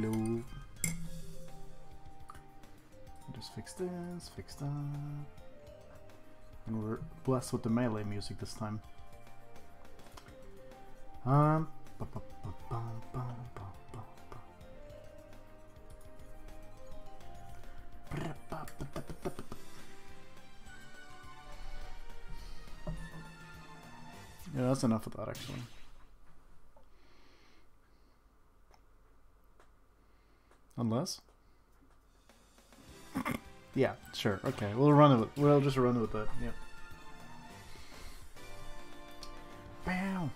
hello. Just fix this, fix that. And we're blessed with the melee music this time. Um. Yeah, that's enough of that actually. Unless? yeah, sure. Okay, we'll run it with we'll just run with that. Yep. Bow.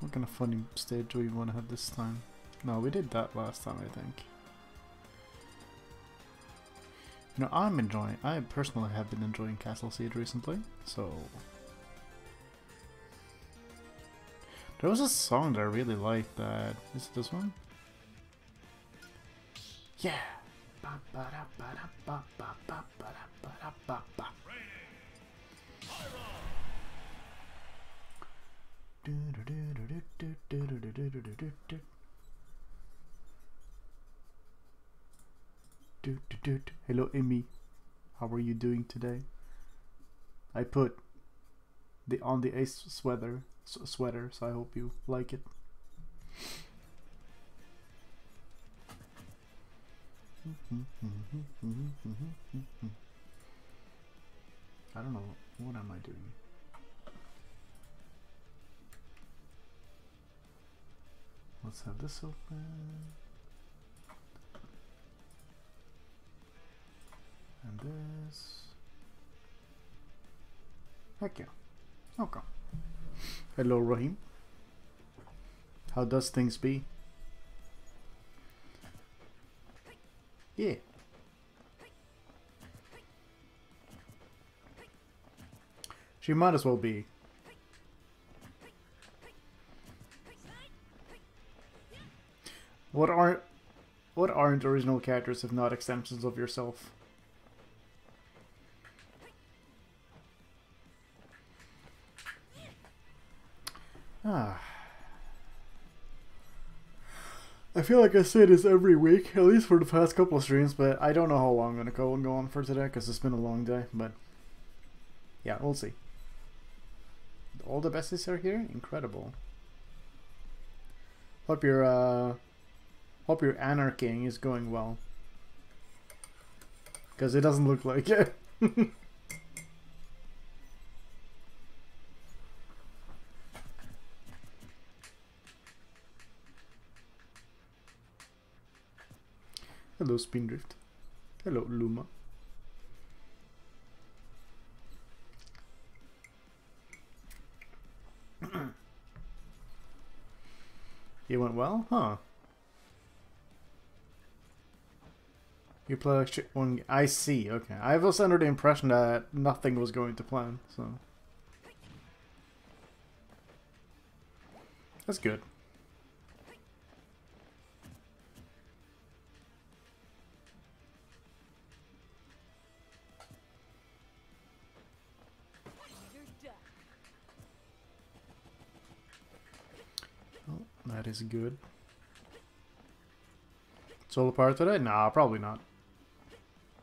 What kind of funny stage do we want to have this time? No, we did that last time, I think. You know, I'm enjoying. I personally have been enjoying Castle Siege recently, so. There was a song that I really liked. That is it this one? Yeah. Hello, Emmy. How are you doing today? I put the on the ace sweater sweater, so I hope you like it. I don't know. What am I doing? Let's have this open. And this. Heck yeah. Okay. Hello, Rahim. How does things be? Yeah. She might as well be. What aren't what aren't original characters if not extensions of yourself? Ah. I feel like I say this every week, at least for the past couple of streams, but I don't know how long I'm gonna go and go on for today because it's been a long day. But yeah, we'll see. All the besties are here. Incredible. Hope your uh, hope your anarchying is going well. Because it doesn't look like it. Hello, Spindrift. Hello, Luma. it went well, huh? You play like shit one. I see. Okay, I was under the impression that nothing was going to plan, so that's good. That is good. Solo part today? Nah, probably not.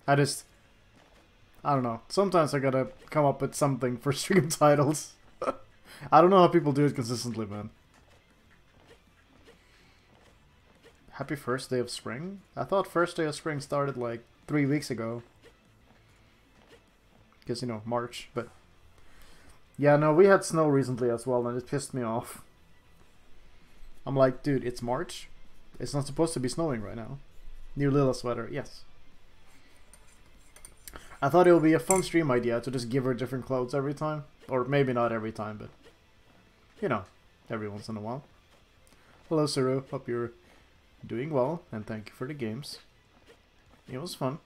I just... I don't know. Sometimes I gotta come up with something for stream titles. I don't know how people do it consistently, man. Happy first day of spring? I thought first day of spring started like three weeks ago. Because, you know, March, but... Yeah, no, we had snow recently as well, and it pissed me off. I'm like, dude, it's March. It's not supposed to be snowing right now. New Lila sweater, yes. I thought it would be a fun stream idea to just give her different clothes every time. Or maybe not every time, but... You know, every once in a while. Hello, Saru. Hope you're doing well, and thank you for the games. It was fun.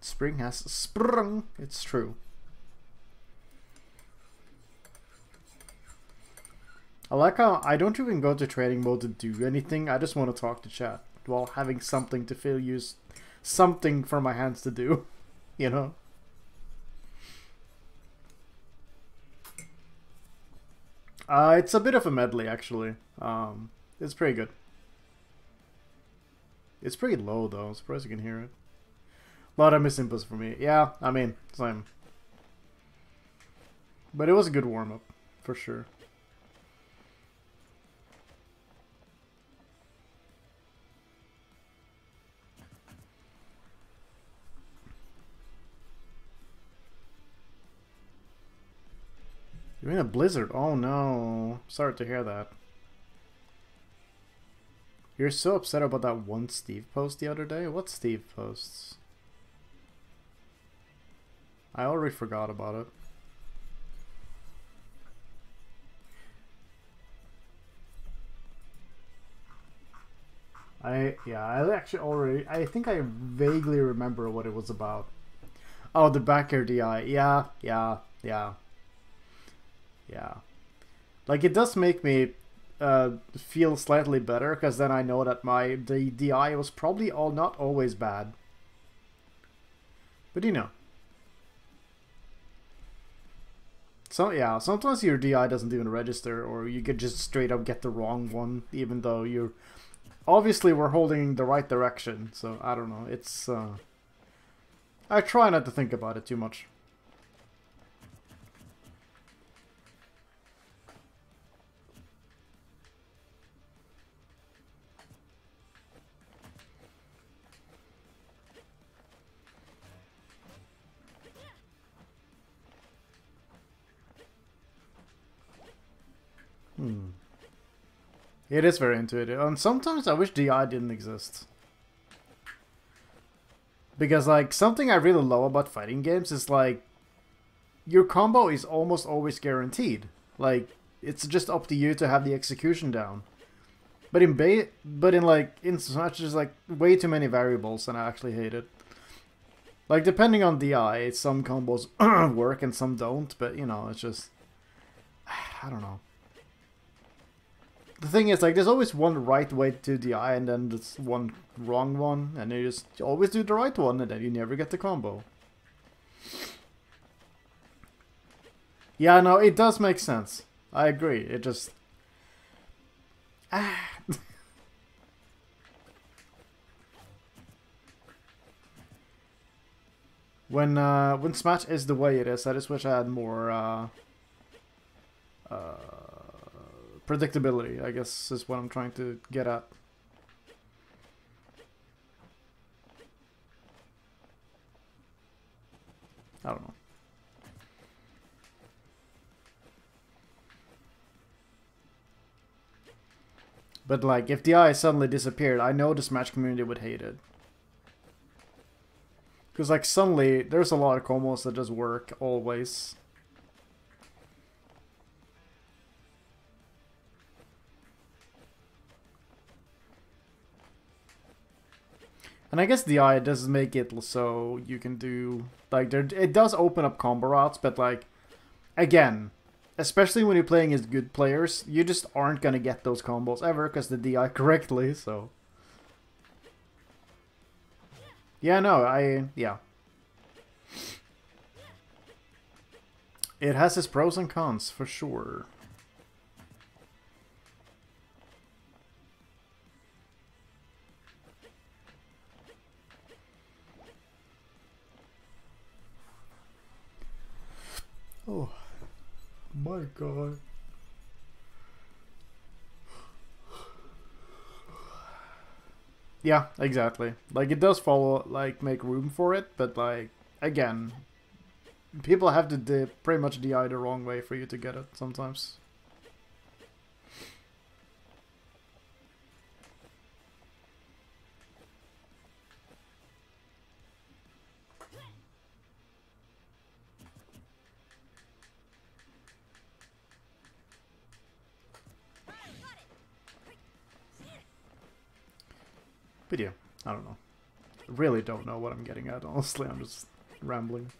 Spring has sprung. It's true. I like how I don't even go to training mode to do anything. I just want to talk to chat while having something to feel use, something for my hands to do. You know. Uh, it's a bit of a medley actually. Um, It's pretty good. It's pretty low though. I'm surprised you can hear it. A lot of misinputs for me. Yeah, I mean, same. But it was a good warm up, for sure. You're in a blizzard. Oh no. Sorry to hear that. You're so upset about that one Steve post the other day? What Steve posts? I already forgot about it. I yeah, I actually already I think I vaguely remember what it was about. Oh, the back air DI. Yeah, yeah, yeah. Yeah. Like, it does make me uh, feel slightly better, because then I know that my the DI was probably all not always bad. But you know. So yeah, sometimes your DI doesn't even register, or you could just straight up get the wrong one, even though you're... Obviously, we're holding the right direction, so I don't know, it's... Uh, I try not to think about it too much. It is very intuitive. And sometimes I wish DI didn't exist. Because, like, something I really love about fighting games is, like, your combo is almost always guaranteed. Like, it's just up to you to have the execution down. But in ba but in, like, in Smash, there's, like, way too many variables, and I actually hate it. Like, depending on DI, some combos work and some don't, but, you know, it's just... I don't know the thing is, like, there's always one right way to DI and then there's one wrong one, and you just always do the right one, and then you never get the combo. Yeah, no, it does make sense. I agree. It just... Ah. when uh, when Smash is the way it is, I just wish I had more uh, uh, predictability, I guess, is what I'm trying to get at. I don't know. But like, if DI suddenly disappeared, I know the Smash community would hate it. Because like, suddenly, there's a lot of combos that just work, always. And I guess DI does make it so you can do like there it does open up combo routes, but like again, especially when you're playing as good players, you just aren't gonna get those combos ever because the DI correctly, so Yeah, no, I yeah. It has its pros and cons for sure. Oh my god. Yeah, exactly. Like it does follow like make room for it, but like again, people have to pretty much DI the wrong way for you to get it sometimes. I don't know. I Really don't know what I'm getting at, honestly. I'm just rambling.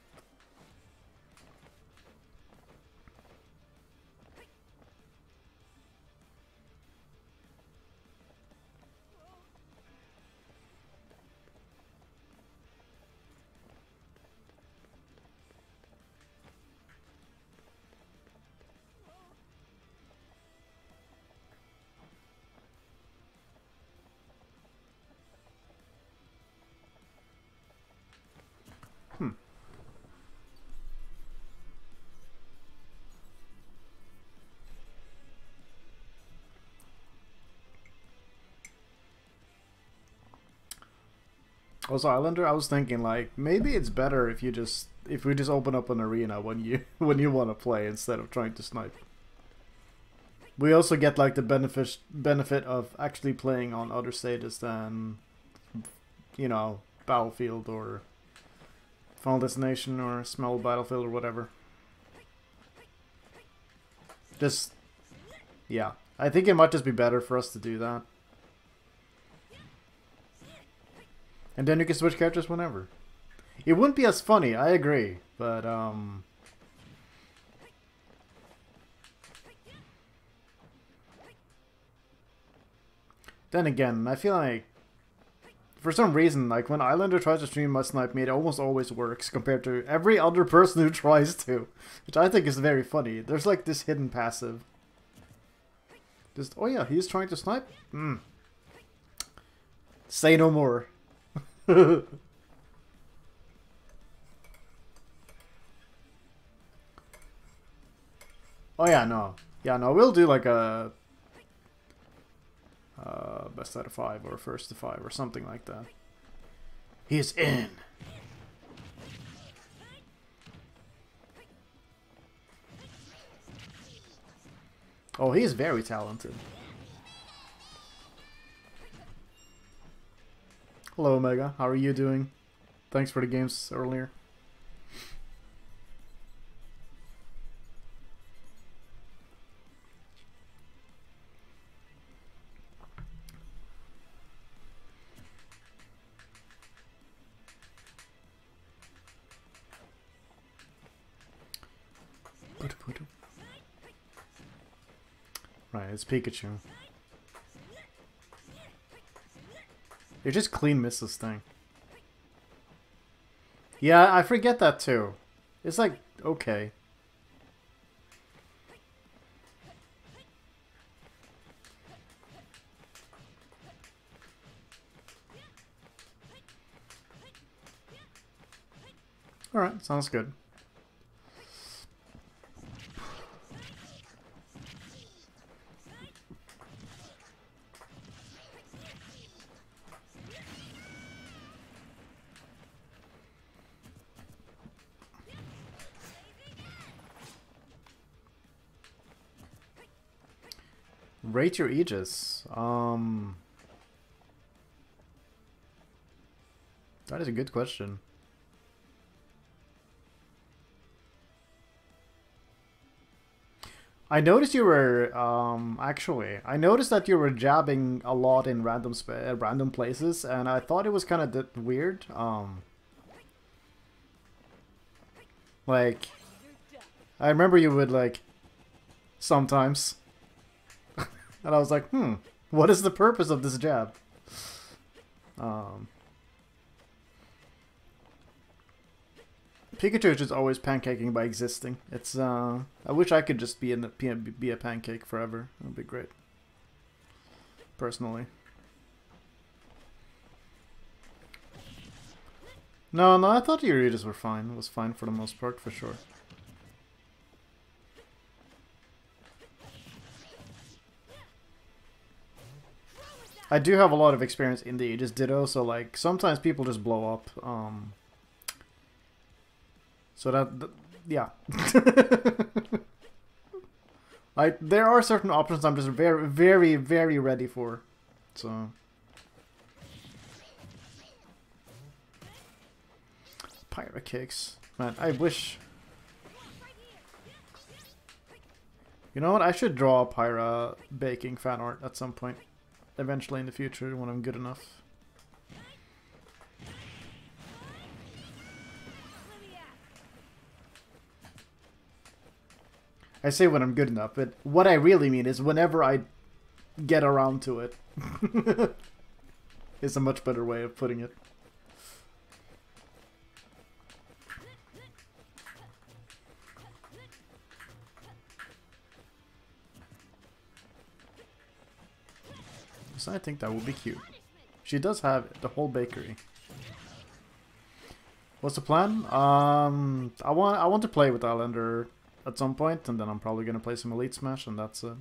Islander, I was thinking like maybe it's better if you just if we just open up an arena when you when you want to play instead of trying to snipe. We also get like the benefit benefit of actually playing on other stages than you know Battlefield or Final Destination or Small Battlefield or whatever. Just yeah, I think it might just be better for us to do that. And then you can switch characters whenever. It wouldn't be as funny, I agree, but um Then again, I feel like for some reason, like when Islander tries to stream Must Snipe Me, it almost always works compared to every other person who tries to, which I think is very funny. There's like this hidden passive. Just, oh yeah, he's trying to snipe? Hmm. Say no more. oh yeah, no. Yeah, no, we'll do like a uh, best out of five or first to five or something like that. He's in. Oh, he's very talented. Hello, Omega. How are you doing? Thanks for the games earlier. Right, it's Pikachu. They just clean miss this thing. Yeah, I forget that too. It's like, okay. Alright, sounds good. Rate your Aegis. Um, that is a good question. I noticed you were um, actually. I noticed that you were jabbing a lot in random uh, random places, and I thought it was kind of weird. Um, like, I remember you would like sometimes and I was like, hmm, what is the purpose of this jab? Um, Pikachu is just always pancaking by existing. It's uh, I wish I could just be in the, be a pancake forever. It would be great. Personally. No, no, I thought your readers were fine. It was fine for the most part, for sure. I do have a lot of experience in the Aegis Ditto, so like sometimes people just blow up. Um, so that, th yeah. like there are certain options I'm just very, very, very ready for. So. Pyra kicks. Man, I wish... You know what? I should draw a Pyra baking fan art at some point eventually in the future when I'm good enough. I say when I'm good enough, but what I really mean is whenever I get around to it. is a much better way of putting it. I think that would be cute. She does have the whole bakery. What's the plan? Um, I want I want to play with Islander at some point, and then I'm probably gonna play some Elite Smash, and that's it.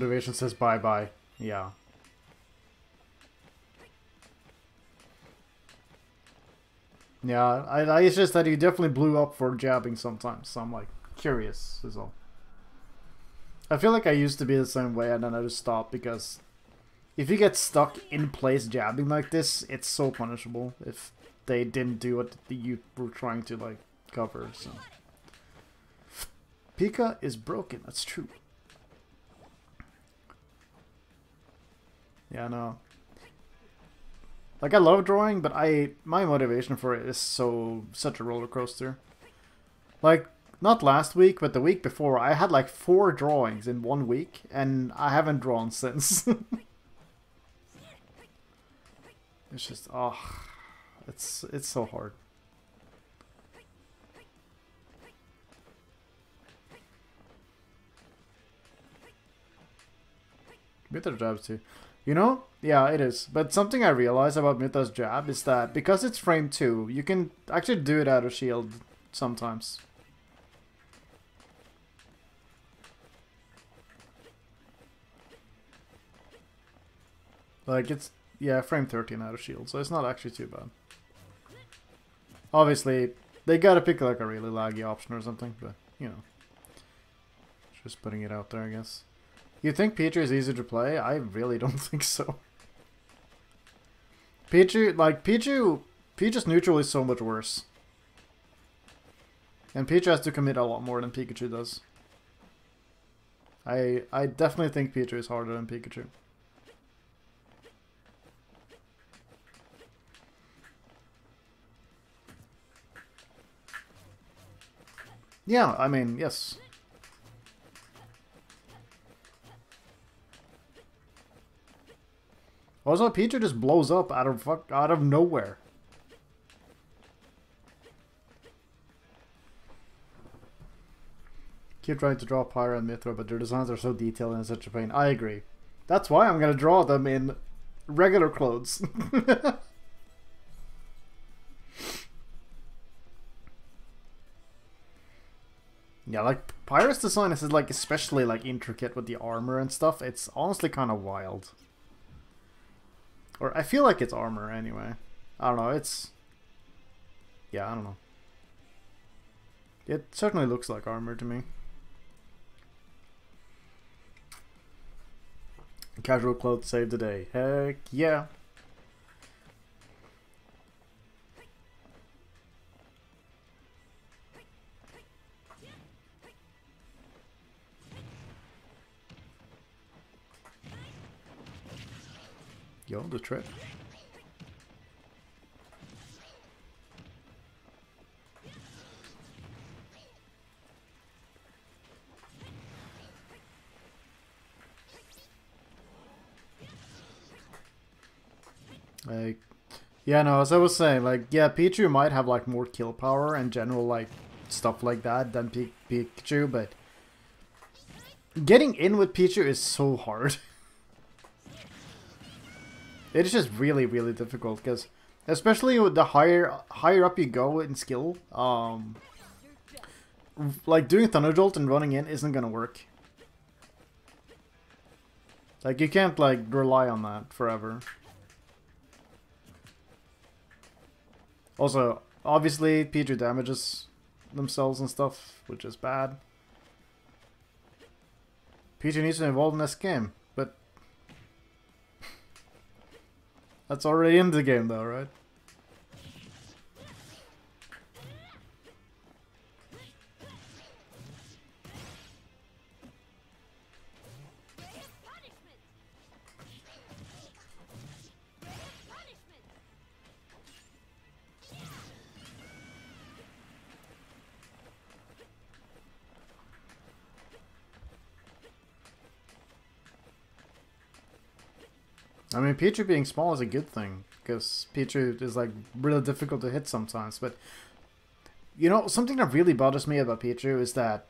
Motivation says bye-bye. Yeah. Yeah, I, I, it's just that he definitely blew up for jabbing sometimes, so I'm like, curious is all. I feel like I used to be the same way and then I just stopped because if you get stuck in place jabbing like this, it's so punishable if they didn't do what you were trying to like cover, so. Pika is broken, that's true. Yeah, no. Like I love drawing, but I my motivation for it is so such a roller coaster. Like not last week, but the week before, I had like four drawings in one week, and I haven't drawn since. it's just oh, it's it's so hard. Better jobs too. You know? Yeah, it is. But something I realized about Mythra's jab is that because it's frame 2, you can actually do it out of shield sometimes. Like, it's, yeah, frame 13 out of shield, so it's not actually too bad. Obviously, they gotta pick like a really laggy option or something, but, you know. Just putting it out there, I guess. You think Pichu is easy to play? I really don't think so. Pichu, like, Pichu, Pichu's neutral is so much worse. And Pichu has to commit a lot more than Pikachu does. I I definitely think Pichu is harder than Pikachu. Yeah, I mean, yes. Also, Peter just blows up out of fuck out of nowhere. Keep trying to draw Pyra and Mythra, but their designs are so detailed and such a pain. I agree. That's why I'm gonna draw them in regular clothes. yeah, like Pyra's design is like especially like intricate with the armor and stuff. It's honestly kind of wild. Or I feel like it's armor anyway. I don't know, it's... Yeah, I don't know. It certainly looks like armor to me. Casual clothes saved the day. Heck yeah. Yo, the trip. Like, yeah, no, as I was saying, like, yeah, Pichu might have, like, more kill power and general, like, stuff like that than P Pikachu, but getting in with Pichu is so hard. It is just really, really difficult because, especially with the higher higher up you go in skill, um, like doing Thunder Jolt and running in isn't gonna work. Like you can't like rely on that forever. Also, obviously, Pichu damages themselves and stuff, which is bad. Pichu needs to evolve in this game. That's already in the game though, right? I mean, Pichu being small is a good thing, because Pichu is, like, really difficult to hit sometimes, but... You know, something that really bothers me about Pichu is that...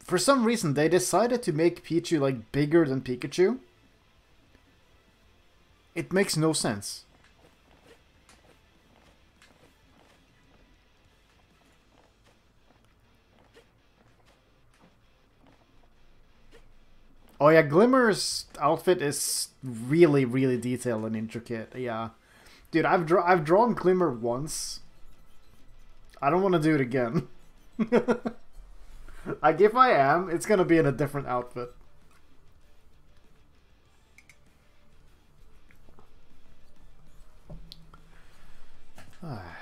For some reason, they decided to make Pichu, like, bigger than Pikachu. It makes no sense. Oh yeah, Glimmer's outfit is really, really detailed and intricate. Yeah, dude, I've draw I've drawn Glimmer once. I don't want to do it again. like if I am, it's gonna be in a different outfit. Ah.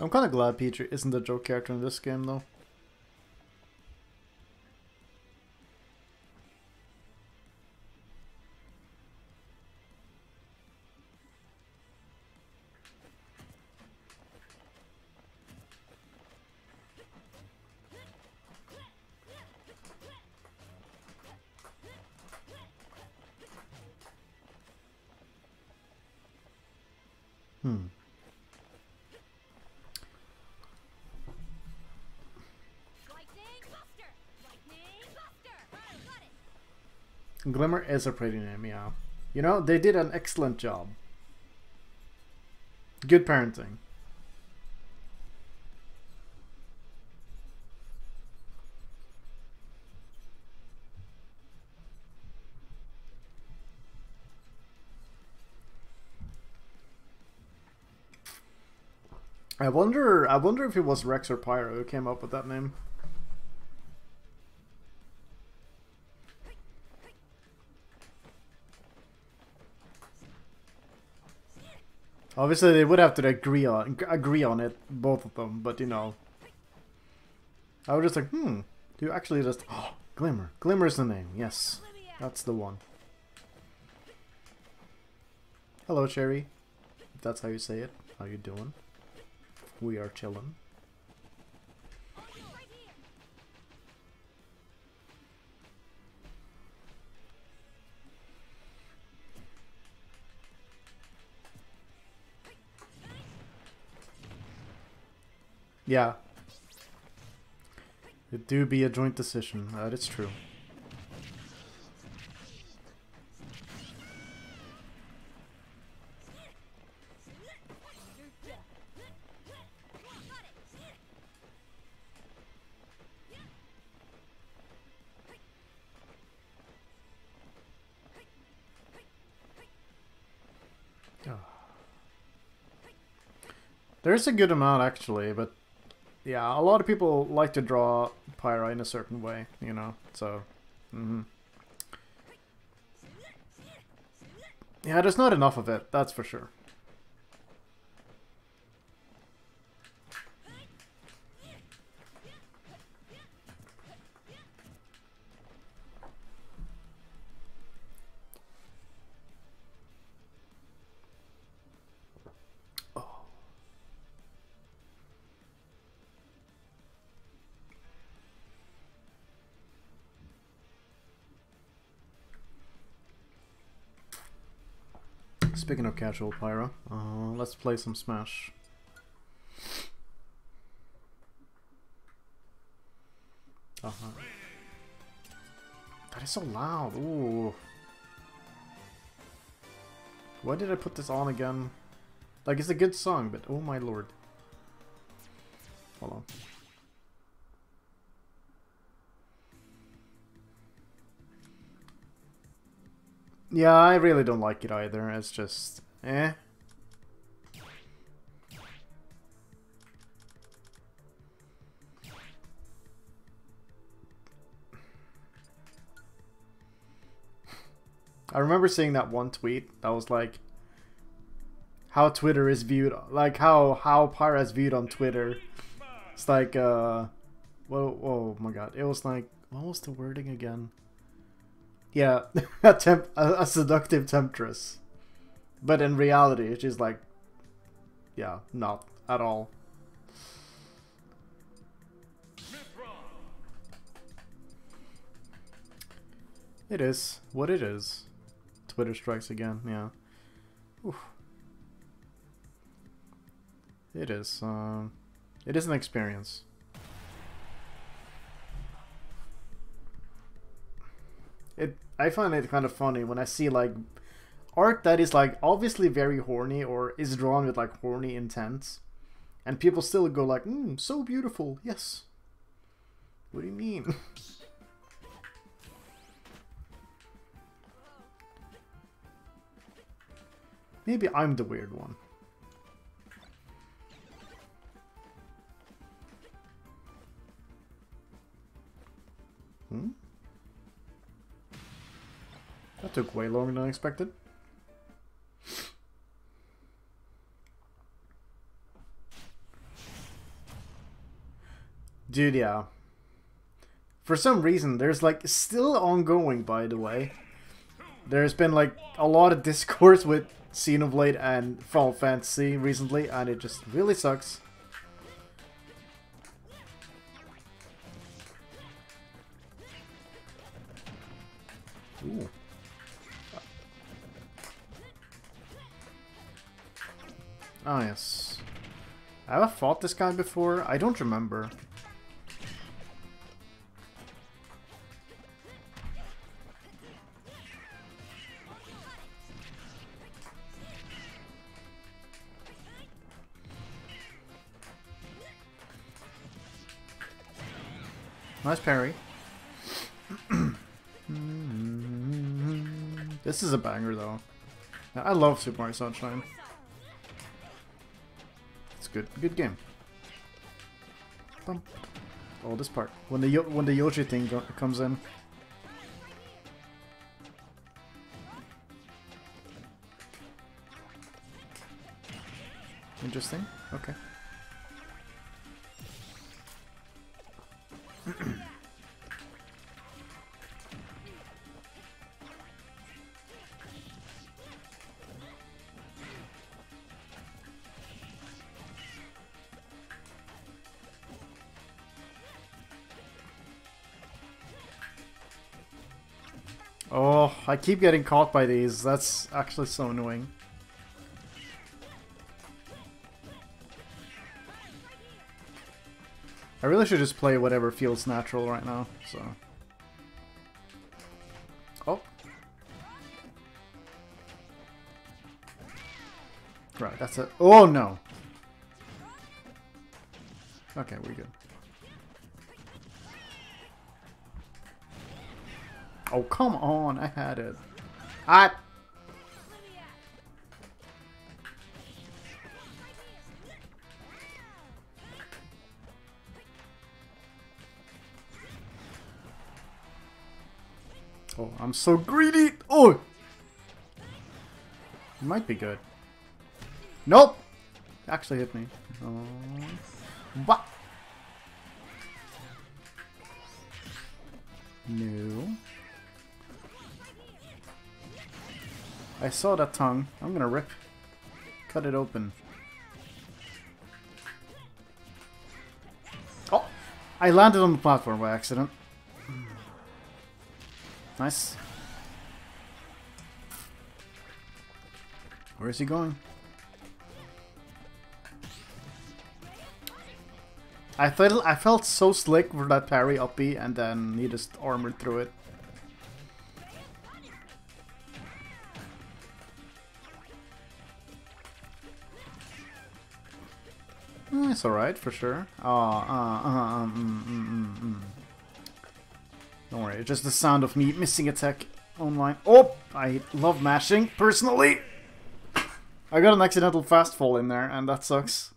I'm kind of glad Peach isn't the joke character in this game, though. Is a pretty name, yeah. You know, they did an excellent job. Good parenting. I wonder I wonder if it was Rex or Pyra who came up with that name. Obviously, they would have to agree on agree on it, both of them. But you know, I was just like, hmm. Do you actually just oh, Glimmer? Glimmer is the name. Yes, that's the one. Hello, Cherry. If that's how you say it. How you doing? We are chilling. Yeah. It do be a joint decision. That is true. Ah. There's a good amount actually, but yeah, a lot of people like to draw Pyra in a certain way, you know, so... Mm -hmm. Yeah, there's not enough of it, that's for sure. Speaking of casual Pyra, uh, let's play some Smash. Uh -huh. That is so loud. Ooh. Why did I put this on again? Like, it's a good song, but oh my lord. Hold on. Yeah, I really don't like it either. It's just, eh. I remember seeing that one tweet that was like how Twitter is viewed like how how Pyra is viewed on Twitter. It's like uh whoa, whoa my god. It was like what was the wording again? Yeah, a, temp a, a seductive temptress. But in reality, she's like, yeah, not at all. It is what it is. Twitter strikes again, yeah. Oof. It is, um, It is an experience. It I find it kind of funny when I see like art that is like obviously very horny or is drawn with like horny intent and people still go like, mm, so beautiful, yes. What do you mean? Maybe I'm the weird one. Hmm? That took way longer than I expected. Dude, yeah. For some reason, there's like still ongoing, by the way. There's been like a lot of discourse with Xenoblade and Final Fantasy recently, and it just really sucks. Ooh. Ah, yes. Have fought this guy before? I don't remember. Nice parry. this is a banger though. I love Super Mario Sunshine. Good, good game. Bum. Oh, this part when the when the Yoshi thing comes in. Interesting. Okay. Oh, I keep getting caught by these. That's actually so annoying. I really should just play whatever feels natural right now, so... Oh. Right, that's it. Oh, no! Okay, we're good. Oh, come on, I had it. I... Oh, I'm so greedy! Oh! It Might be good. Nope! Actually hit me. Oh. What? No. I saw that tongue. I'm gonna rip. Cut it open. Oh! I landed on the platform by accident. Nice. Where is he going? I felt I felt so slick with that parry up and then he just armored through it. It's alright for sure. Oh, uh, uh, um, mm, mm, mm, don't worry, it's just the sound of me missing attack online. Oh, I love mashing, personally. I got an accidental fast fall in there, and that sucks.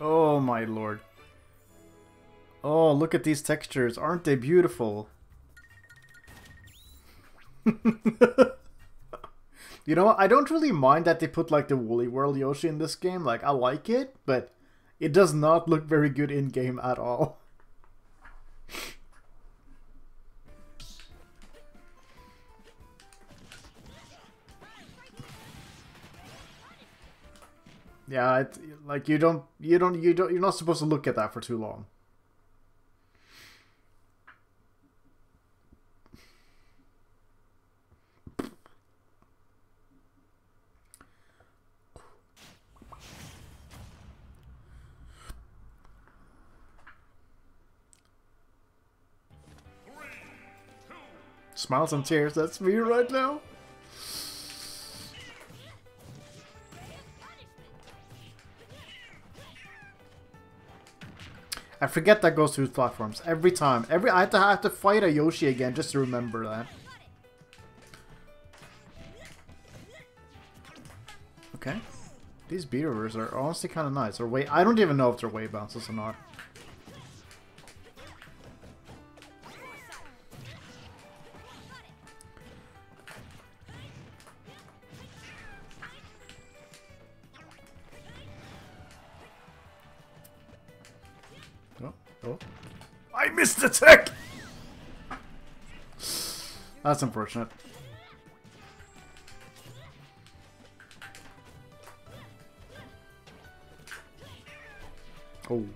Oh my lord. Oh, look at these textures. Aren't they beautiful? You know, I don't really mind that they put like the Woolly World Yoshi in this game. Like, I like it, but it does not look very good in game at all. yeah, it, like you don't, you don't, you don't, you're not supposed to look at that for too long. Smiles and tears, that's me right now. I forget that goes through platforms every time. Every I have to have to fight a Yoshi again just to remember that. Okay. These beaters are honestly kind of nice. Or wait, I don't even know if they're wave bounces or not. That's unfortunate. Oh.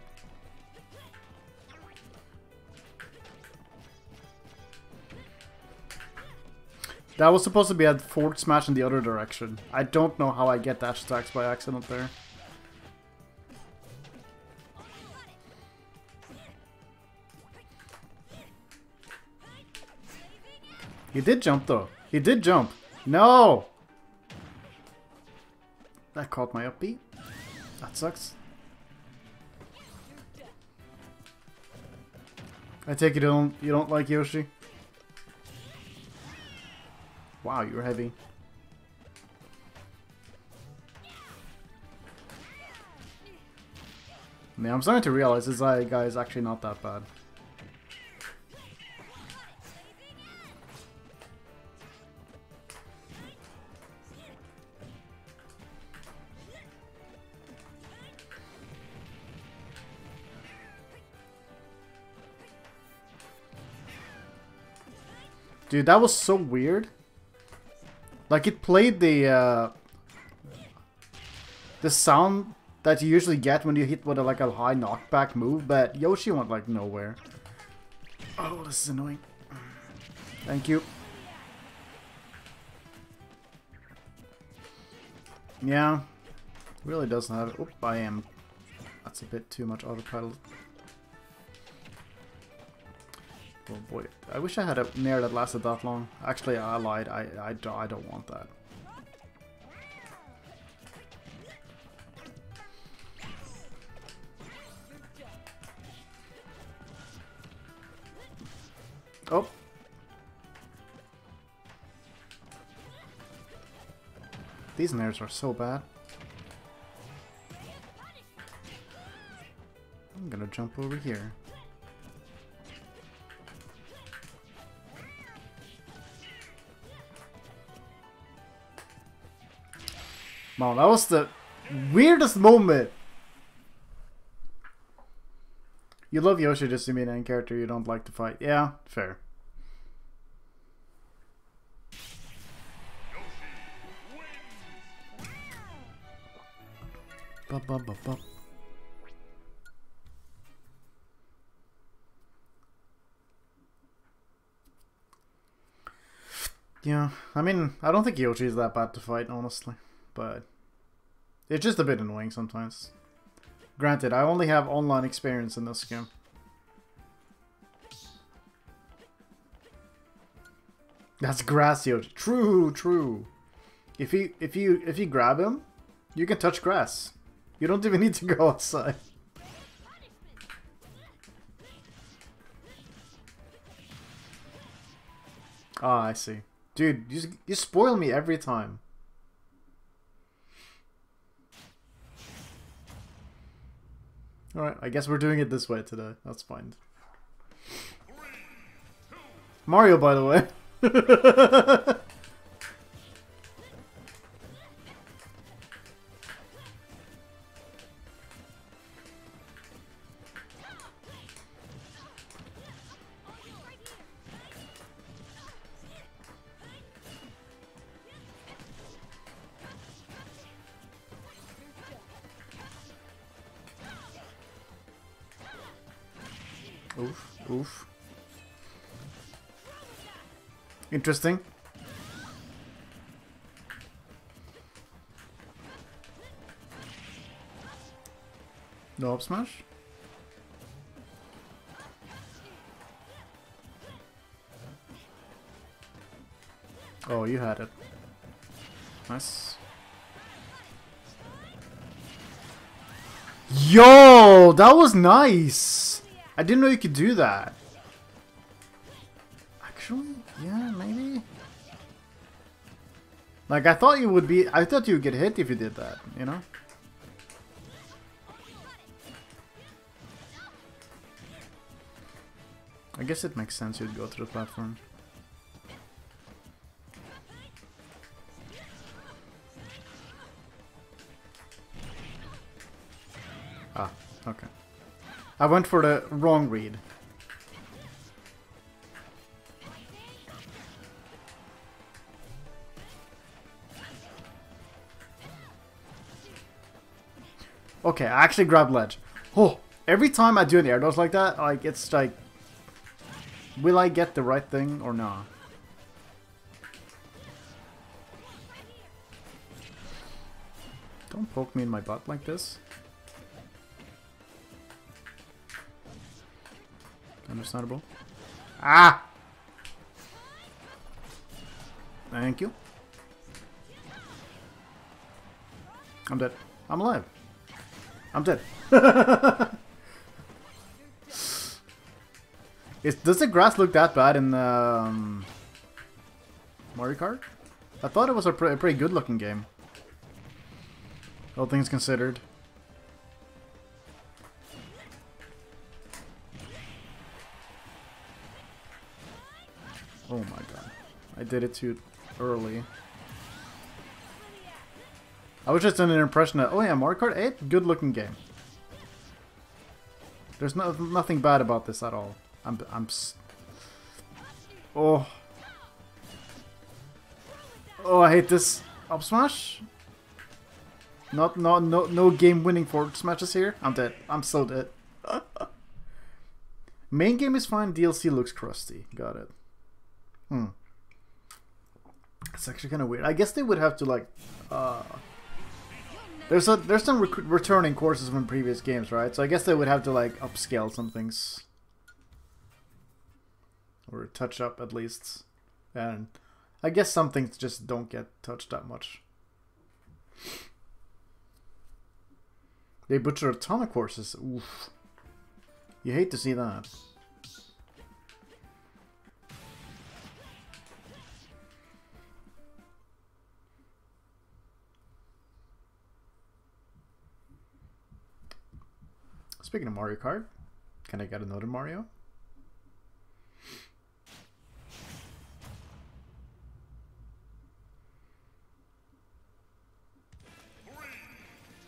That was supposed to be a forward smash in the other direction. I don't know how I get dash attacks by accident there. He did jump though. He did jump. No! That caught my up B. That sucks. I take it you don't you don't like Yoshi? Wow, you're heavy. I mean, I'm starting to realize this guy is actually not that bad. Dude, that was so weird. Like, it played the, uh, the sound that you usually get when you hit with a, like a high knockback move, but Yoshi went like nowhere. Oh, this is annoying. Thank you. Yeah, really doesn't have it. Oop, I am. That's a bit too much autopilot. Oh boy, I wish I had a nair that lasted that long. Actually, I lied. I, I, I don't want that. Oh. These nairs are so bad. I'm gonna jump over here. That was the weirdest moment. You love Yoshi just to be an end character you don't like to fight. Yeah, fair. Yeah, I mean, I don't think Yoshi is that bad to fight, honestly but it's just a bit annoying sometimes. Granted, I only have online experience in this game. That's Gracio. True, true. If you if you if you grab him, you can touch grass. You don't even need to go outside. Ah, oh, I see. Dude, you, you spoil me every time. Alright, I guess we're doing it this way today. That's fine. Mario, by the way. Interesting. No up smash? Oh, you had it. Nice. Yo, that was nice. I didn't know you could do that. Like, I thought you would be... I thought you would get hit if you did that, you know? I guess it makes sense you'd go to the platform. Ah, okay. I went for the wrong read. Okay, I actually grabbed ledge. Oh, every time I do an air dodge like that, like, it's like... Will I get the right thing or not? Don't poke me in my butt like this. Understandable. Ah! Thank you. I'm dead. I'm alive. I'm dead. Is, does the grass look that bad in um, Mario Kart? I thought it was a, pre a pretty good looking game. All things considered. Oh my god. I did it too early. I was just under the impression that, oh yeah, Mario Kart 8, good looking game. There's no, nothing bad about this at all. I'm, I'm, oh. Oh, I hate this. Up smash? Not, no, no, no game winning forward smashes here. I'm dead. I'm so dead. Main game is fine. DLC looks crusty. Got it. Hmm. It's actually kind of weird. I guess they would have to like, uh, there's a there's some returning courses from previous games, right? So I guess they would have to like upscale some things, or touch up at least, and I guess some things just don't get touched that much. They butcher a ton of courses. Oof. You hate to see that. Speaking of Mario Kart, can I get another Mario?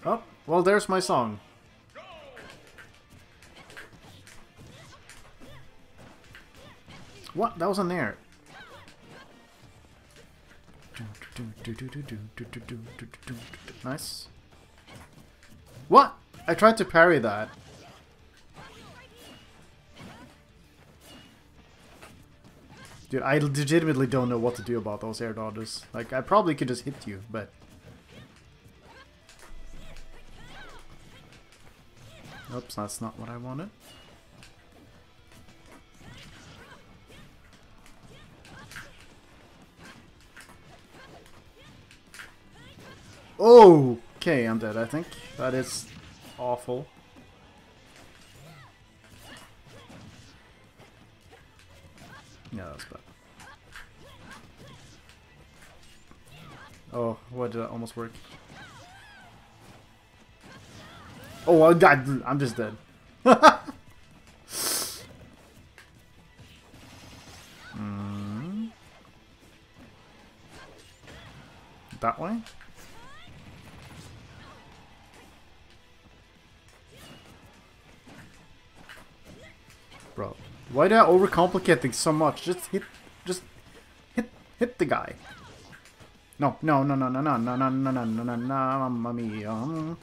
Oh, well, there's my song. What? That was an air. Nice. What? I tried to parry that. Dude, I legitimately don't know what to do about those air dodges. Like, I probably could just hit you, but... Oops, that's not what I wanted. Oh, Okay, I'm dead, I think. That is awful. Yeah, that's bad. Oh, what did that almost work? Oh, I. I'm just dead. why do I overcomplicate things so much? Just hit, just hit, hit the guy. No, no, no, no, no, no, no, no, no, no, no, no, no, mamma mia.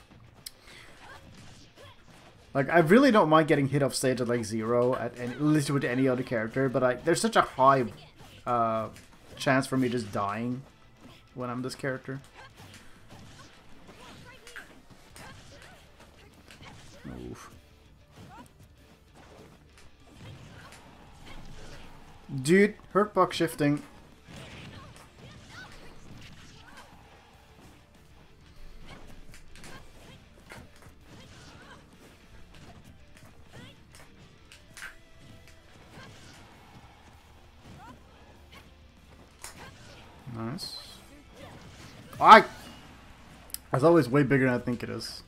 Like, I really don't mind getting hit off stage at like zero at any, literally with any other character, but I, there's such a high uh, chance for me just dying when I'm this character. Dude, hurt shifting. Nice. I. That's always way bigger than I think it is.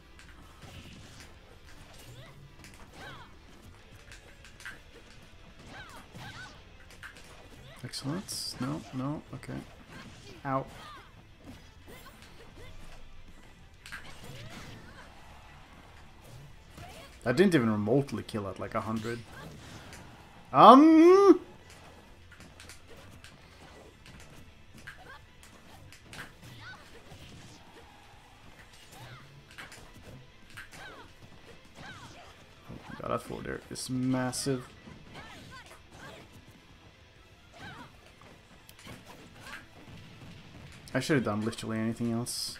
No, okay. Ow. I didn't even remotely kill at like a hundred. Um. Oh god, that folder is massive. I should have done literally anything else.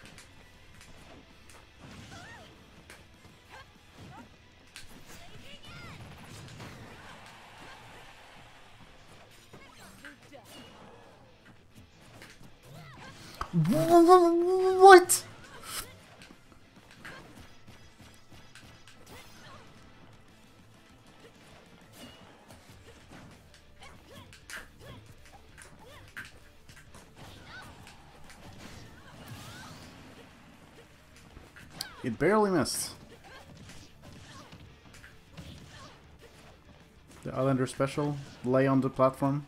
Special, lay on the platform.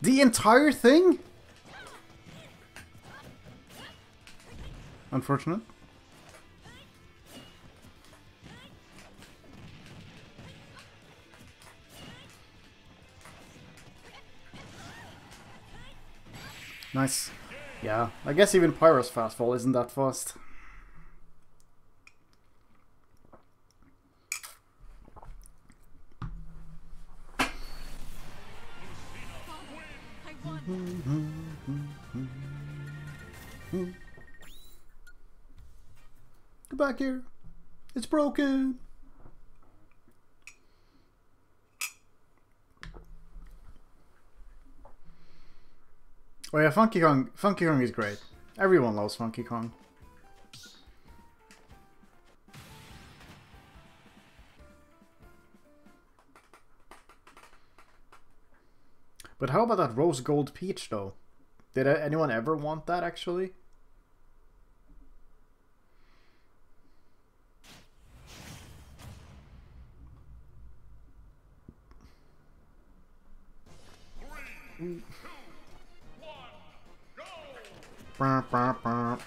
The entire thing? Unfortunate. Nice. Yeah, I guess even Pyra's fastfall isn't that fast. Back here. It's broken. Oh yeah, Funky Kong. Funky Kong is great. Everyone loves Funky Kong. But how about that rose gold peach though? Did anyone ever want that actually? Go!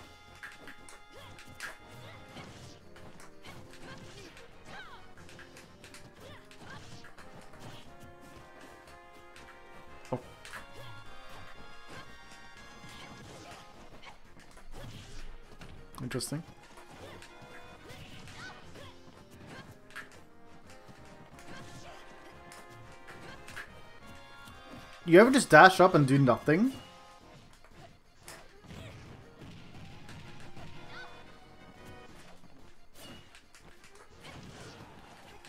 Interesting. You ever just dash up and do nothing?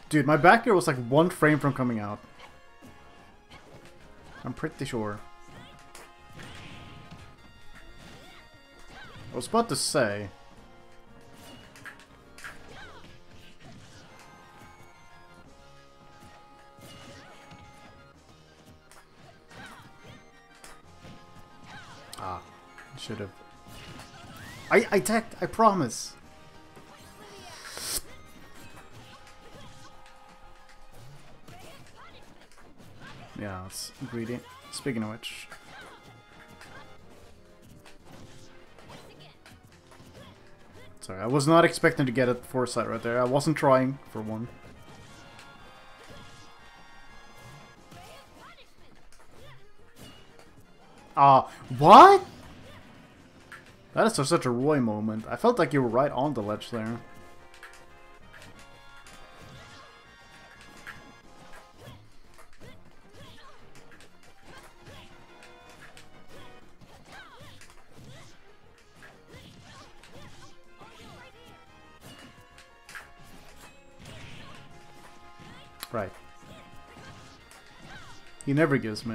Dude, my back air was like one frame from coming out. I'm pretty sure. I was about to say. Ah, should have. I I tacked. I promise. It's greedy. Speaking of which. Sorry, I was not expecting to get a foresight right there. I wasn't trying, for one. Ah, uh, what? That is such a Roy moment. I felt like you were right on the ledge there. He never gives me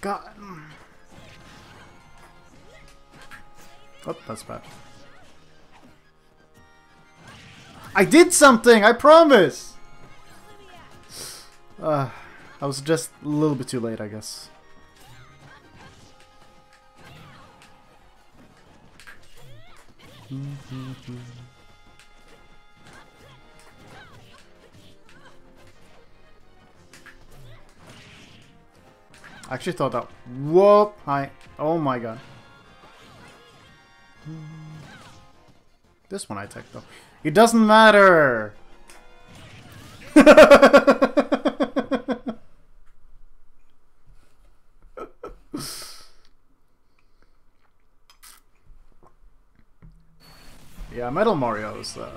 God. Oh, that's bad. I did something! I promise! Uh, I was just a little bit too late, I guess. I actually thought that. Whoop! Hi. Oh my god. This one I tech though. It doesn't matter! yeah, Metal Mario's uh,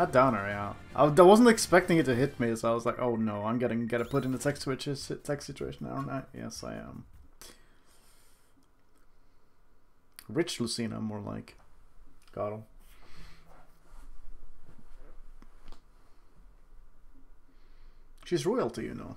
that downer, yeah. I, wasn't expecting it to hit me, so I was like, oh no, I'm getting get put in the tech switches tech situation, aren't I? Yes, I am. Rich Lucina, more like. Got him. She's royalty, you know.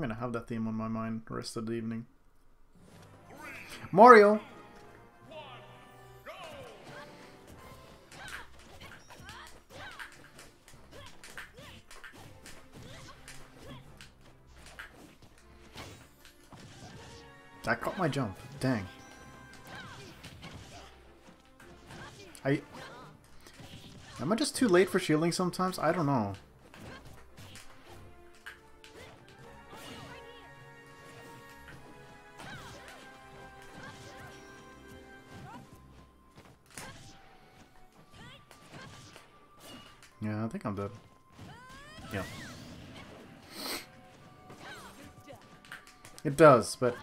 Gonna have that theme on my mind the rest of the evening. Mario! That caught my jump. Dang. I Am I just too late for shielding sometimes? I don't know. It does, but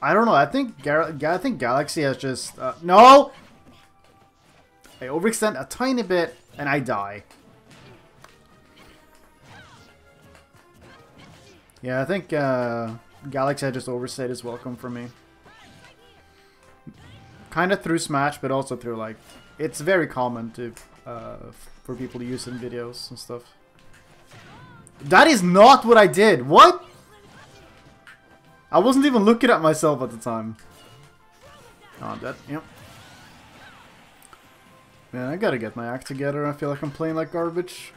I don't know. I think Gar I think Galaxy has just uh, no. I overextend a tiny bit, and I die. Yeah, I think uh, Galaxy just overstayed his welcome for me. Kind of through Smash, but also through, like... It's very common to uh, for people to use in videos and stuff. That is not what I did! What? I wasn't even looking at myself at the time. Oh, I'm dead. Yep. Man, I gotta get my act together. I feel like I'm playing like garbage.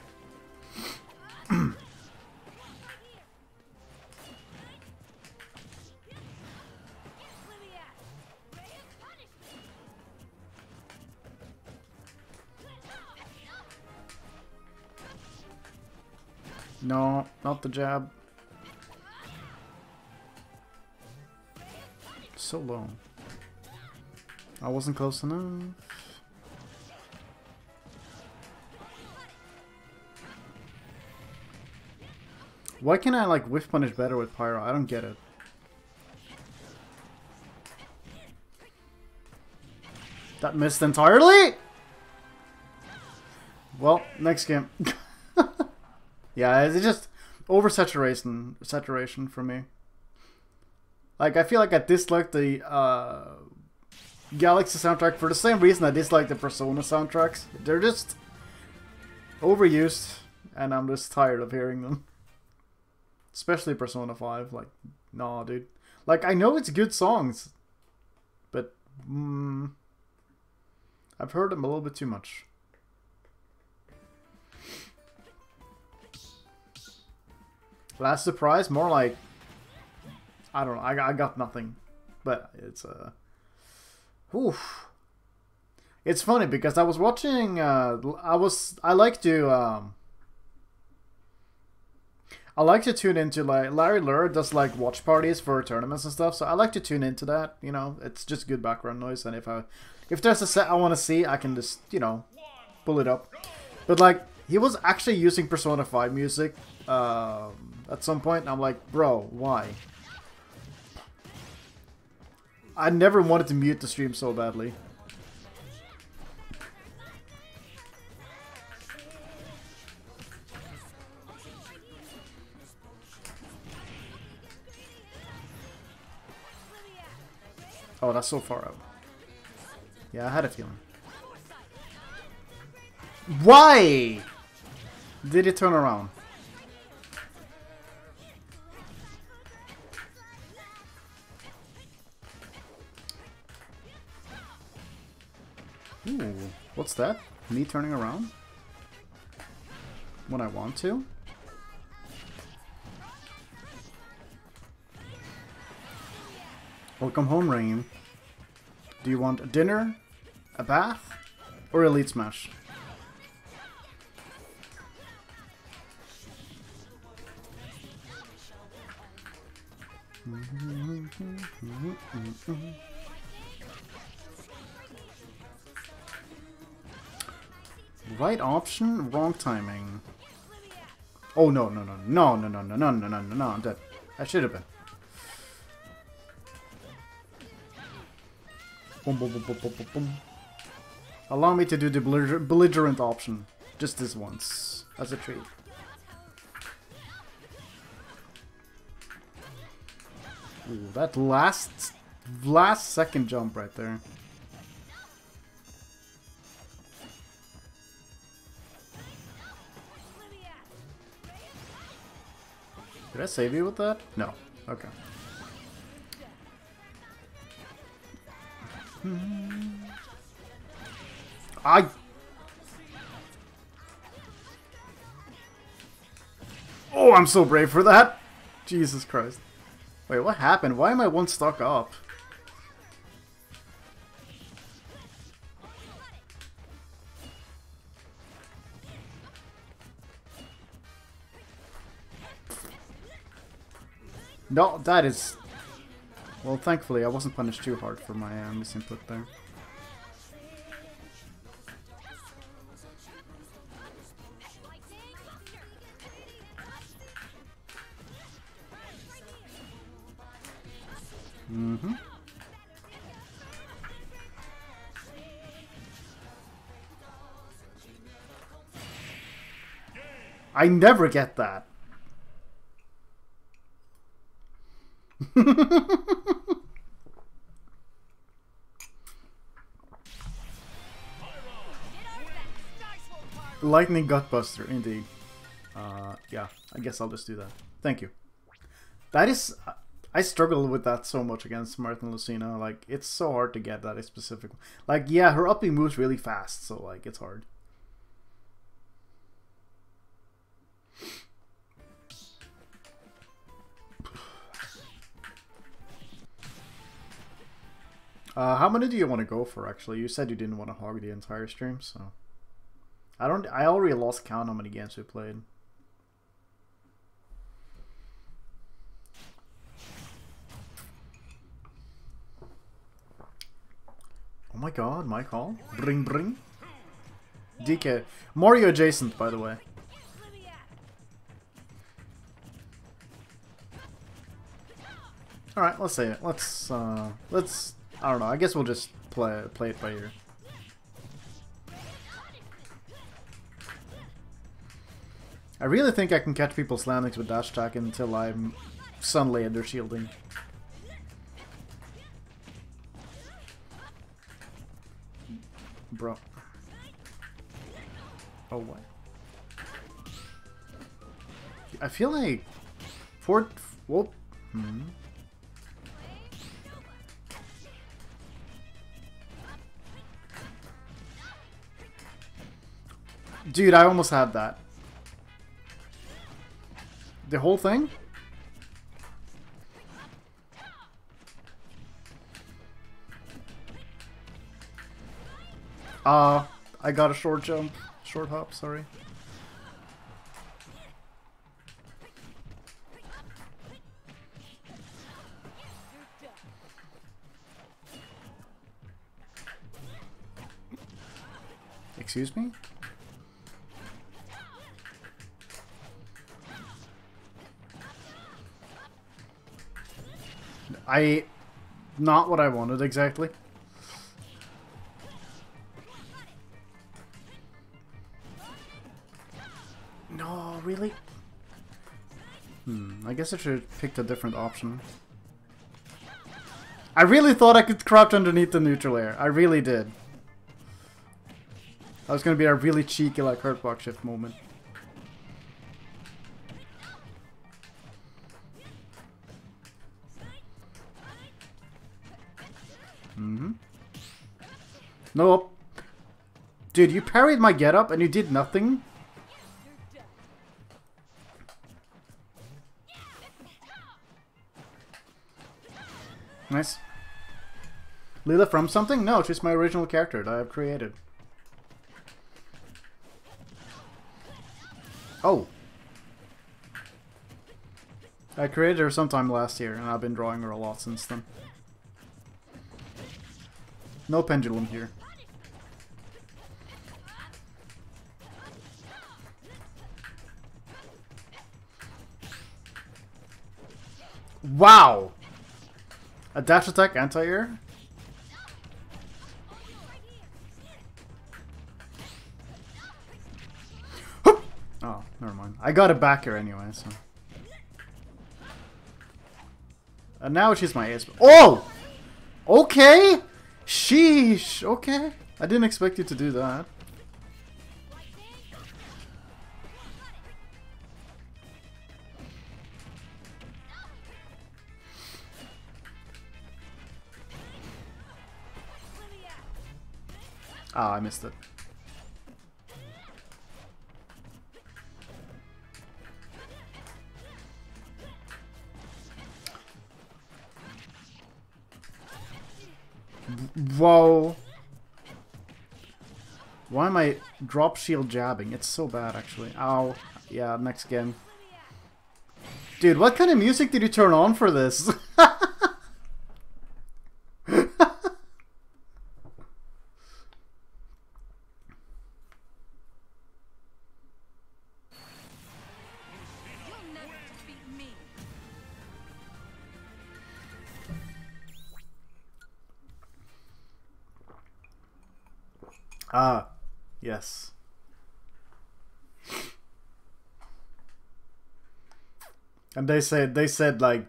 no, not the jab. So low. I wasn't close enough. Why can I like whiff punish better with Pyra? I don't get it. That missed entirely? Well, next game. yeah, it's just oversaturation saturation for me. Like, I feel like I dislike the uh, Galaxy soundtrack for the same reason I dislike the Persona soundtracks. They're just overused, and I'm just tired of hearing them. Especially Persona 5. Like, nah, dude. Like, I know it's good songs, but mm, I've heard them a little bit too much. Last surprise, more like I don't know. I, I got nothing, but it's uh, oof. It's funny because I was watching. Uh, I was I like to um, I like to tune into like Larry Lurr does like watch parties for tournaments and stuff, so I like to tune into that. You know, it's just good background noise, and if I if there's a set I want to see, I can just you know pull it up. But like he was actually using Persona 5 music um, at some point, and I'm like, bro, why? I never wanted to mute the stream so badly. Oh, that's so far out. Yeah, I had a feeling. Why did it turn around? Ooh, what's that? Me turning around? When I want to? Welcome home, Rain. Do you want a dinner, a bath, or Elite Smash? Mm-hmm, mm-hmm, mm-hmm, Right option, wrong timing. Oh no no no no no no no no no no no no I'm dead. I should have been. Boom boom boom boom boom boom boom. Allow me to do the belliger belligerent option. Just this once. As a treat. Ooh, that last last second jump right there. Did I save you with that? No. Okay. Hmm. I. Oh, I'm so brave for that. Jesus Christ. Wait, what happened? Why am I one stock up? No, that is... Well, thankfully, I wasn't punished too hard for my uh, misinput there. Mm-hmm. I never get that. Lightning Gutbuster, indeed. Uh, yeah, I guess I'll just do that. Thank you. That is... I struggle with that so much against Martha Lucina. Like, it's so hard to get that specific. Like, yeah, her upping moves really fast, so, like, it's hard. Uh, how many do you want to go for, actually? You said you didn't want to hog the entire stream, so... I don't... I already lost count how many games we played. Oh my god, my call? Bring bring? DK. Mario adjacent, by the way. Alright, let's say it. Let's, uh, let's I don't know. I guess we'll just play play it by ear. I really think I can catch people landings with dash attack until I'm suddenly under shielding. Bro. Oh, what? I feel like... Fort... Whoop. Hmm. Dude, I almost had that. The whole thing? Uh, I got a short jump. Short hop, sorry. Excuse me? I... Not what I wanted exactly. No, really? Hmm, I guess I should have picked a different option. I really thought I could crouch underneath the neutral air. I really did. That was gonna be a really cheeky like hurt block shift moment. Nope. Dude, you parried my get up and you did nothing? Nice. Leela from something? No, she's my original character that I've created. Oh. I created her sometime last year, and I've been drawing her a lot since then. No pendulum here. Wow! A dash attack anti-air? oh, never mind. I got it back here anyway, so... And now she's my ace. Oh! Okay! Sheesh! Okay. I didn't expect you to do that. Oh, I missed it. Whoa. Why am I drop shield jabbing? It's so bad, actually. Ow. Yeah, next game. Dude, what kind of music did you turn on for this? they said they said like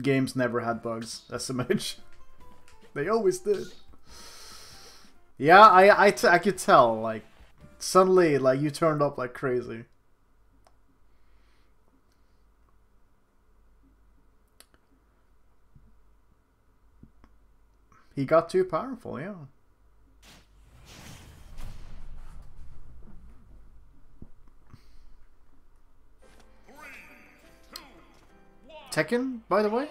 games never had bugs. SMH. they always did. Yeah, I I, t I could tell like suddenly like you turned up like crazy. He got too powerful, yeah. Tekken, by the way?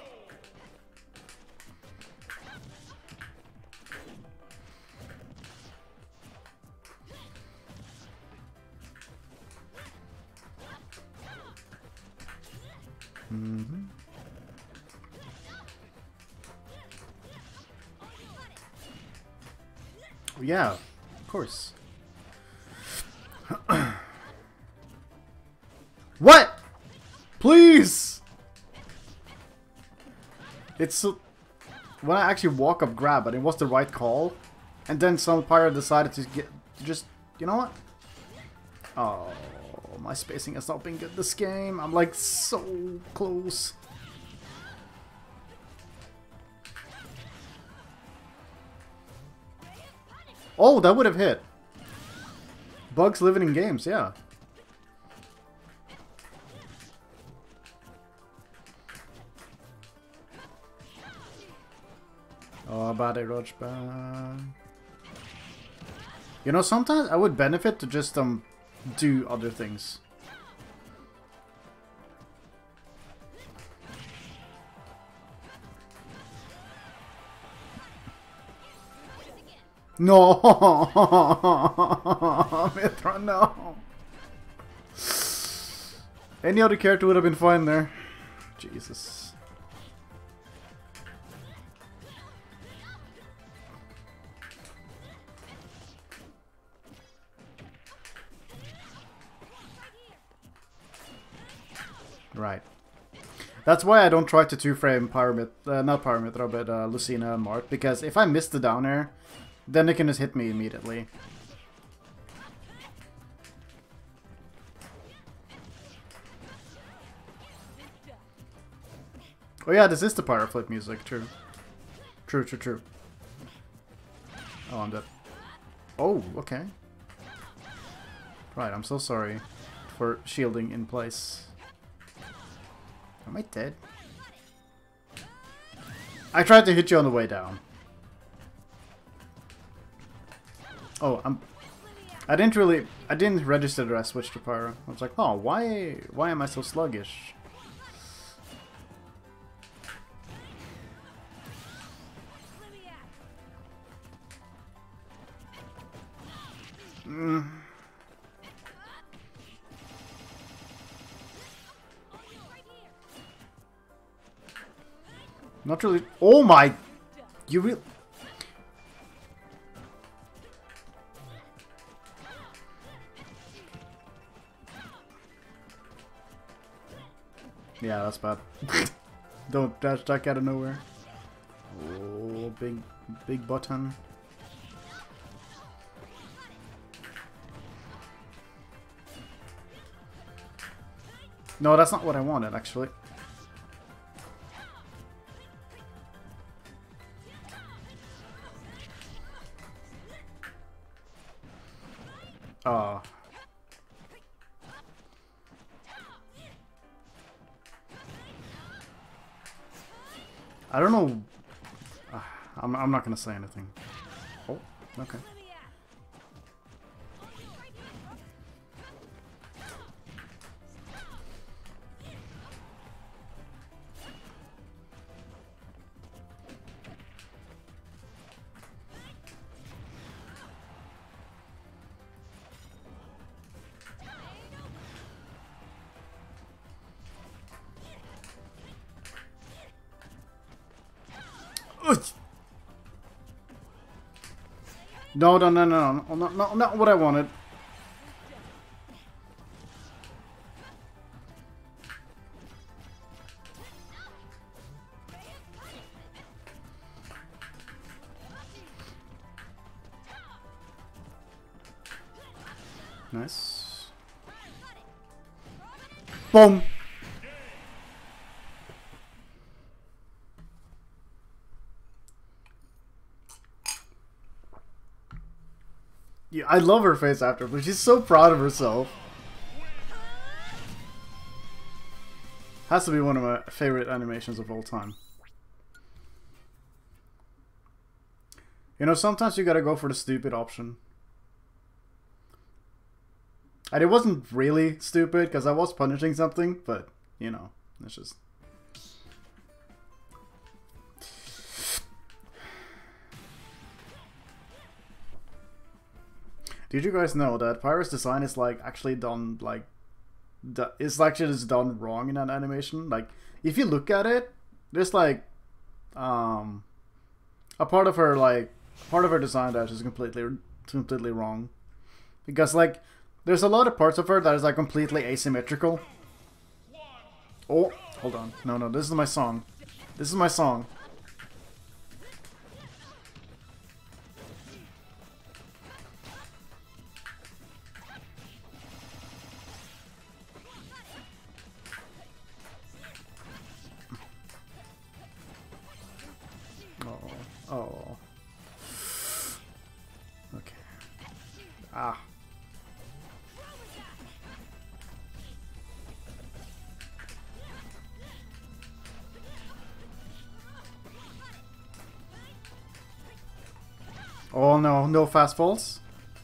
Mm -hmm. Yeah, of course. what? Please! It's. When I actually walk up grab, but it was the right call. And then some pirate decided to get... To just... You know what? Oh, my spacing has not been good this game. I'm like so close. Oh, that would have hit. Bugs living in games, yeah. Body roach ban. You know, sometimes I would benefit to just um do other things. No, Mythra, no. Any other character would have been fine there. Jesus. Right. That's why I don't try to two-frame Pyramid, uh, not Pyramid, but uh, Lucina and Marth, because if I miss the down air, then they can just hit me immediately. Oh yeah, this is the Pyro Flip music, true. True, true, true. Oh, I'm dead. Oh, okay. Right, I'm so sorry for shielding in place. Am I dead? I tried to hit you on the way down. Oh, I'm... I didn't really... I didn't register that I switched to Pyra. I was like, oh, why, why am I so sluggish? Mm. Not really. Oh my! You real. Yeah, that's bad. Don't dash attack out of nowhere. Oh, big, big button. No, that's not what I wanted, actually. Oh. I don't know. Uh, I'm, I'm not going to say anything. Oh, okay. No, no, no, no, no, not, not, not what I wanted. Nice. Boom! I love her face after, but she's so proud of herself. Has to be one of my favorite animations of all time. You know, sometimes you gotta go for the stupid option. And it wasn't really stupid, because I was punishing something, but, you know, it's just... Did you guys know that Pyra's design is like actually done like it's actually just done wrong in that animation? Like if you look at it, there's like um a part of her like part of her design that is completely completely wrong. Because like there's a lot of parts of her that is like completely asymmetrical. Oh, hold on. No, no, this is my song. This is my song. Fast falls?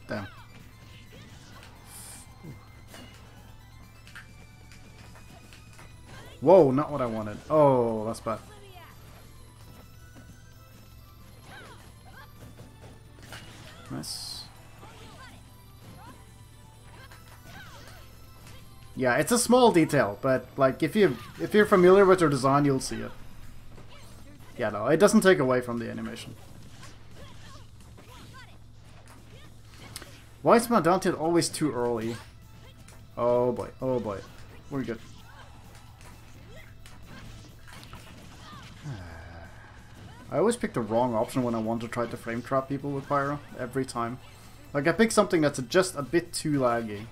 Damn. Whoa, not what I wanted. Oh, that's bad. Nice. Yeah, it's a small detail, but like if you if you're familiar with her design, you'll see it. Yeah, no, it doesn't take away from the animation. Why is my tilt always too early? Oh boy, oh boy. We're good. I always pick the wrong option when I want to try to frame trap people with Pyra, every time. Like, I pick something that's just a bit too laggy.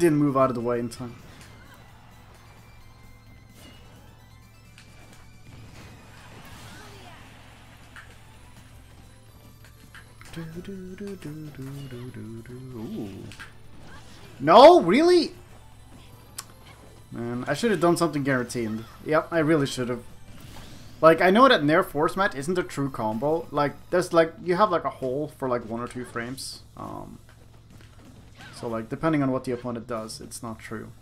Didn't move out of the way in time. Ooh. No, really? Man, I should have done something guaranteed. Yep, I really should have. Like, I know that Nair Force Mat isn't a true combo. Like, there's like, you have like a hole for like one or two frames. Um, so like, depending on what the opponent does, it's not true.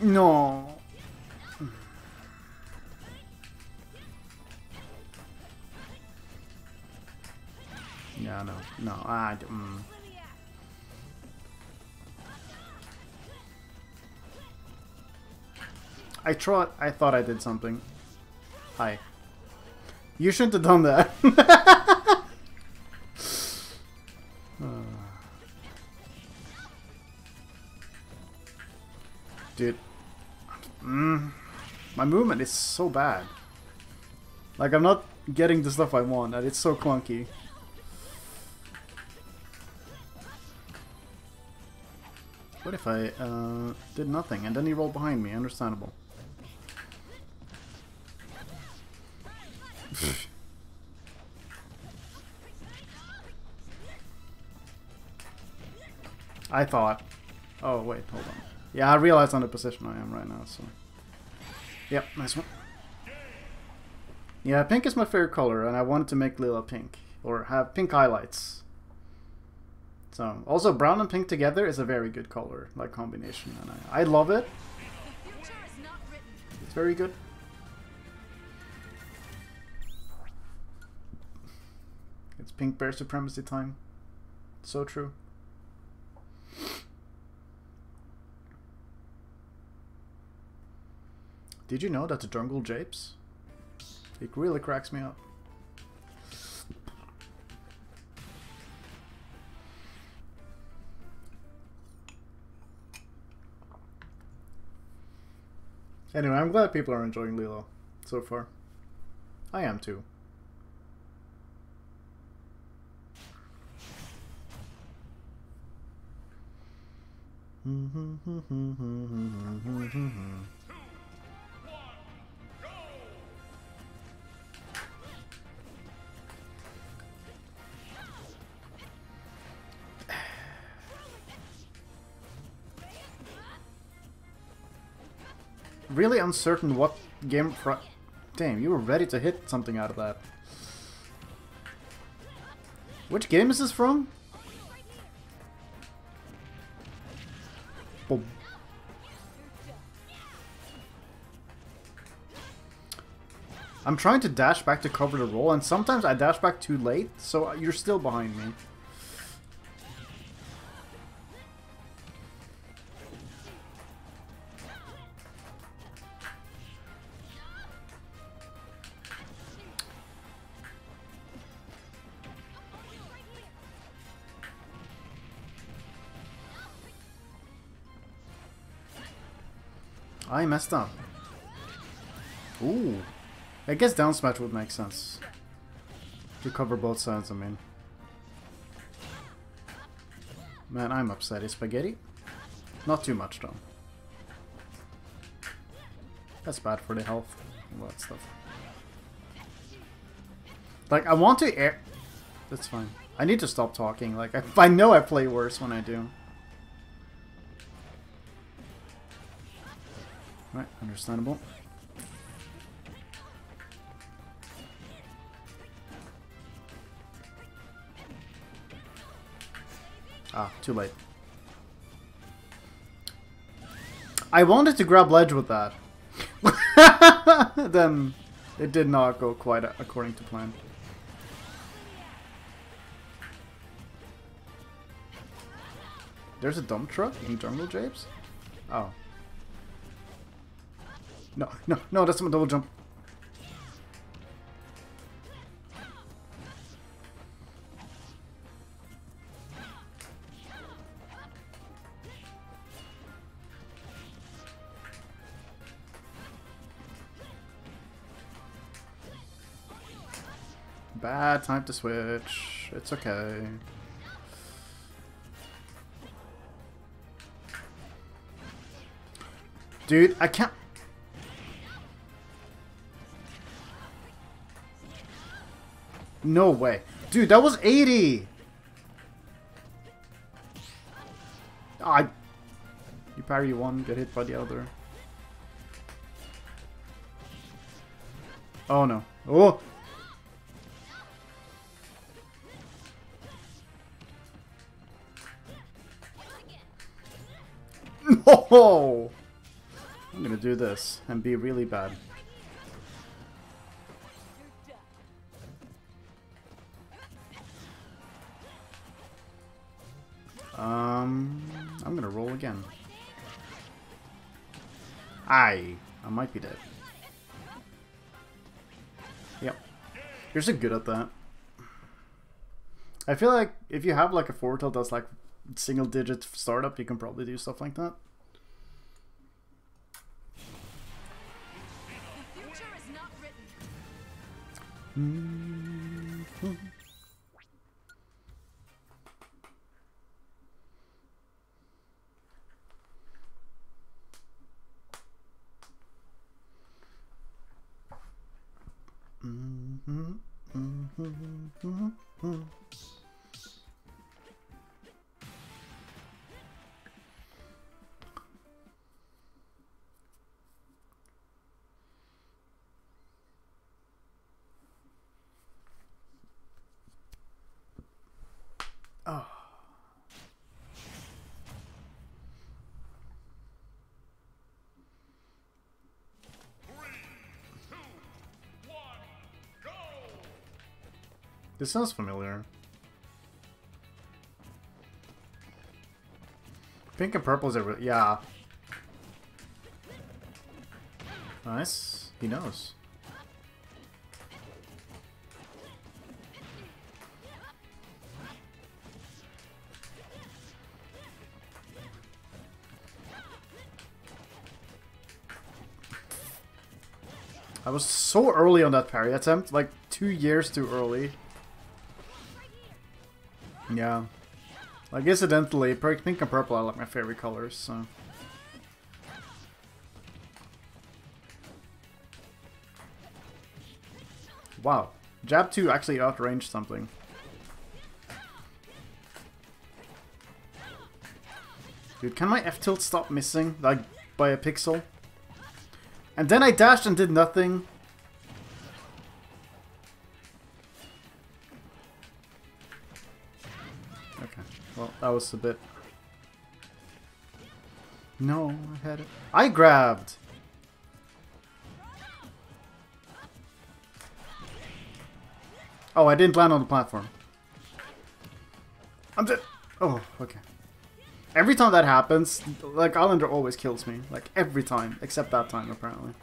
No. Yeah, no, no, I. Mm. I tried. I thought I did something. Hi. You shouldn't have done that. Dude. Mm, my movement is so bad. Like, I'm not getting the stuff I want, and it's so clunky. What if I uh, did nothing, and then he rolled behind me? Understandable. I thought. Oh, wait, hold on. Yeah, I realize on the position I am right now, so... Yep, nice one. Yeah, pink is my favorite color, and I wanted to make Lila pink. Or have pink highlights. So, also brown and pink together is a very good color, like combination, and I, I love it. It's very good. It's pink bear supremacy time. So true. Did you know that the jungle japes? It really cracks me up. Anyway, I'm glad people are enjoying Lilo so far. I am too. Mm-hmm, mm-hmm, mm-hmm, really uncertain what game... Damn, you were ready to hit something out of that. Which game is this from? Boom. I'm trying to dash back to cover the roll, and sometimes I dash back too late, so you're still behind me. Messed up. Ooh. I guess down smash would make sense. To cover both sides, I mean. Man, I'm upset. Is spaghetti? Not too much, though. That's bad for the health. All that stuff. Like, I want to air... That's fine. I need to stop talking. Like, I, I know I play worse when I do. Right, understandable. Ah, too late. I wanted to grab ledge with that. then it did not go quite according to plan. There's a dump truck in Jungle Japes? Oh. No, no, no, that's my double jump. Bad time to switch. It's okay. Dude, I can't... No way. Dude, that was 80! I... You parry one, get hit by the other. Oh no. Oh! No! I'm gonna do this and be really bad. Again. I, I might be dead. Yep. You're so good at that. I feel like if you have like a forward tilt that's like single digit startup, you can probably do stuff like that. Mm This sounds familiar. Pink and purple is a yeah. Nice. He knows. I was so early on that parry attempt, like two years too early. Yeah. Like, incidentally, pink and purple are like my favorite colors, so... Wow. Jab 2 actually outranged something. Dude, can my F-tilt stop missing, like, by a pixel? And then I dashed and did nothing. Was a bit... No, I had it. I grabbed! Oh, I didn't land on the platform. I'm dead. Oh, okay. Every time that happens, like, Islander always kills me. Like, every time. Except that time, apparently.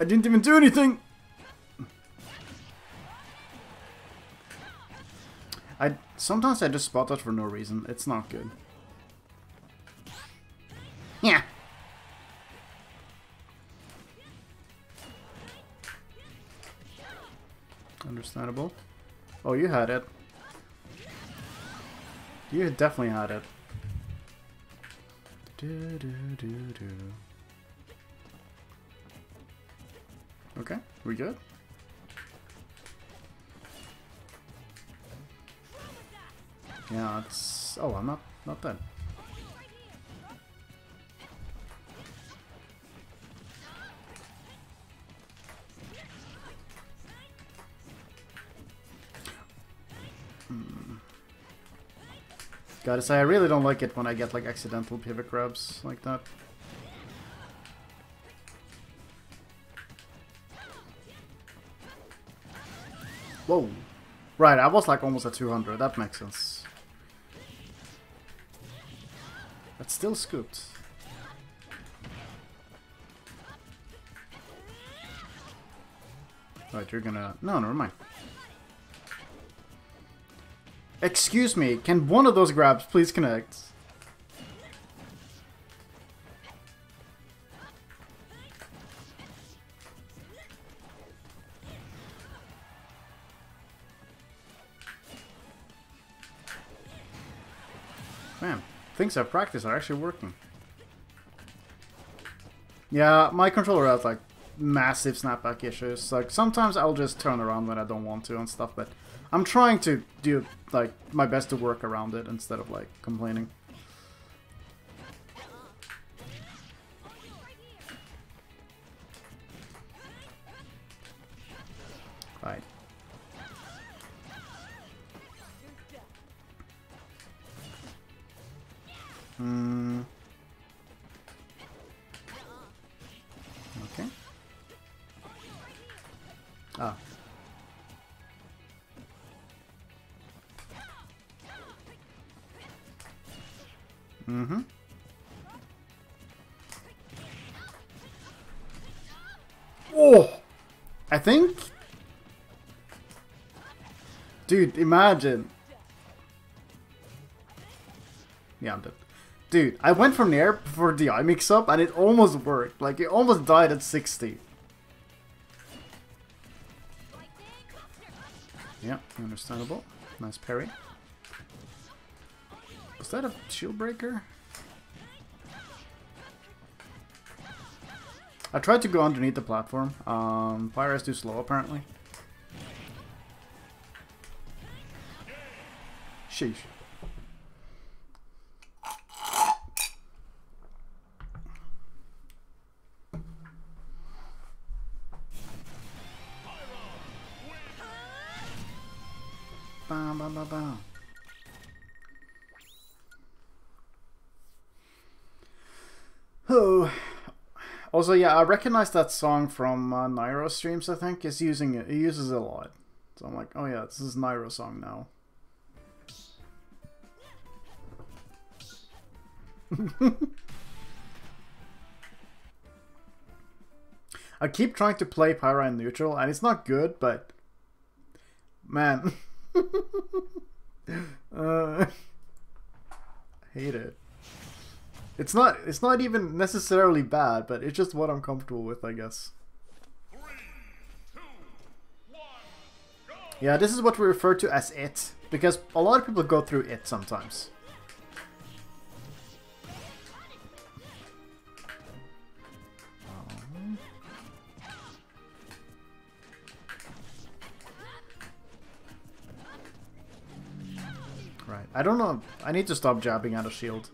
I didn't even do anything! I Sometimes I just spot that for no reason. It's not good. Yeah. Understandable. Oh, you had it. You definitely had it. Do, do, do, do. Okay, we good? Yeah, it's... Oh, I'm not, not dead. Hmm. Gotta say, I really don't like it when I get like accidental pivot grabs like that. Whoa. Right, I was like almost at 200. That makes sense. But still scooped. Right, you're gonna... No, never mind. Excuse me, can one of those grabs please connect? Things I've practiced are actually working. Yeah, my controller has like massive snapback issues. Like sometimes I'll just turn around when I don't want to and stuff, but I'm trying to do like my best to work around it instead of like complaining. Think... Dude, imagine. Yeah, I'm dead. Dude, I went from there for the eye mix-up and it almost worked. Like, it almost died at 60. Yeah, understandable. Nice parry. Was that a shield breaker? I tried to go underneath the platform. Um, fire is too slow, apparently. Sheesh. Bam, bam, bam, bam. Oh. Also, yeah, I recognize that song from uh, Nairo streams. I think is using it. He uses it a lot. So I'm like, oh yeah, this is Nairo song now. I keep trying to play Pyra in neutral, and it's not good, but man, uh, hate it. It's not it's not even necessarily bad, but it's just what I'm comfortable with, I guess. Yeah, this is what we refer to as it, because a lot of people go through it sometimes. Right. I don't know. I need to stop jabbing out of shield.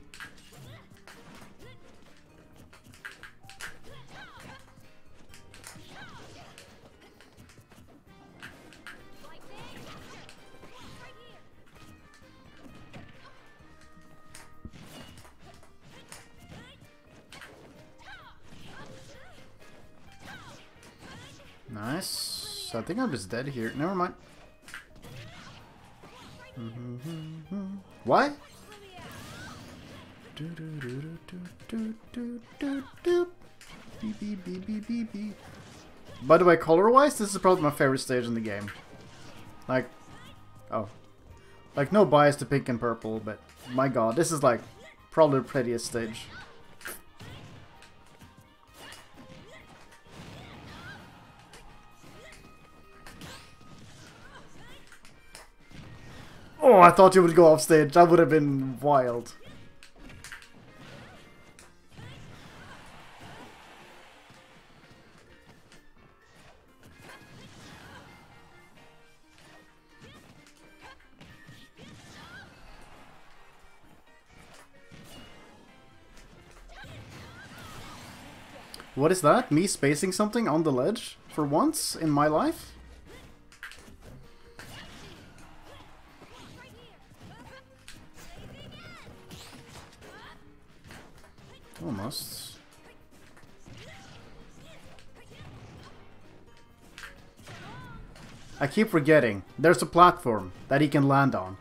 I think I'm just dead here. Never mind. What? By the way, color-wise, this is probably my favorite stage in the game. Like, oh. Like, no bias to pink and purple, but my god, this is like probably the prettiest stage. Oh, I thought you would go off stage. That would have been wild. What is that? Me spacing something on the ledge? For once in my life? Almost. I keep forgetting. There's a platform that he can land on.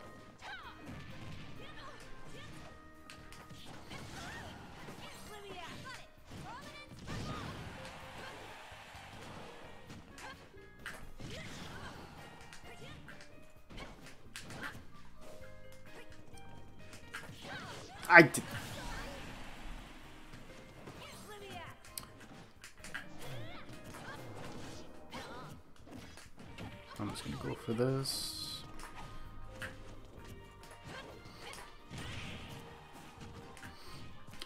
I did. For this.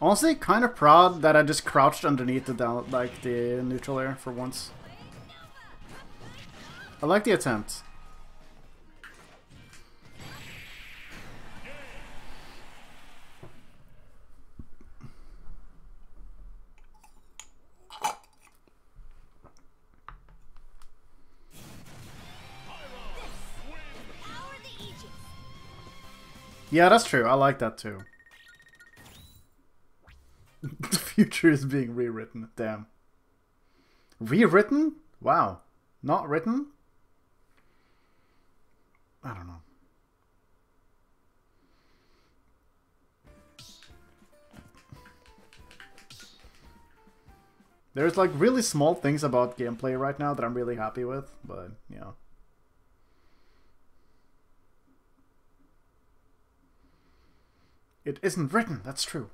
Honestly, kind of proud that I just crouched underneath the down, like the neutral air for once. I like the attempt. Yeah, that's true. I like that too. the future is being rewritten. Damn. Rewritten? Wow. Not written? I don't know. There's like really small things about gameplay right now that I'm really happy with, but yeah. It isn't written, that's true.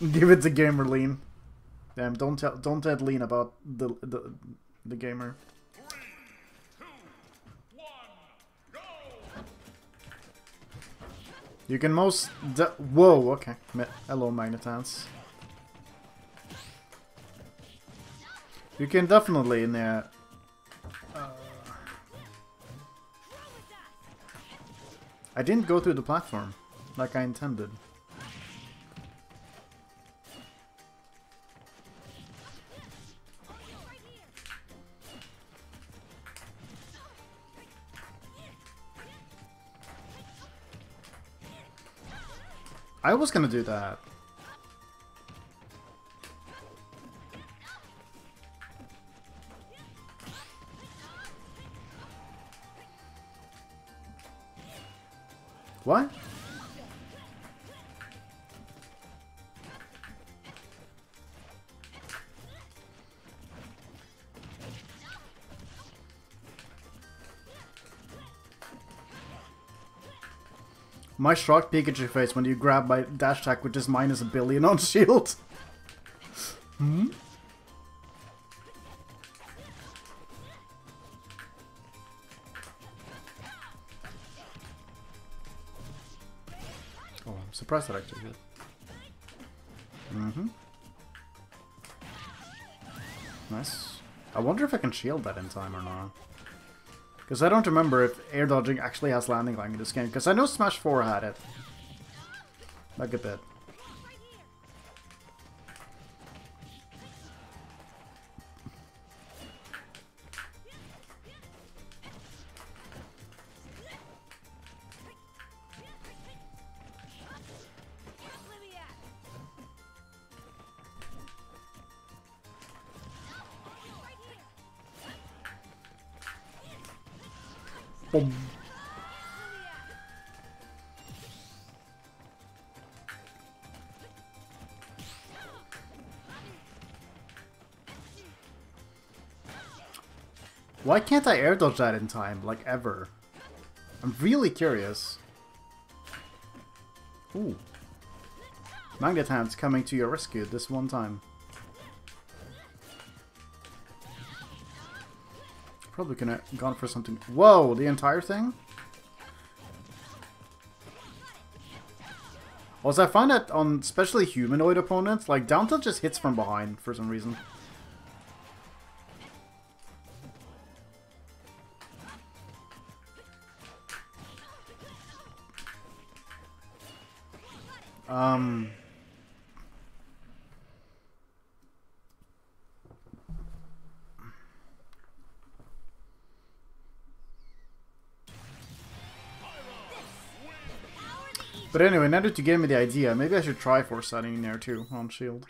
Give it to gamer lean. Damn, don't tell don't tell lean about the the the gamer. You can most whoa okay hello Magnet Hands. You can definitely in there I didn't go through the platform, like I intended. I was gonna do that. What? My shocked Pikachu face when you grab my dash attack which is minus a billion on shield. hmm? Surprised that actually. Mm-hmm. Nice. I wonder if I can shield that in time or not. Because I don't remember if air dodging actually has landing lag in this game. Because I know Smash 4 had it. Like a bit. Why can't I air dodge that in time, like ever? I'm really curious. Ooh. Magnet Hands coming to your rescue this one time. Probably have gone for something. Whoa, the entire thing? Also, I find that on especially humanoid opponents, like down tilt just hits from behind for some reason. Um... But anyway, now that you gave me the idea, maybe I should try force setting in there too, on shield.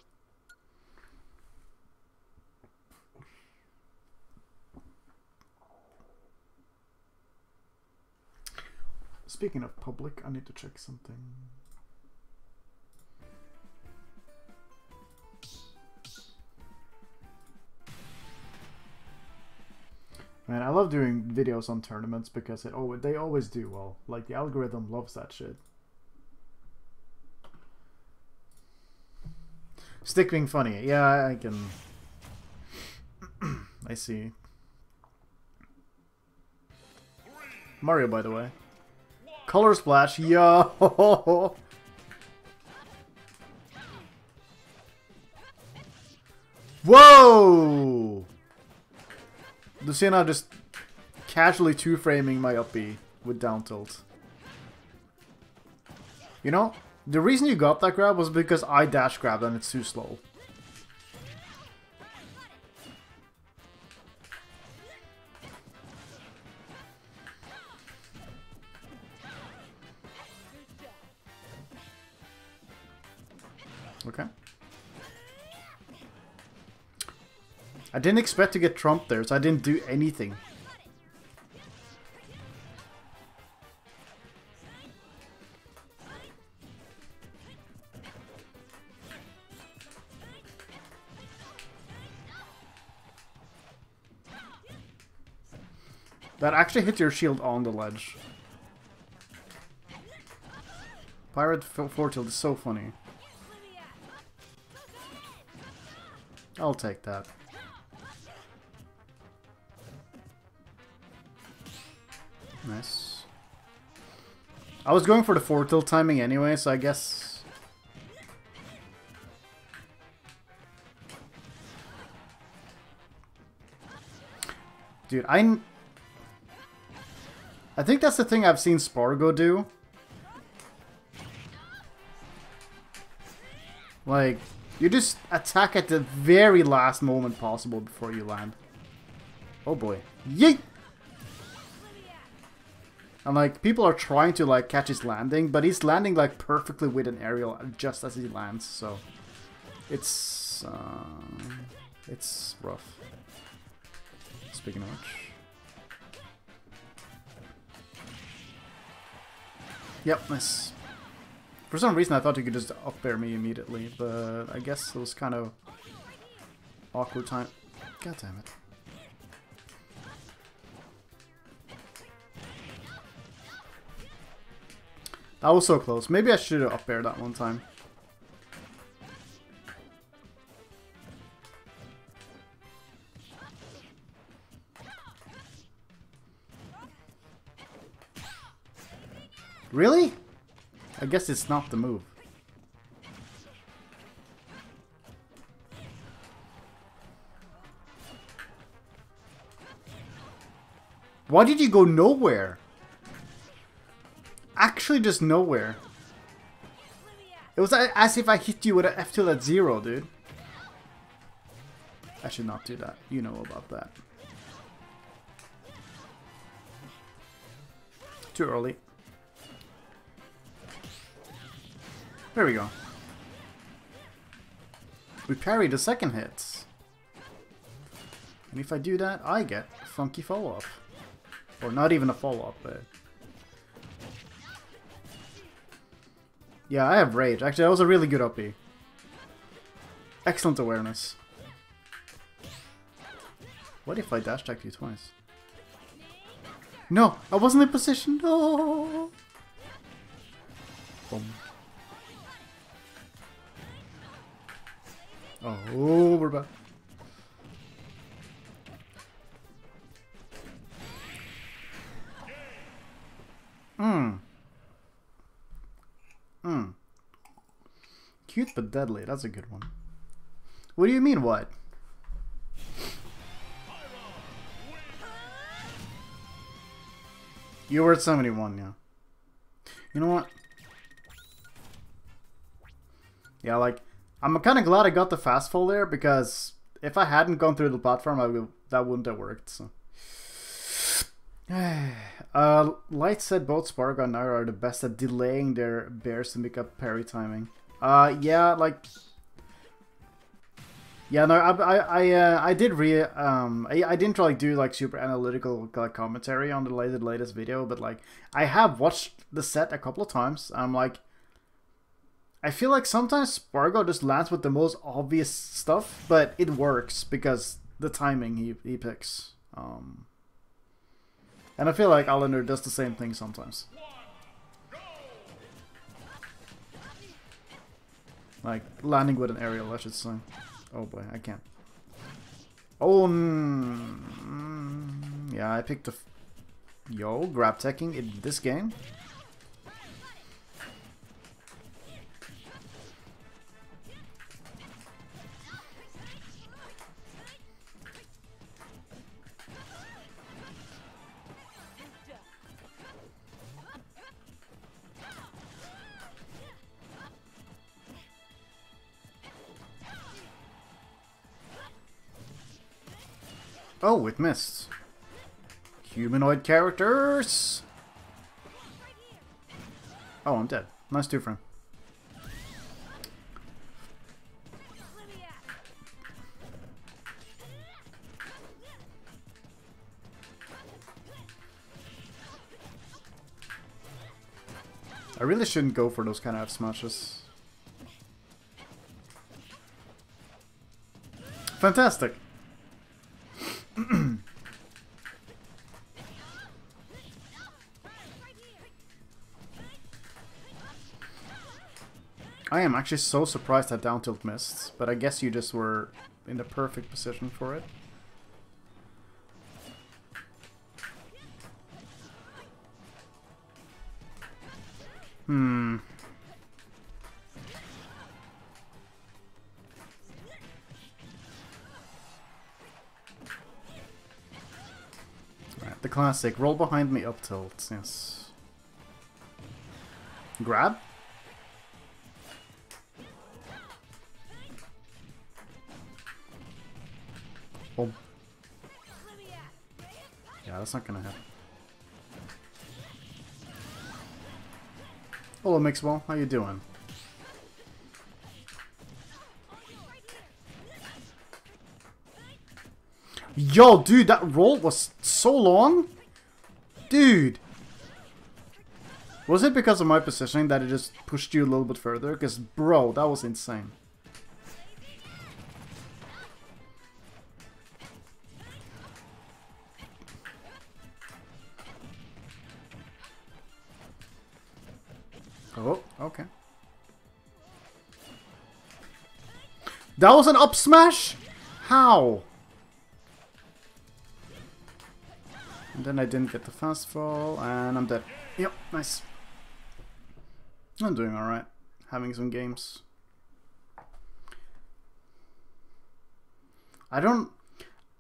Speaking of public, I need to check something. Man, I love doing videos on tournaments because it always, they always do well. Like, the algorithm loves that shit. Stick being funny. Yeah, I can... I see. Mario, by the way. Color Splash, yo! Whoa! Lucina just casually two-framing my up B with down tilt. You know, the reason you got that grab was because I dash grabbed and it's too slow. I didn't expect to get trumped there, so I didn't do anything. That actually hit your shield on the ledge. Pirate Four Tilt is so funny. I'll take that. Nice. I was going for the 4 tilt timing anyway, so I guess... Dude, I... I think that's the thing I've seen Spargo do. Like, you just attack at the very last moment possible before you land. Oh boy. Yeet! And like, people are trying to like catch his landing, but he's landing like perfectly with an aerial just as he lands, so... It's... Uh, it's rough. Speaking of which... Yep, nice. For some reason I thought you could just up air me immediately, but I guess it was kind of awkward time. God damn it. That was so close. Maybe I should have up air that one time. Really? I guess it's not the move. Why did you go nowhere? Actually just nowhere. It was as if I hit you with an F2 at zero, dude. I should not do that. You know about that. Too early. There we go. We parry the second hits. And if I do that, I get funky follow-up. Or not even a follow-up, but... Yeah, I have rage. Actually, that was a really good OP. Excellent awareness. What if I dash attacked you twice? No! I wasn't in position! No! Boom. Oh, we're back. Hmm. Hmm. Cute but deadly. That's a good one. What do you mean, what? You were at 71, yeah. You know what? Yeah, like, I'm kind of glad I got the fast fall there because if I hadn't gone through the platform, I would, that wouldn't have worked. So. uh, Light said both Spargo and Naira are the best at delaying their bears to make up parry timing. Uh, yeah, like, yeah, no, I, I, I, uh, I did re, um, I, I didn't really do like super analytical like commentary on the latest latest video, but like, I have watched the set a couple of times. I'm like, I feel like sometimes Spargo just lands with the most obvious stuff, but it works because the timing he, he picks. Um, and I feel like Allender does the same thing sometimes. Like, landing with an aerial, I should say. Oh boy, I can't. Oh, mm, yeah, I picked a... Yo, grab teching in this game? Oh, it missed. Humanoid characters! Oh, I'm dead. Nice two frame. I really shouldn't go for those kind of smashes. Fantastic! I am actually so surprised that down tilt missed, but I guess you just were in the perfect position for it. Hmm. The classic. Roll behind me up tilt, yes. Grab? Oh. Yeah, that's not gonna happen. Hello, Mixwell. How you doing? Yo, dude, that roll was so long? Dude. Was it because of my positioning that it just pushed you a little bit further? Because, bro, that was insane. Oh, okay. That was an up smash? How? Then I didn't get the fast fall, and I'm dead. Yep, nice. I'm doing alright. Having some games. I don't...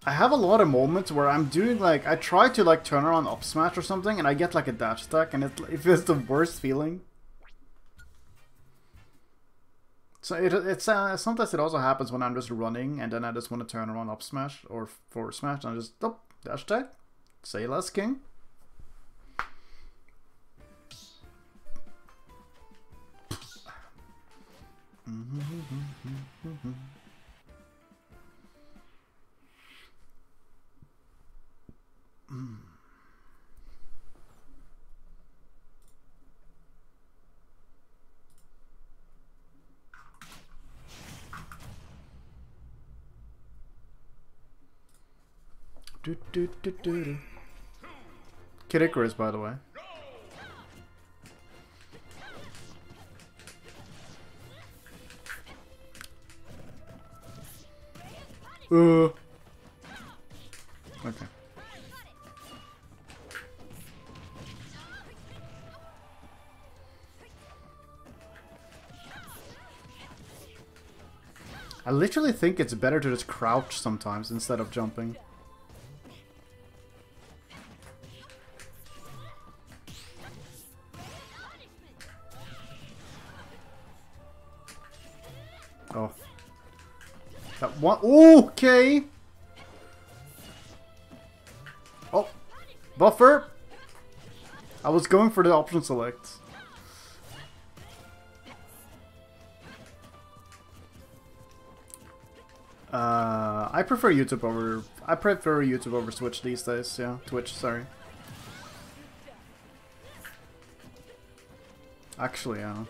I have a lot of moments where I'm doing like... I try to like turn around up smash or something, and I get like a dash attack, and it, it feels the worst feeling. So it, it's uh, sometimes it also happens when I'm just running and then I just want to turn around up smash or forward smash and I just oh, dash attack. Say less king. Mm. Do, do, do, do, do. Kid Icarus, by the way. Uh. Okay. I literally think it's better to just crouch sometimes instead of jumping. One. Okay. Oh. Buffer. I was going for the option select. Uh, I prefer YouTube over... I prefer YouTube over Switch these days, yeah. Twitch, sorry. Actually, yeah.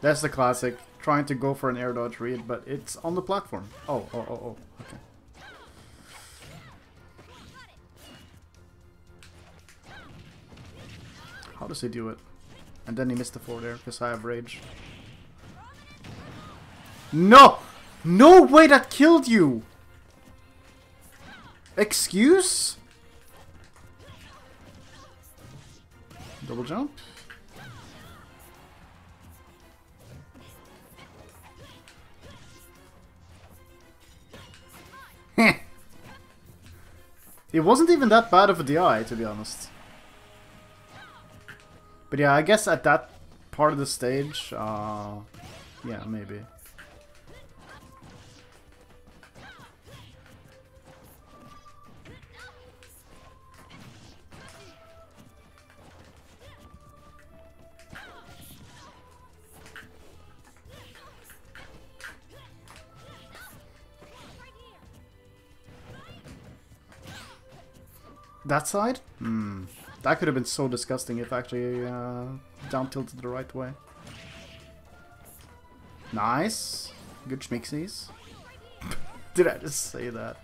That's the classic. Trying to go for an air dodge read, but it's on the platform. Oh, oh, oh, oh. Okay. How does he do it? And then he missed the forward air because I have rage. No! No way that killed you! Excuse? Double jump? It wasn't even that bad of a DI, to be honest. But yeah, I guess at that part of the stage, uh, Yeah, maybe. That side? Hmm. That could have been so disgusting if actually uh, down tilted the right way. Nice. Good schmixies. Did I just say that?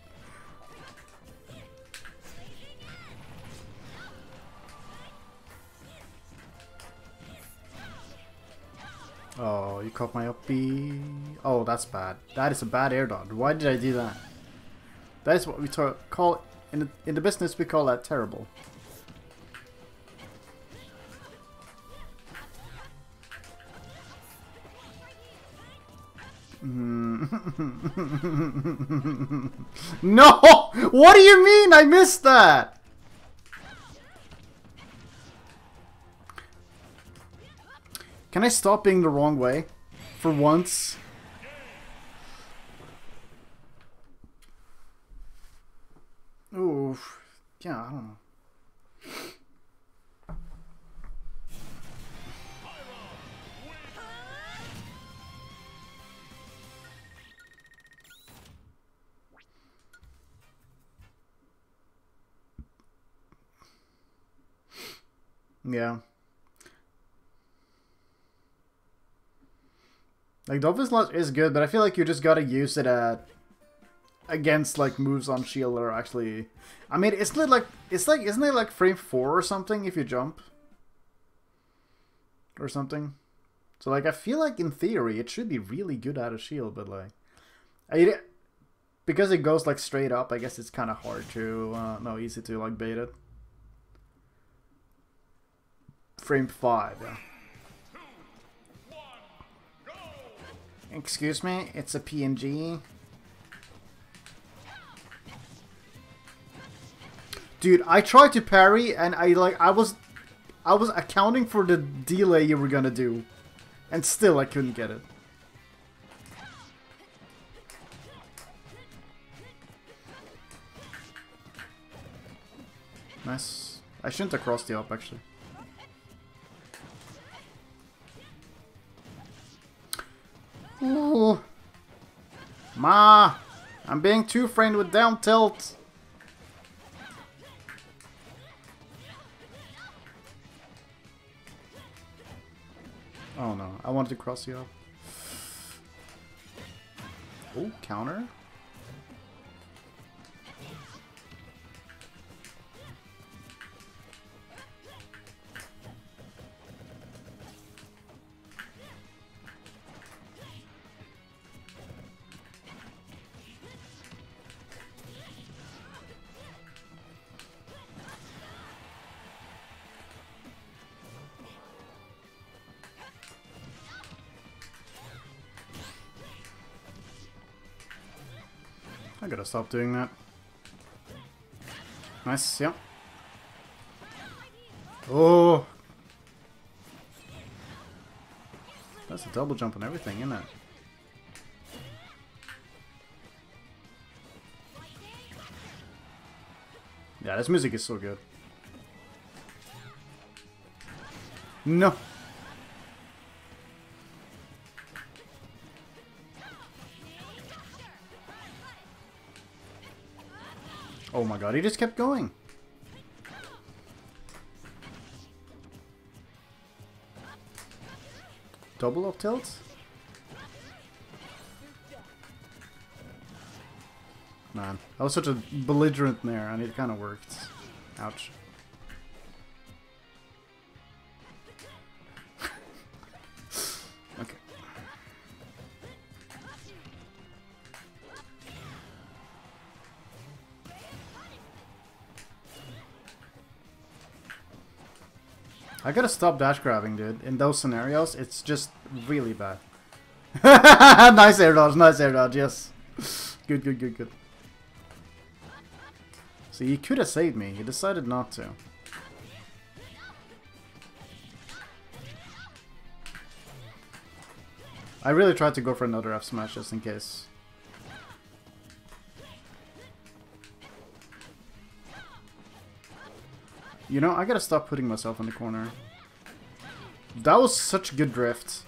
Oh, you caught my up B. Oh, that's bad. That is a bad air dodge. Why did I do that? That is what we call in the, in the business we call that terrible. Mm. no! What do you mean? I missed that! Can I stop being the wrong way? For once? Ooh, yeah, I don't know. Yeah. Like, Dolphin Slash is good, but I feel like you just gotta use it at... Against, like, moves on shield or actually... I mean, isn't it like... It's like, isn't it like frame 4 or something if you jump? Or something? So, like, I feel like in theory it should be really good at a shield, but, like... I, because it goes, like, straight up, I guess it's kind of hard to... Uh, no, easy to, like, bait it. Frame 5, yeah. Excuse me, it's a PNG. Dude, I tried to parry and I like I was I was accounting for the delay you were gonna do. And still I couldn't get it. Nice. I shouldn't have crossed the up actually. Ooh. Ma! I'm being too framed with down tilt. Oh no, I wanted to cross you up. Oh, counter? Stop doing that. Nice, yeah. Oh! That's a double jump on everything, isn't it? Yeah, this music is so good. No! Oh my god, he just kept going. Double up tilt? Man, I was such a belligerent there and it kind of worked. Ouch. I gotta stop dash grabbing, dude. In those scenarios, it's just really bad. nice air dodge, nice air dodge, yes. Good, good, good, good. See, he could have saved me. He decided not to. I really tried to go for another F smash just in case. You know, I gotta stop putting myself in the corner. That was such good drift.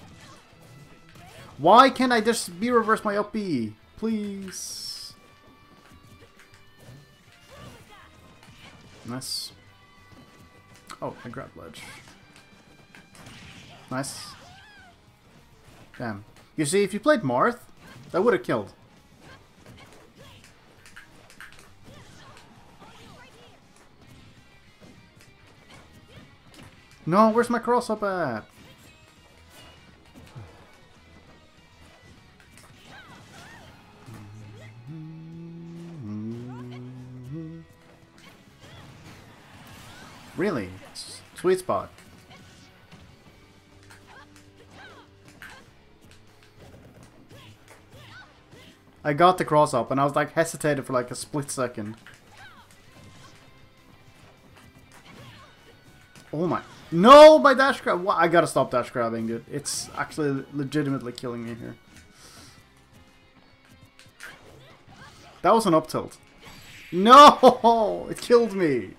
Why can't I just be reverse my B? Please. Nice. Oh, I grabbed ledge. Nice. Damn. You see, if you played Marth, that would have killed. No, where's my cross up at? Really? Sweet spot. I got the cross up and I was like hesitated for like a split second. Oh my. No, my dash grab. I gotta stop dash grabbing, dude. It's actually legitimately killing me here. That was an up tilt. No! It killed me!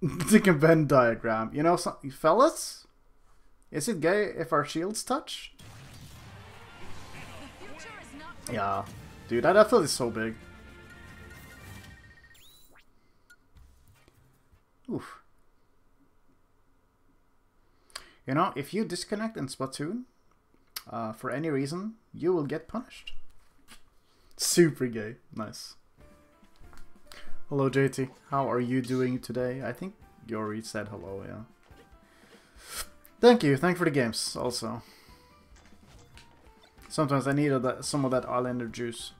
the Venn diagram. You know, some, fellas? Is it gay if our shields touch? Yeah. Dude, that, that is so big. Oof. You know, if you disconnect in Splatoon, uh, for any reason, you will get punished. Super gay. Nice. Hello, JT. How are you doing today? I think Yori said hello, yeah. Thank you. Thank you for the games, also. Sometimes I need some of that Islander juice.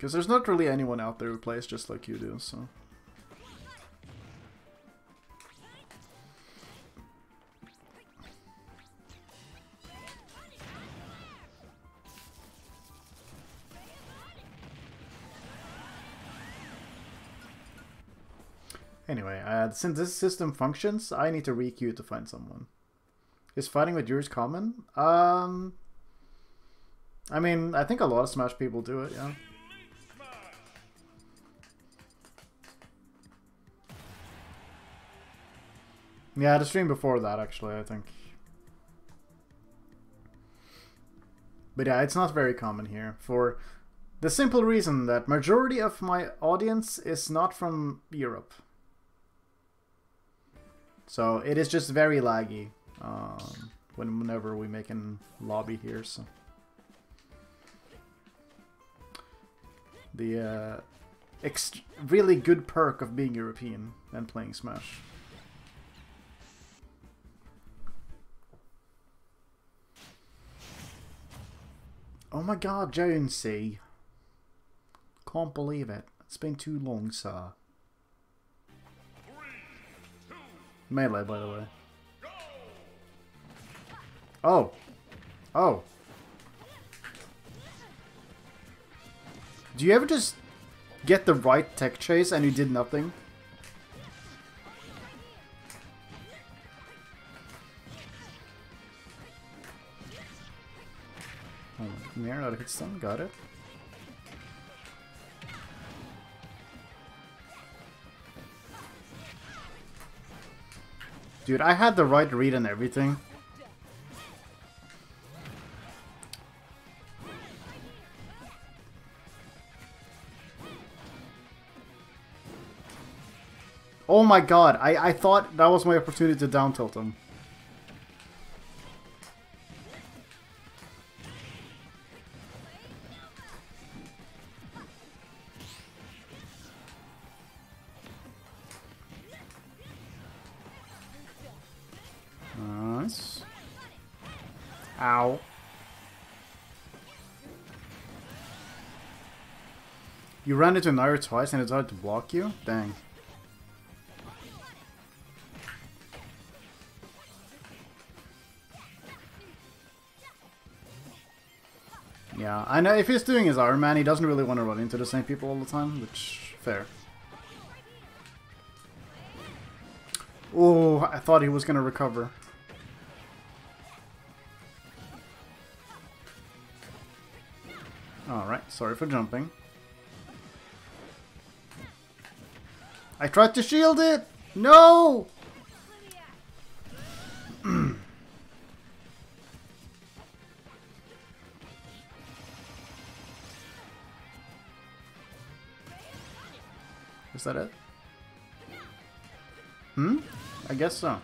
Because there's not really anyone out there who plays just like you do, so... Anyway, uh, since this system functions, I need to requeue to find someone. Is fighting with yours common? Um, I mean, I think a lot of Smash people do it, yeah. Yeah, the stream before that, actually, I think. But yeah, it's not very common here, for the simple reason that majority of my audience is not from Europe. So it is just very laggy um, whenever we make a lobby here. So the uh, really good perk of being European and playing Smash. Oh my god, Jonesy. Can't believe it. It's been too long, sir. Melee, by the way. Oh. Oh. Do you ever just get the right tech chase and you did nothing? Mirror out of hit stun, got it. Dude, I had the right read and everything. Oh my god, I, I thought that was my opportunity to down tilt him. Ow. You ran into Nair twice and decided to block you? Dang. Yeah, I know if he's doing his Iron Man, he doesn't really want to run into the same people all the time, which, fair. Oh, I thought he was gonna recover. Sorry for jumping. I tried to shield it! No! Is that it? Hmm? I guess so.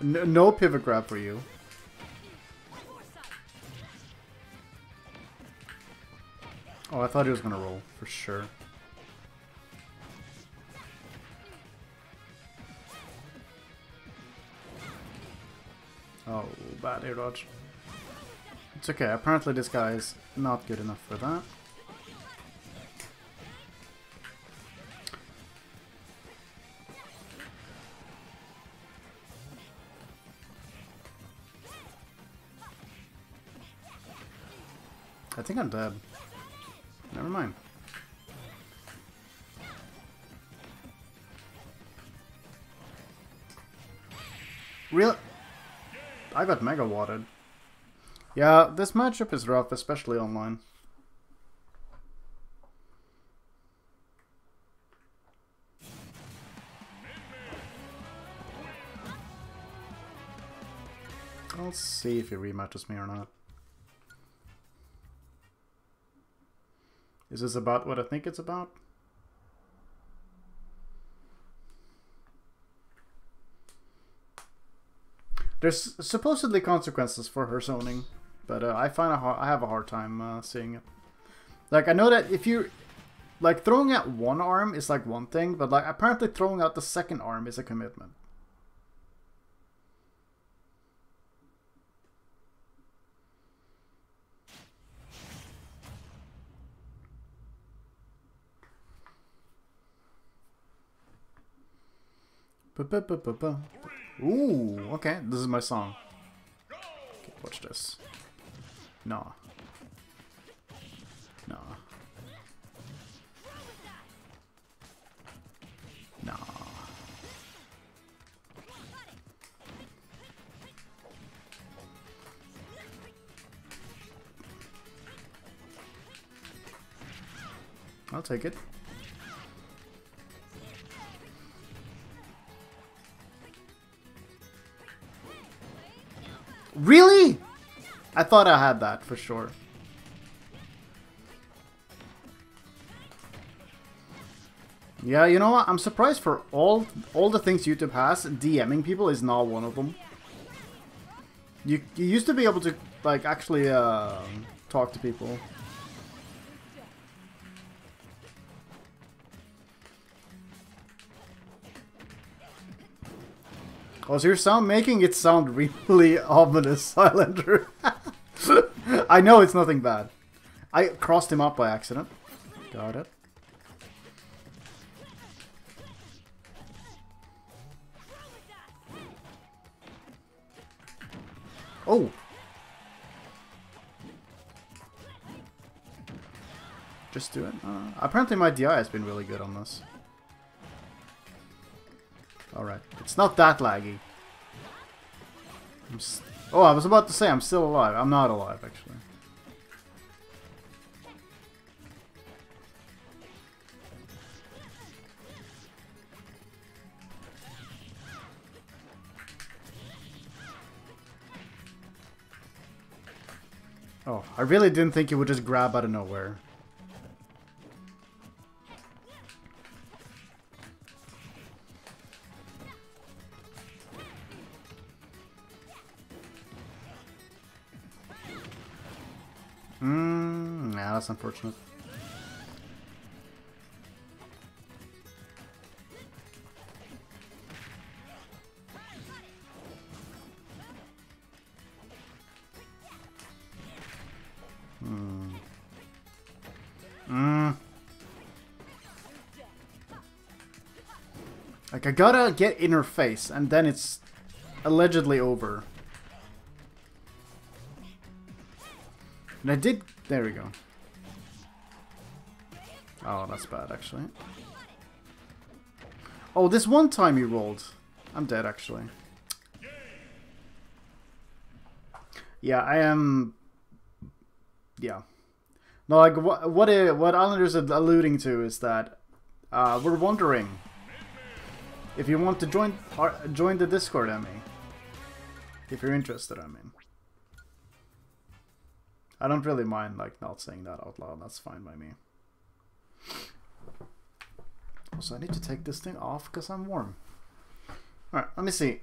No. pivot grab for you. Oh, I thought he was gonna roll, for sure. Oh, bad air dodge. It's okay, apparently this guy is not good enough for that. Think I'm dead. Never mind. Real? I got mega wadded. Yeah, this matchup is rough, especially online. I'll see if he rematches me or not. Is this about what I think it's about? There's supposedly consequences for her zoning, but uh, I find a hard, I have a hard time uh, seeing it. Like I know that if you like throwing out one arm is like one thing, but like apparently throwing out the second arm is a commitment. Ooh, okay, this is my song. Okay, watch this. No. No. No. I'll take it. Really? I thought I had that for sure. Yeah, you know what? I'm surprised for all all the things YouTube has, DMing people is not one of them. You, you used to be able to, like, actually uh, talk to people. Oh, your sound making it sound really ominous, Highlander. I know it's nothing bad. I crossed him up by accident. Got it. Oh! Just do it. Uh, apparently my DI has been really good on this. Alright. It's not that laggy. oh, I was about to say I'm still alive. I'm not alive, actually. Oh, I really didn't think it would just grab out of nowhere. Hmm, yeah, that's unfortunate. Hmm. Hmm. Like, I gotta get in her face, and then it's allegedly over. And I did There we go. Oh, that's bad, actually. Oh, this one time he rolled. I'm dead, actually. Yeah, I am... Yeah. No, like, what, what, what Islander's are alluding to is that uh, we're wondering if you want to join our, join the Discord, I mean. If you're interested, I mean. I don't really mind, like, not saying that out loud. That's fine by me. So I need to take this thing off because I'm warm. Alright, let me see.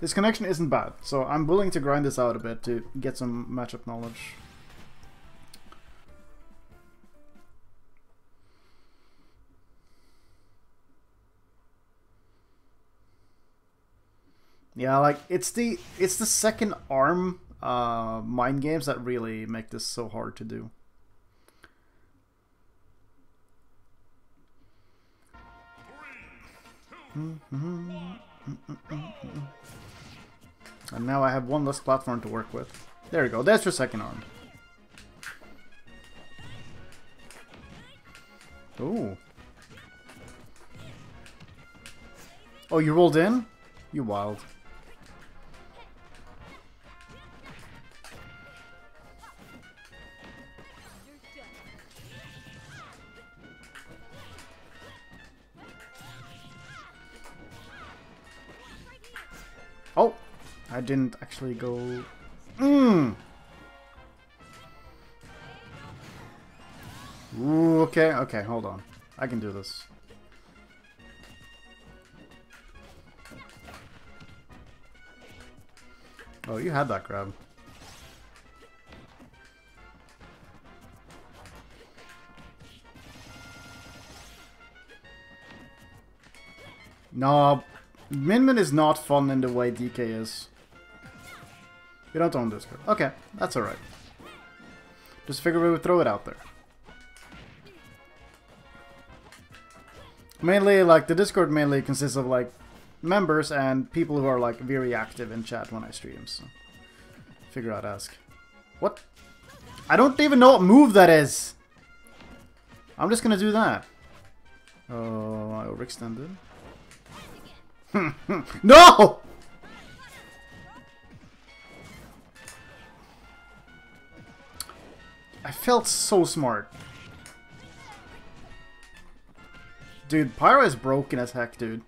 This connection isn't bad, so I'm willing to grind this out a bit to get some matchup knowledge. Yeah, like it's the it's the second arm uh, mind games that really make this so hard to do. And now I have one less platform to work with. There we go. That's your second arm. Ooh. Oh, you rolled in? You wild. I didn't actually go... Mmm! Ooh, okay, okay, hold on. I can do this. Oh, you had that grab. No, Min Min is not fun in the way DK is. We don't own Discord. Okay, that's alright. Just figure we would throw it out there. Mainly, like, the Discord mainly consists of, like, members and people who are, like, very active in chat when I stream, so... Figure out ask. What? I don't even know what move that is! I'm just gonna do that. Oh, I overextended. no! I felt so smart. Dude, Pyra is broken as heck, dude.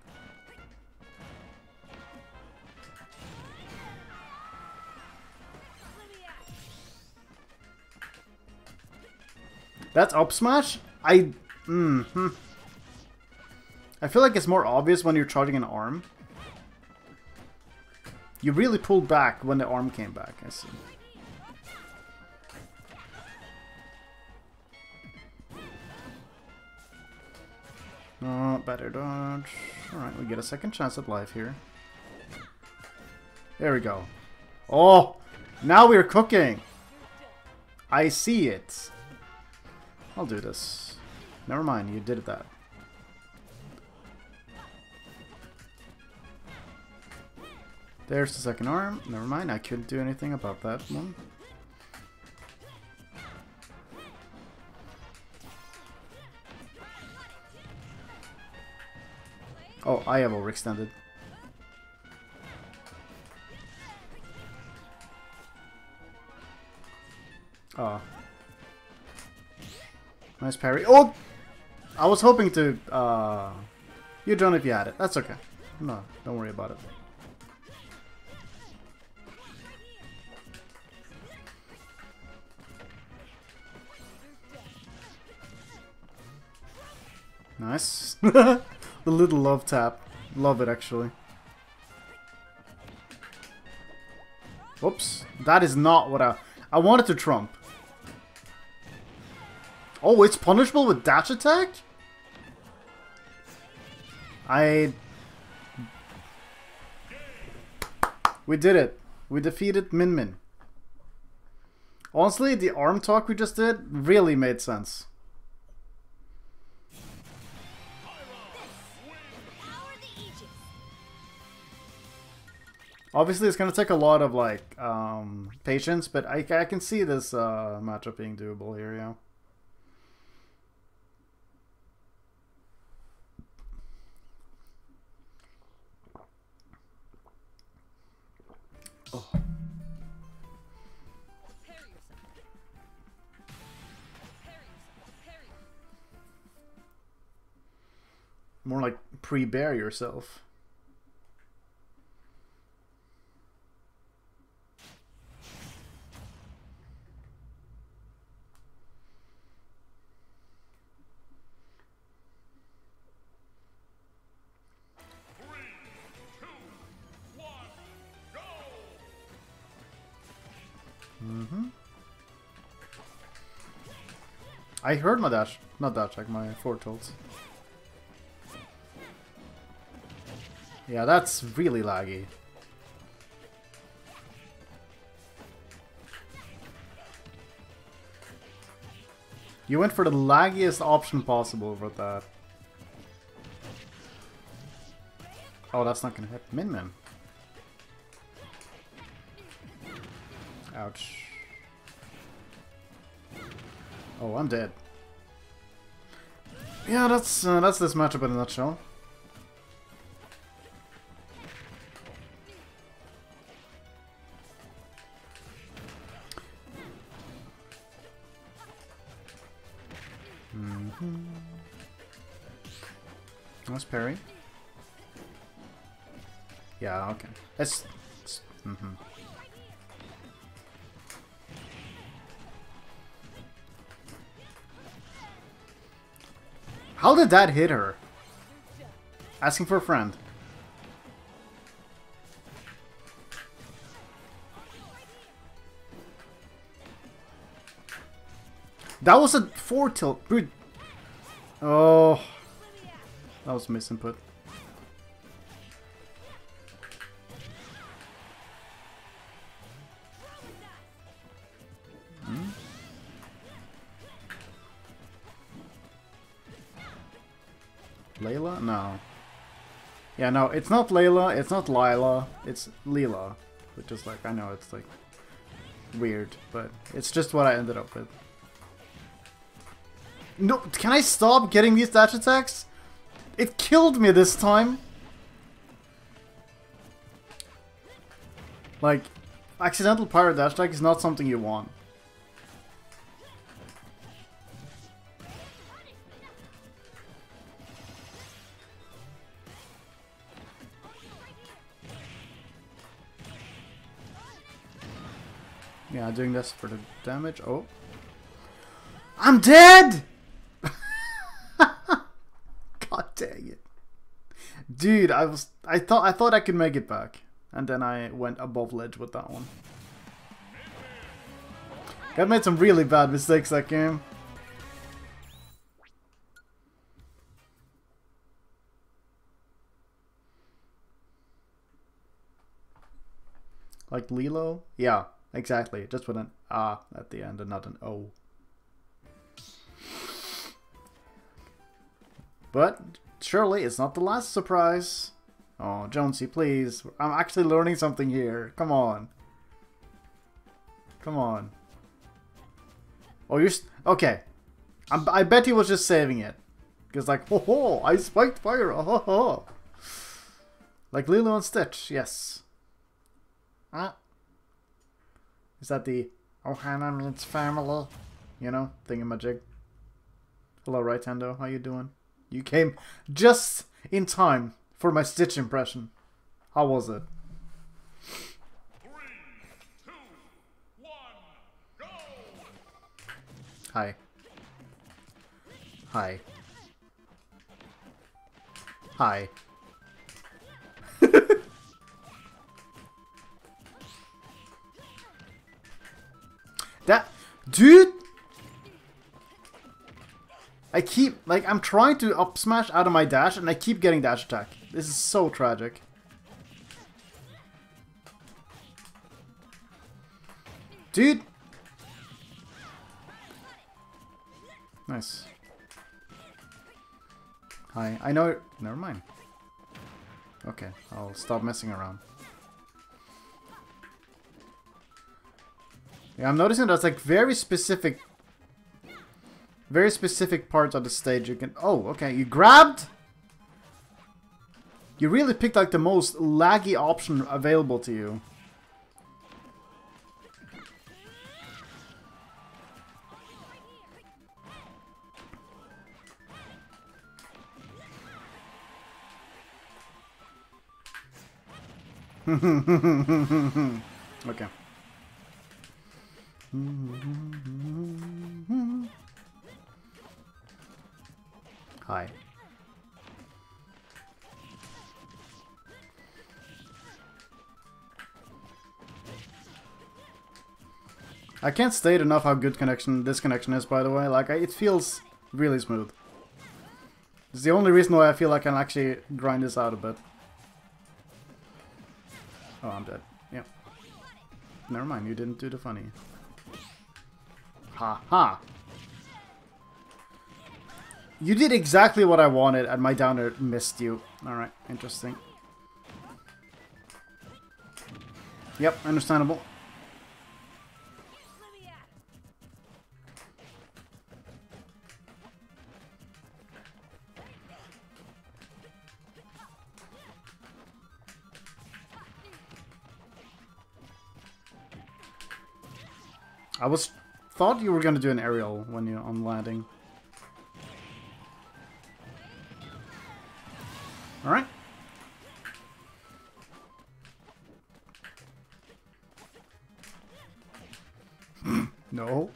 That's up smash? I... Mm hmm. I feel like it's more obvious when you're charging an arm. You really pulled back when the arm came back, I see. Uh, oh, better dodge. Alright, we get a second chance at life here. There we go. Oh! Now we're cooking! I see it. I'll do this. Never mind, you did it that. There's the second arm. Never mind, I couldn't do anything about that one. Oh, I have overextended. Oh. Nice parry. Oh! I was hoping to, uh... You don't if you had it. That's okay. No, don't worry about it. Nice. the little love tap. Love it, actually. Oops. That is not what I... I wanted to trump. Oh, it's punishable with dash attack? I... We did it. We defeated Min Min. Honestly, the arm talk we just did really made sense. Obviously, it's going to take a lot of, like, um, patience, but I, I can see this uh, matchup being doable here, yeah. Oh. More like pre-bear yourself. I heard my dash, not dash, like my forward tilts. Yeah, that's really laggy. You went for the laggiest option possible with that. Oh, that's not gonna hit. Min Min. Ouch. Oh, I'm dead. Yeah, that's uh, that's this matchup in a nutshell. Mm -hmm. Nice parry. Yeah, okay. It's... That hit her? Asking for a friend. That was a four tilt. Oh. That was misinput. Yeah, no, it's not Layla, it's not Lila, it's Leela. Which is like, I know it's like weird, but it's just what I ended up with. No, can I stop getting these dash attacks? It killed me this time. Like, accidental pirate dash attack is not something you want. Yeah, doing this for the damage. Oh. I'm dead! God dang it. Dude, I was I thought I thought I could make it back. And then I went above ledge with that one. I made some really bad mistakes that game. Like Lilo? Yeah, exactly. Just with an ah at the end and not an O. But surely it's not the last surprise. Oh, Jonesy, please. I'm actually learning something here. Come on. Come on. Oh, you're... Okay. I'm, i bet he was just saving it. Because like, ho ho, I spiked fire, ho ho. Like Lilo and Stitch, yes. Ah. Is that the Ohana means family? You know, thingamajig. Hello, Right Hando, how you doing? You came just in time for my Stitch impression. How was it? Three, two, one, Hi. Hi. Hi. That dude I keep, like, I'm trying to up smash out of my dash, and I keep getting dash attack. This is so tragic. Dude! Nice. Hi, I know... Never mind. Okay, I'll stop messing around. Yeah, I'm noticing that's like very specific, very specific parts of the stage you can... Oh, okay, you grabbed? You really picked like the most laggy option available to you. okay. Hi. I can't state enough how good connection this connection is, by the way. Like, it feels really smooth. It's the only reason why I feel I can actually grind this out a bit. Oh, I'm dead. Yep. Never mind, you didn't do the funny. Ha ha! You did exactly what I wanted, and my downer missed you. Alright, interesting. Yep, understandable. I was thought you were gonna do an aerial when you're on landing. Alright. no.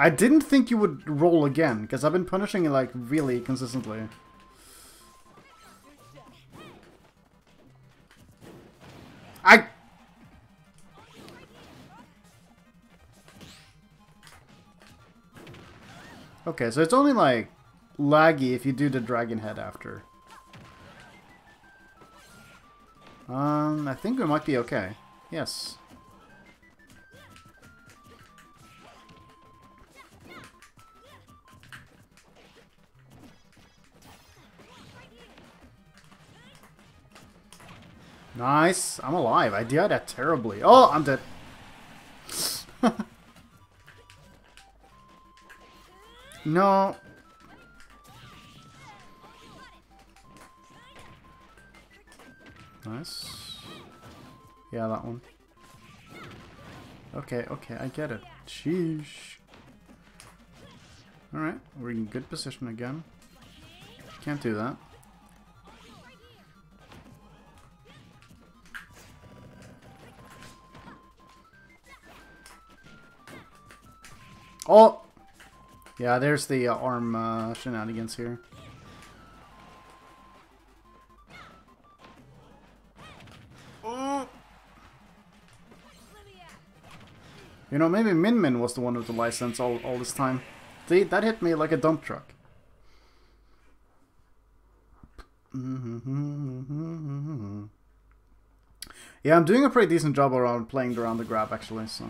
I didn't think you would roll again, because I've been punishing it like really consistently. I... Okay, so it's only like laggy if you do the dragon head after. Um, I think we might be okay. Yes. Nice. I'm alive. I died that terribly. Oh, I'm dead. no. Nice. Yeah, that one. Okay, okay, I get it. Sheesh. Alright, we're in good position again. Can't do that. Oh! Yeah, there's the uh, arm uh, shenanigans here. Oh! You know, maybe Min Min was the one with the license all, all this time. See, that hit me like a dump truck. Yeah, I'm doing a pretty decent job around playing around the grab, actually, so...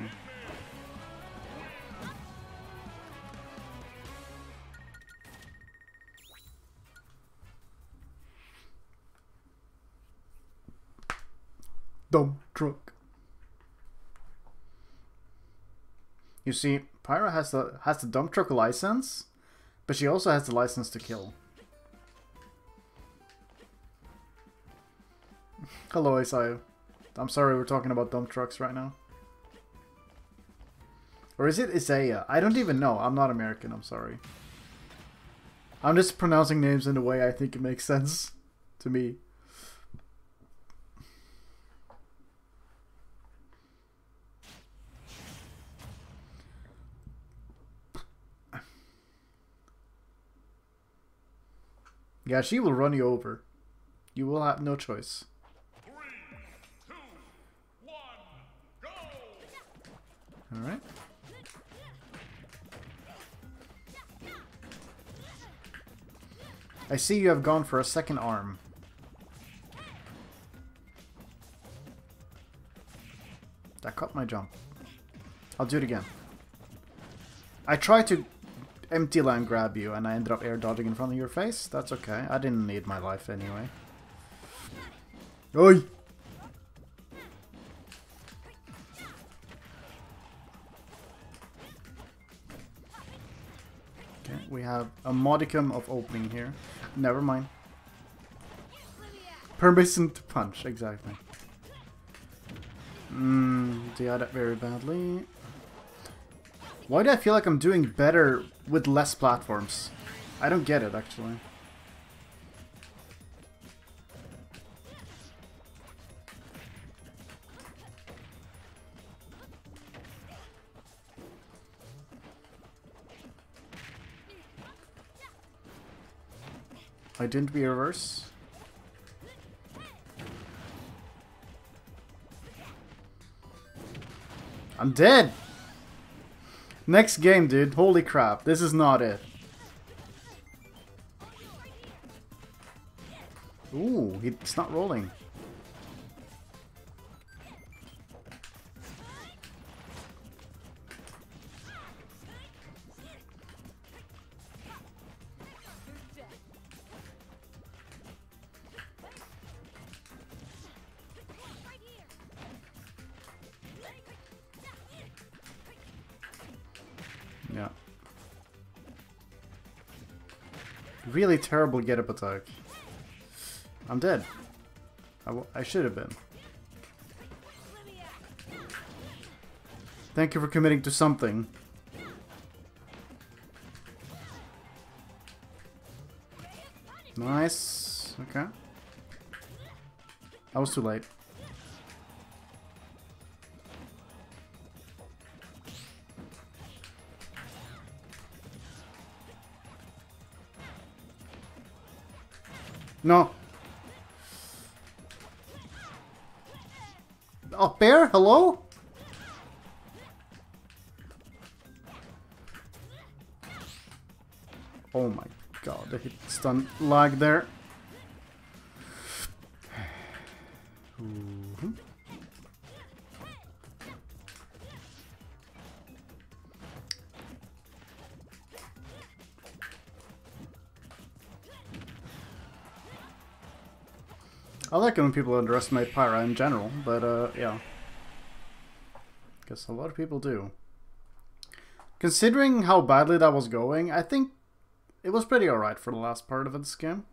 dump truck. You see, Pyra has the has the dump truck license, but she also has the license to kill. Hello, Isaiah. I'm sorry we're talking about dump trucks right now. Or is it Isaiah? I don't even know. I'm not American, I'm sorry. I'm just pronouncing names in a way I think it makes sense to me. Yeah, she will run you over. You will have no choice. All right. I see you have gone for a second arm. That cut my jump. I'll do it again. I try to empty land grab you and I ended up air dodging in front of your face. That's okay. I didn't need my life anyway. Oi! Okay, we have a modicum of opening here. Never mind. Permission to punch, exactly. Mmm, did that very badly. Why do I feel like I'm doing better with less platforms? I don't get it, actually. I didn't be reverse. I'm dead! Next game, dude. Holy crap. This is not it. Ooh, it's not rolling. Really terrible get up attack. I'm dead. I, I should have been. Thank you for committing to something. Nice. Okay. I was too late. No. Oh, bear? Hello? Oh my god, the hit stun lag there. Like it when people underestimate Pyra in general, but uh, yeah. Guess a lot of people do. Considering how badly that was going, I think it was pretty alright for the last part of this game.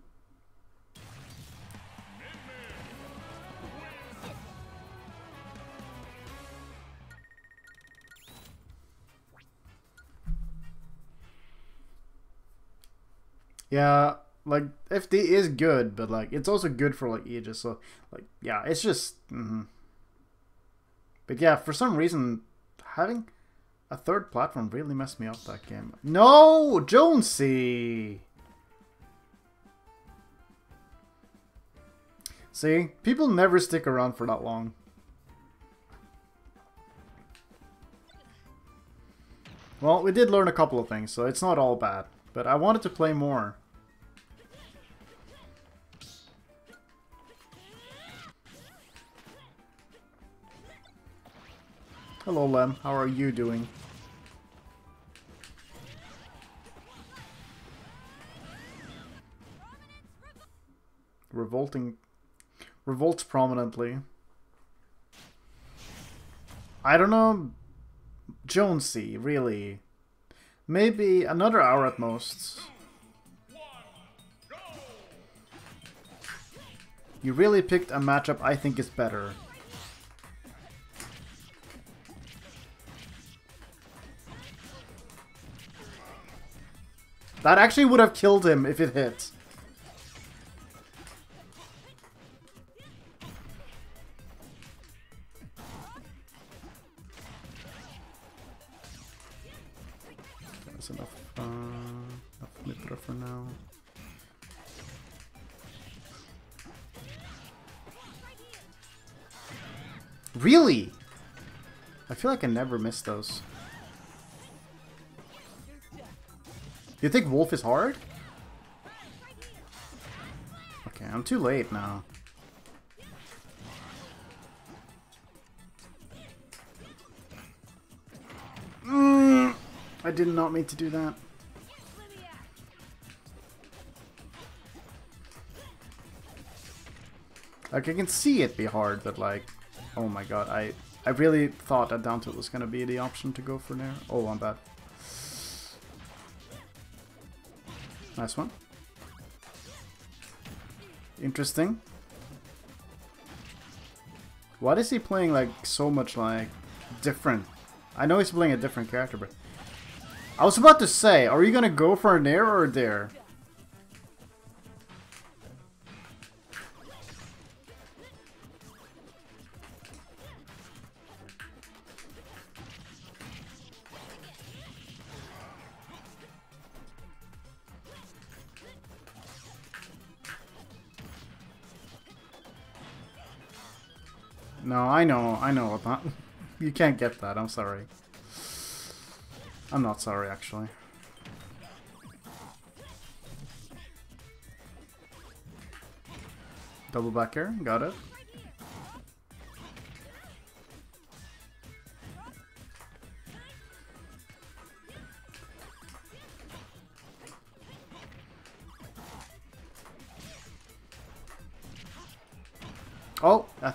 Yeah, like FD is good, but like it's also good for like Aegis. So like yeah, it's just. mhm. But yeah, for some reason, having a third platform really messed me up that game. No, Jonesy. See, people never stick around for that long. Well, we did learn a couple of things, so it's not all bad. But I wanted to play more. Hello, Lem. How are you doing? Revolting. Revolts prominently. I don't know. Jonesy, really. Maybe another hour at most. You really picked a matchup I think is better. That actually would have killed him if it hit. That's enough, uh, enough Mythra for now. Really? I feel like I never miss those. You think Wolf is hard? Okay, I'm too late now. Mm. I did not mean to do that. Like, I can see it be hard, but like, oh my god, I I really thought that down tilt was gonna be the option to go for there. Oh, I'm bad. Nice one. Interesting. Why is he playing like so much like different? I know he's playing a different character, but I was about to say, are you gonna go for an air or a dare? Know, I know that. You can't get that, I'm sorry. I'm not sorry, actually. Double back here, got it.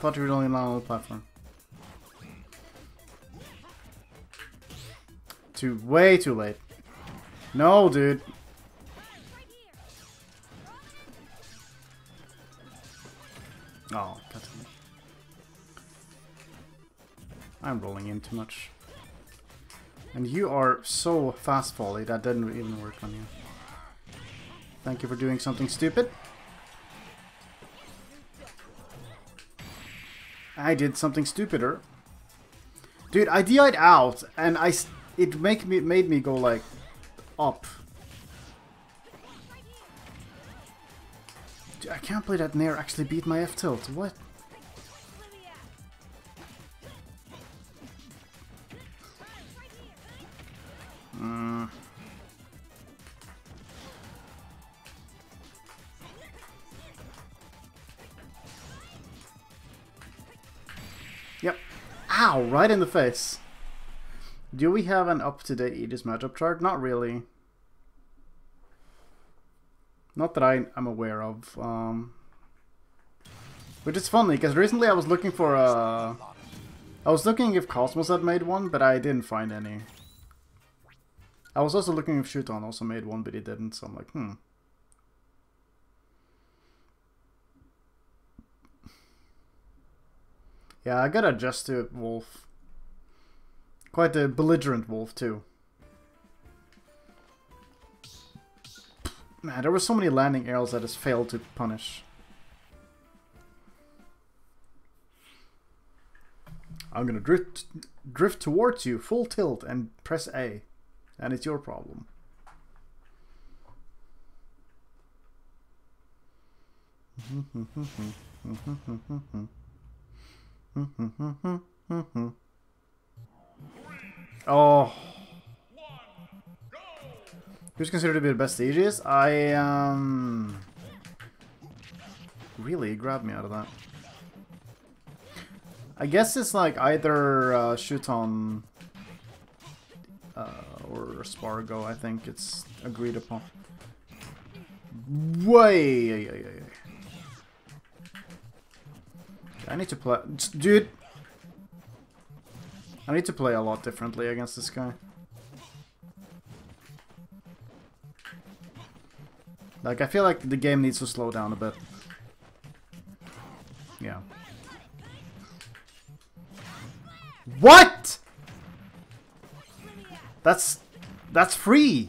Thought you were only on the platform. Too way too late. No, dude. Oh. I'm rolling in too much. And you are so fast volley that didn't even work on you. Thank you for doing something stupid. I did something stupider. Dude, I DI'd out, and I it make me made me go like up. Dude, I can't believe that Nair actually beat my F tilt. What? Yep. Ow! Right in the face. Do we have an up-to-date Aegis matchup chart? Not really. Not that I, I'm aware of. Um, which is funny, because recently I was looking for a... I was looking if Cosmos had made one, but I didn't find any. I was also looking if Shuton also made one, but he didn't, so I'm like, hmm. Yeah, I gotta adjust to it, Wolf. Quite a belligerent wolf, too. Man, there were so many landing arrows that has failed to punish. I'm gonna drift drift towards you, full tilt, and press A. And it's your problem. Oh. Who's considered to be the best Aegis? I, um... Really grabbed me out of that. I guess it's like either uh, Shuton uh, or Spargo, I think it's agreed upon. Way! I need to play... Dude! I need to play a lot differently against this guy. Like, I feel like the game needs to slow down a bit. Yeah. What?! That's... That's free!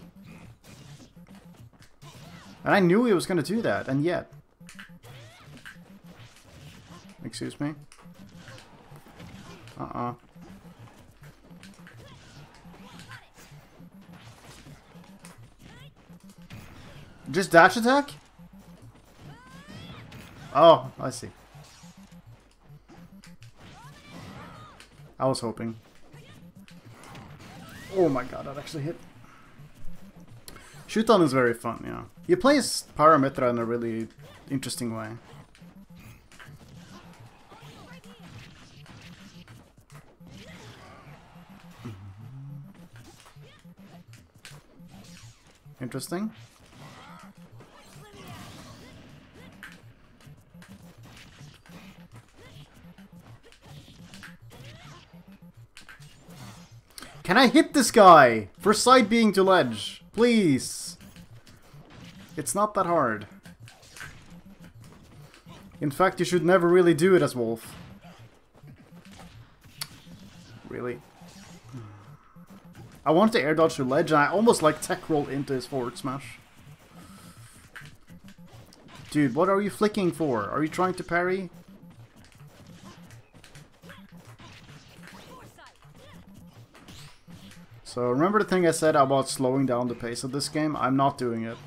And I knew he was gonna do that, and yet... Excuse me? Uh-uh. Just dash attack? Oh, I see. I was hoping. Oh my god, that actually hit. Shuton is very fun, yeah. He plays Pyra Mythra in a really interesting way. Interesting. Can I hit this guy? For side being to ledge. Please. It's not that hard. In fact, you should never really do it as Wolf. Really? I wanted to air dodge to ledge, and I almost like tech rolled into his forward smash. Dude, what are you flicking for? Are you trying to parry? So remember the thing I said about slowing down the pace of this game? I'm not doing it.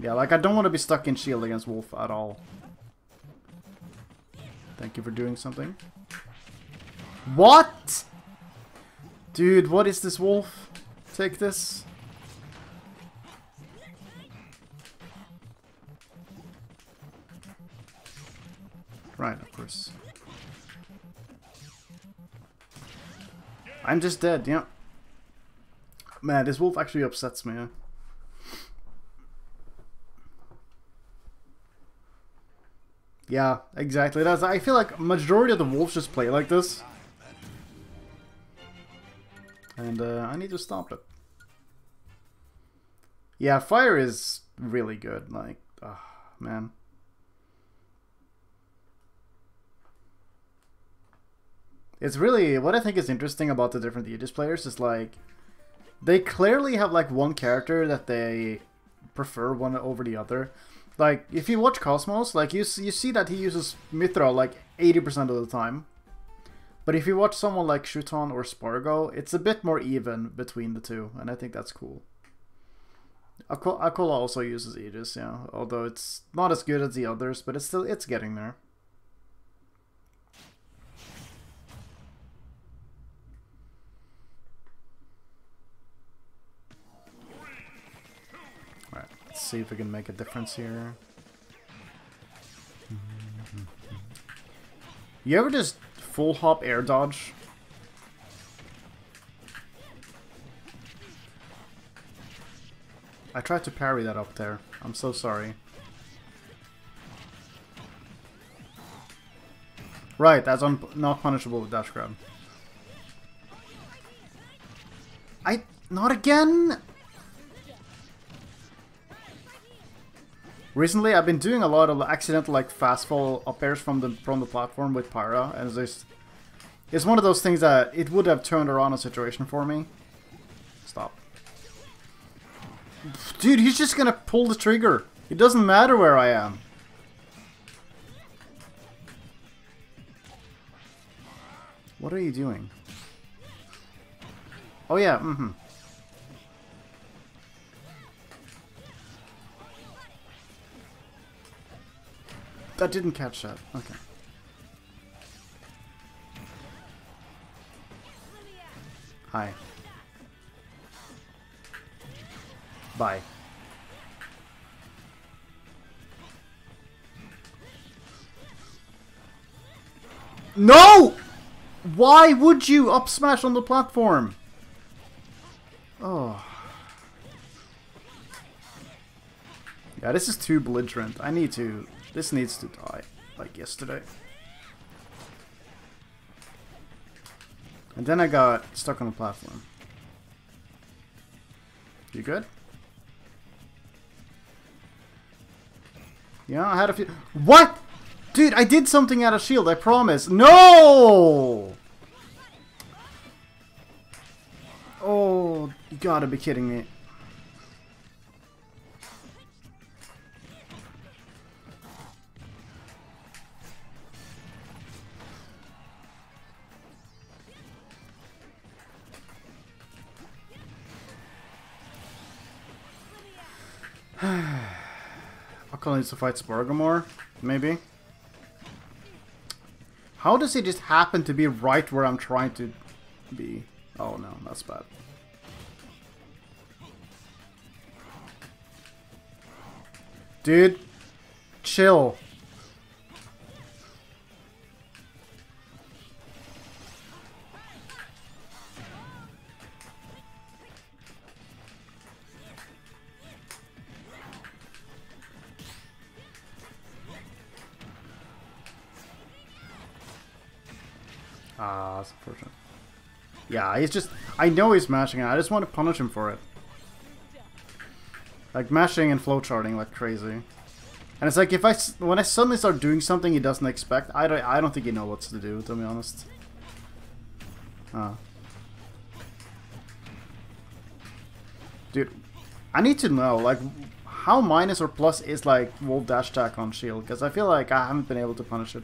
Yeah, like I don't want to be stuck in shield against Wolf at all. Thank you for doing something. What? Dude, what is this Wolf? Take this. Right, of course. I'm just dead, yeah. Man, this wolf actually upsets me. Yeah, exactly. That's. I feel like majority of the wolves just play like this, and uh, I need to stop it. Yeah, fire is really good. Like, oh, man. It's really what I think is interesting about the different Aegis players is like they clearly have like one character that they prefer one over the other. Like if you watch Cosmos, like you you see that he uses Mythra like 80% of the time. But if you watch someone like Shuton or Spargo, it's a bit more even between the two, and I think that's cool. Akola also uses Aegis, yeah, although it's not as good as the others, but it's still it's getting there. See if we can make a difference here. You ever just full hop air dodge? I tried to parry that up there. I'm so sorry. Right, that's not punishable with dash grab. I... Not again? Recently, I've been doing a lot of accidental like fast fall up from the from the platform with Pyra, and it's it's one of those things that it would have turned around a situation for me. Stop. Dude, he's just gonna pull the trigger. It doesn't matter where I am. What are you doing? Oh yeah, mm-hmm. That didn't catch that. Okay. Hi. Bye. No! Why would you up smash on the platform? Oh. Yeah, this is too belligerent. I need to this needs to die, like yesterday. And then I got stuck on the platform. You good? Yeah, I had a few... What? Dude, I did something out of shield, I promise. No! Oh, you gotta be kidding me. Akala needs to fight Spargo more, maybe. How does he just happen to be right where I'm trying to be? Oh no, that's bad. Dude, chill. Ah, that's unfortunate. Yeah, he's just... I know he's mashing it. I just want to punish him for it. Like, mashing and flowcharting like crazy. And it's like, if I... When I suddenly start doing something he doesn't expect, I don't, I don't think he knows what to do, to be honest. Ah. Dude, I need to know, like, how minus or plus is, like, Wolf Dash Attack on shield? Because I feel like I haven't been able to punish it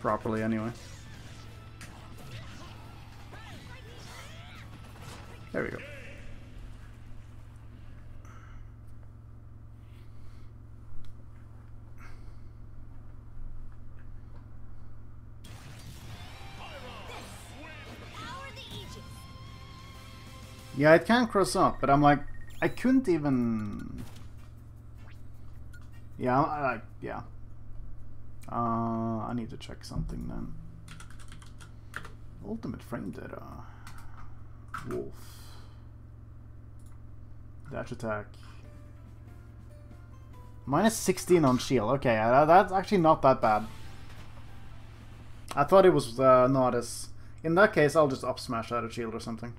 properly anyway. There we go. Yeah, it can cross up, but I'm like, I couldn't even. Yeah, I like, yeah. Uh, I need to check something then. Ultimate frame data. Wolf. Dash attack. Minus 16 on shield. Okay, uh, that's actually not that bad. I thought it was uh, not as. In that case, I'll just up smash out of shield or something.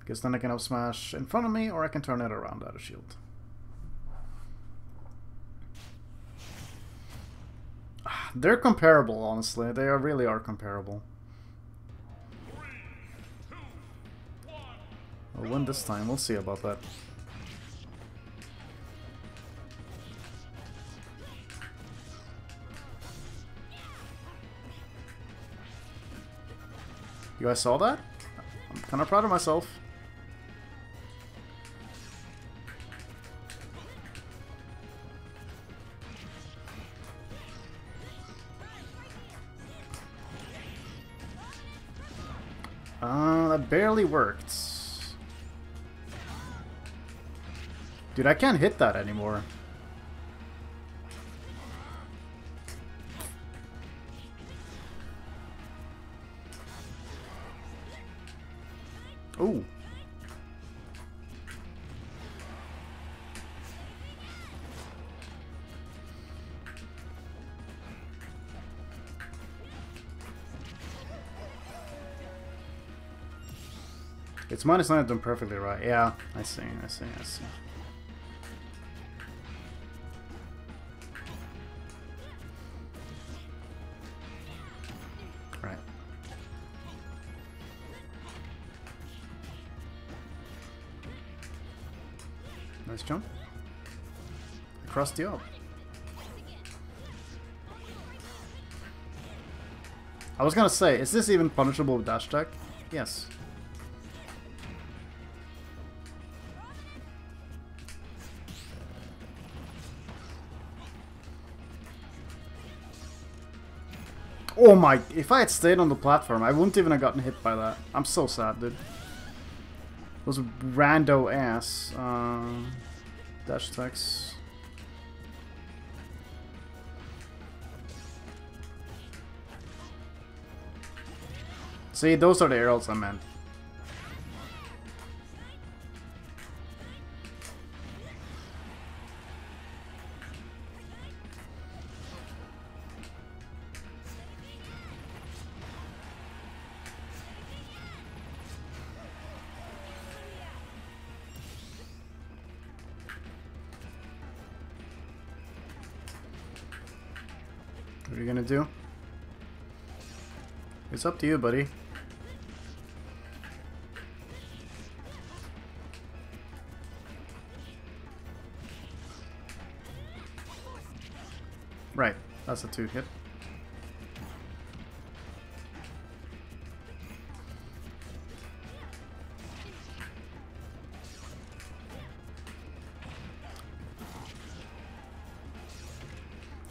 Because then I can up smash in front of me, or I can turn it around out of shield. They're comparable, honestly. They are, really are comparable. I'll win this time. We'll see about that. You guys saw that? I'm kind of proud of myself. Uh, that barely worked. Dude, I can't hit that anymore. Ooh. It's minus nine done perfectly right. Yeah, I see, I see, I see. The up. I was gonna say, is this even punishable with dash attack? Yes. Oh my, if I had stayed on the platform, I wouldn't even have gotten hit by that. I'm so sad, dude. Those rando ass uh, dash attacks. See, those are the arrows I meant. What are you gonna do? It's up to you, buddy. That's a two hit.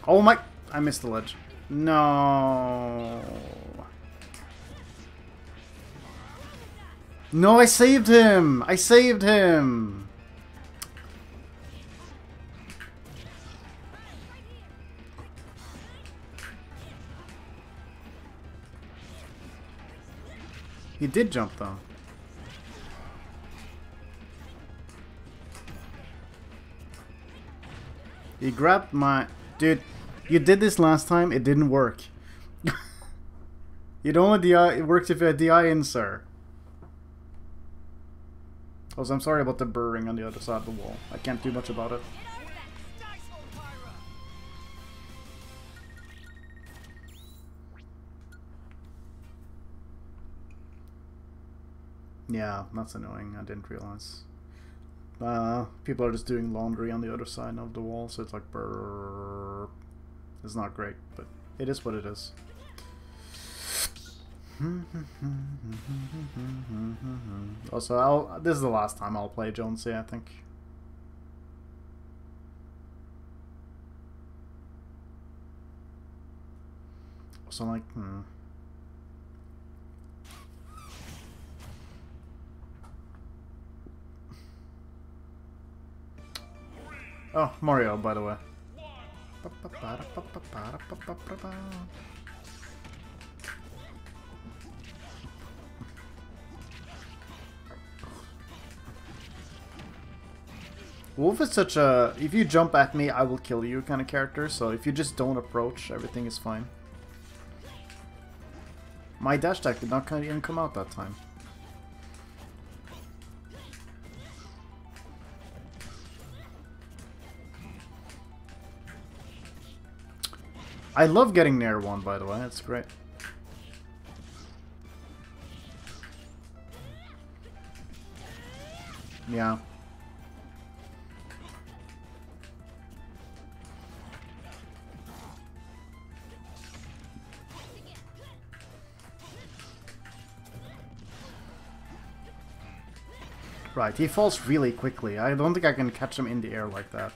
Oh my! I missed the ledge. No. No, I saved him! I saved him! Did jump though. He grabbed my... Dude, You did this last time, it didn't work. You'd only DI, it worked if you had DI in, sir. Also, I'm sorry about the burring on the other side of the wall. I can't do much about it. Yeah, that's annoying. I didn't realize. Uh, people are just doing laundry on the other side of the wall, so it's like brrrr. It's not great, but it is what it is. Also, I'll, this is the last time I'll play Jonesy, I think. So, like, hmm. Oh, Mario, by the way. Wolf is such a if you jump at me, I will kill you kind of character, so if you just don't approach, everything is fine. My dash attack did not even come out that time. I love getting near one, by the way. That's great. Yeah. Right, he falls really quickly. I don't think I can catch him in the air like that.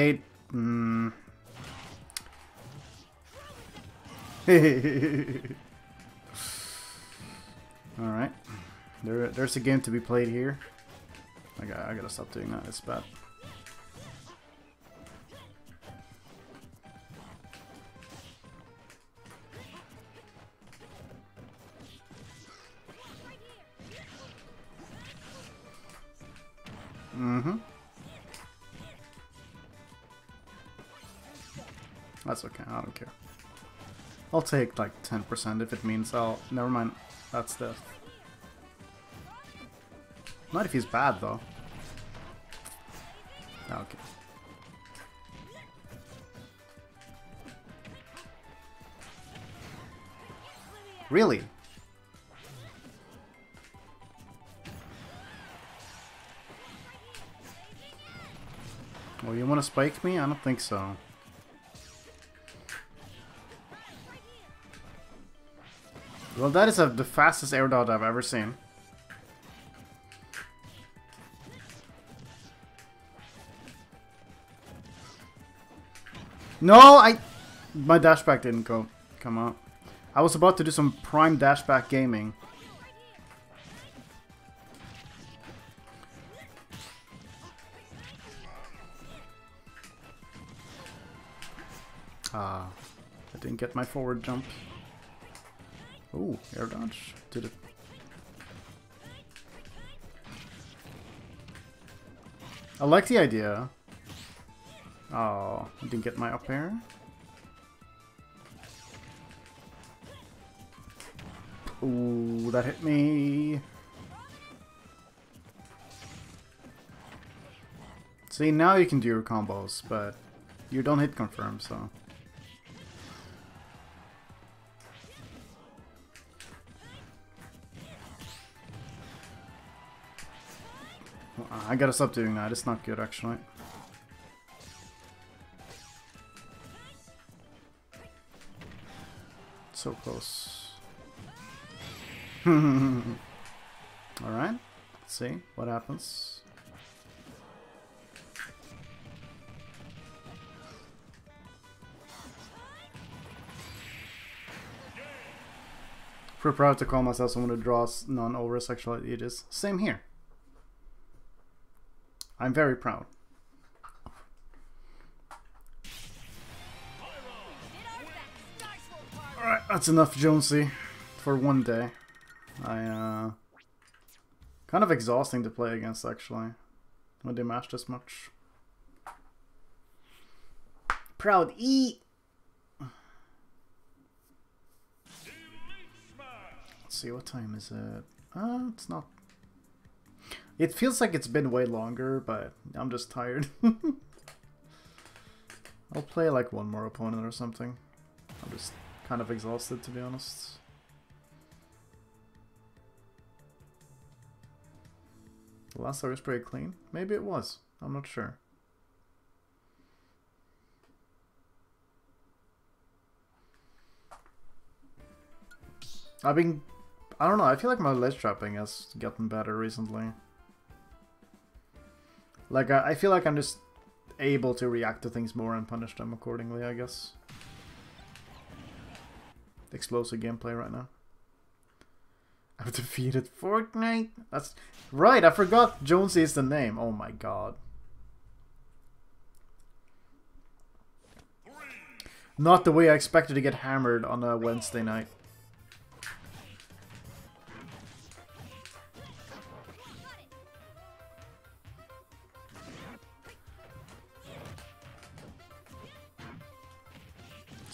I. Mm. All right, there, there's a game to be played here. I got, I gotta stop doing that. It's bad. Take like 10% if it means I'll... Never mind. That's death. Not if he's bad, though. Ah, okay. Really? Well, you want to spike me? I don't think so. Well, that is a, the fastest air dodge I've ever seen. No, I... My dashback didn't go come out. I was about to do some prime dashback gaming. Ah, I didn't get my forward jump. Ooh, air dodge. Did it. I like the idea. Oh, I didn't get my up air. Ooh, that hit me. See, now you can do your combos, but you don't hit confirm, so... I gotta stop doing that, it's not good actually. So close. Alright, let's see what happens. Prepare proud to call myself someone who draws non-over sexual. Same here. I'm very proud. Alright, that's enough Jonesy for one day. I, uh... Kind of exhausting to play against, actually. When they match this much. Proud E! Let's see, what time is it? Uh, it's not... It feels like it's been way longer, but I'm just tired. I'll play like one more opponent or something. I'm just kind of exhausted, to be honest. The last hour was pretty clean. Maybe it was. I'm not sure. I've been... I don't know, I feel like my ledge trapping has gotten better recently. Like, I, I feel like I'm just able to react to things more and punish them accordingly, I guess. Explosive gameplay right now. I've defeated Fortnite. That's right. I forgot Jonesy is the name. Oh my god. Not the way I expected to get hammered on a Wednesday night.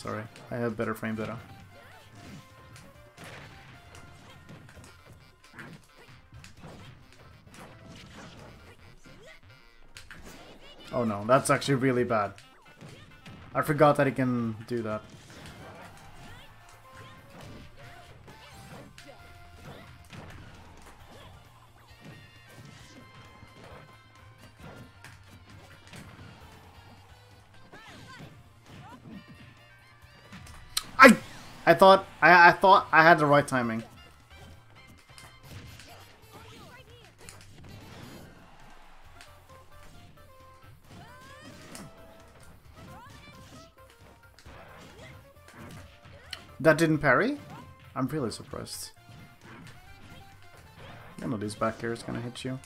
Sorry, I have better frame data. Oh no, that's actually really bad. I forgot that he can do that. I thought I I thought I had the right timing. That didn't parry? I'm really surprised. None of these back air is gonna hit you.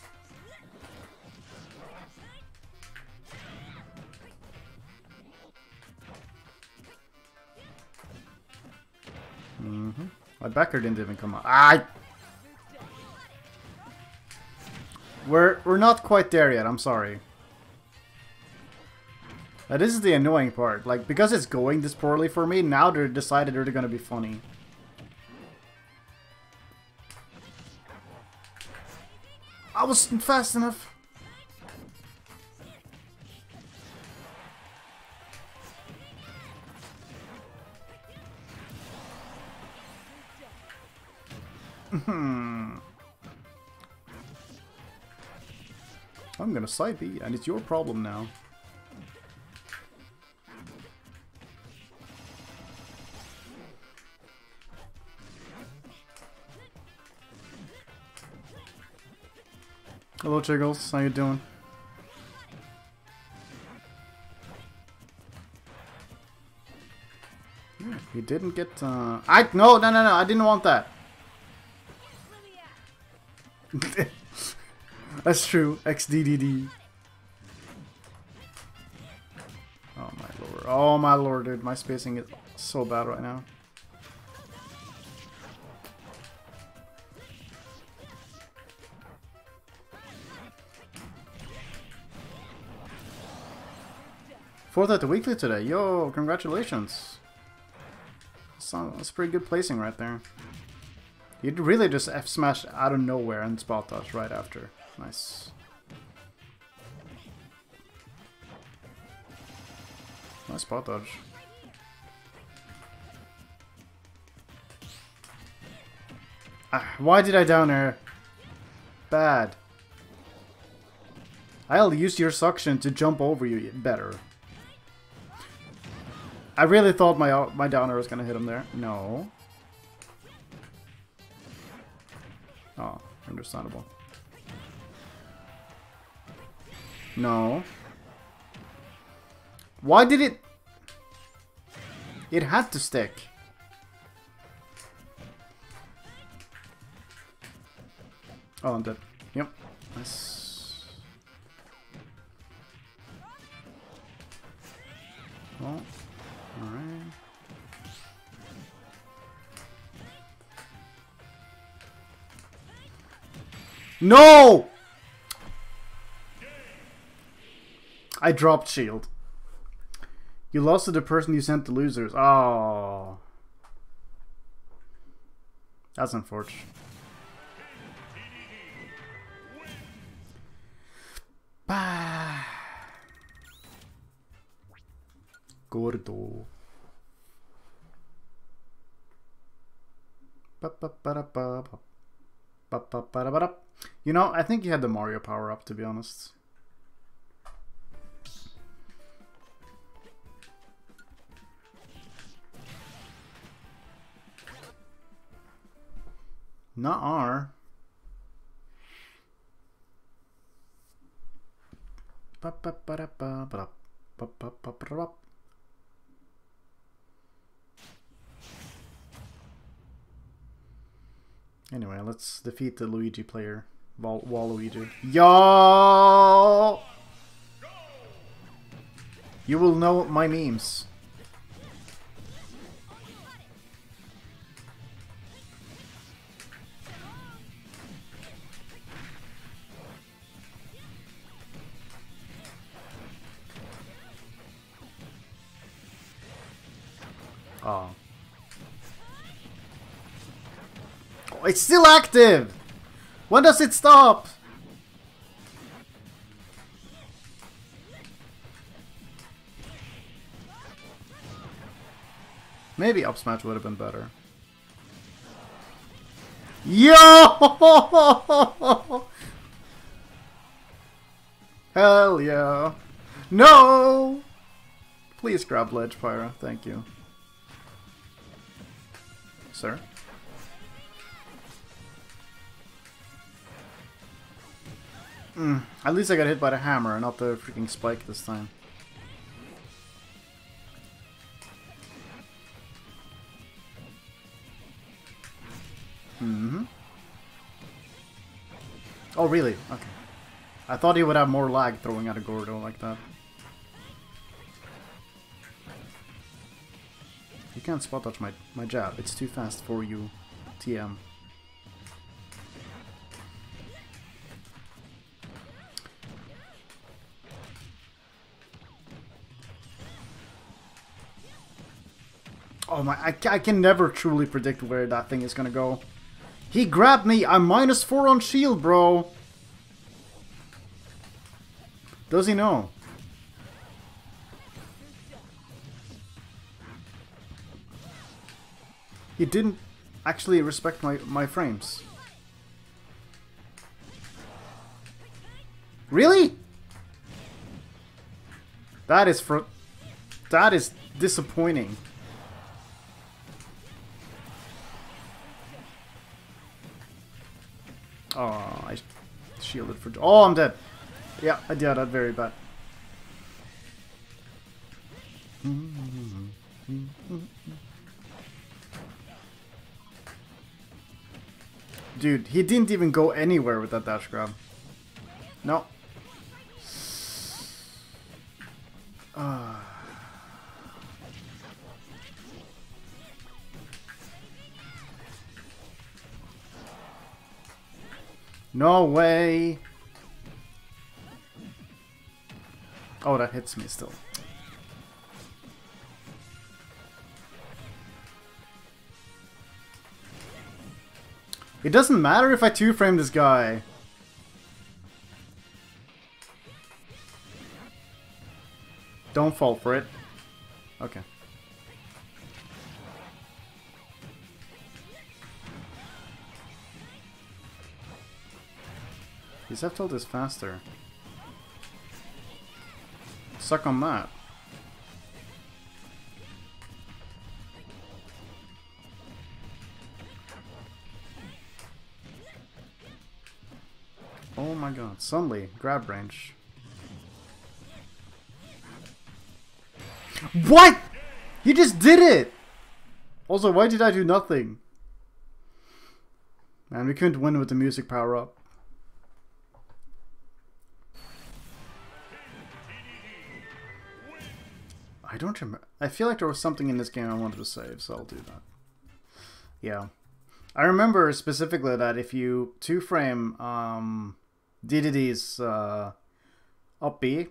Backer didn't even come out. Ah! We're we're not quite there yet. I'm sorry. Now, this is the annoying part. Like, because it's going this poorly for me, now they're decided they're gonna be funny. I wasn't fast enough. Gonna side B, and it's your problem now. Hello, Jiggles. How you doing? He didn't get. Uh... I no no no no! I didn't want that. That's true. XDDD. Oh my lord! Oh my lord, dude! My spacing is so bad right now. Fourth at the weekly today. Yo, congratulations. That's pretty good placing right there. You really just F smashed out of nowhere and spot dodge right after. Nice. Nice spot dodge. Ah, why did I down air? Bad. I'll use your suction to jump over you better. I really thought my my down air was gonna hit him there. No. Oh, understandable. No. Why did it... It had to stick. Oh, I'm dead. Yep. Nice. Oh, well, alright. No! I dropped shield. You lost to the person you sent the losers. Oh. That's unfortunate. Bah. Gordo. You know, I think you had the Mario power up, to be honest. Not R. Anyway, let's defeat the Luigi player. Wall Waluigi. Yo! You will know my memes. Oh. Oh, it's still active! When does it stop? Maybe up smash would have been better. Yo! Hell yeah. No! Please grab Ledge Pyra, thank you. Sir? Mm, at least I got hit by the hammer, not the freaking spike this time. Mm hmm Oh, really? Okay. I thought he would have more lag throwing at a Gordo like that. You can't spot dodge my, my jab. It's too fast for you, TM. Oh my, I, I can never truly predict where that thing is gonna go. He grabbed me! I'm minus 4 on shield, bro! Does he know? He didn't actually respect my, my frames. Really? That is for... That is disappointing. Oh, I shielded for... Oh, I'm dead. Yeah, I did that very bad. Dude, he didn't even go anywhere with that dash grab. No. Uh. No way! Oh, that hits me still. It doesn't matter if I two-frame this guy. Don't fall for it. Okay. His F tilt is faster. Suck on that. Oh my god. Suddenly, grab range. What? You just did it! Also, why did I do nothing? Man, we couldn't win with the music power up. I don't remember. I feel like there was something in this game I wanted to save, so I'll do that. Yeah. I remember specifically that if you two-frame um, DDD's uh, up B,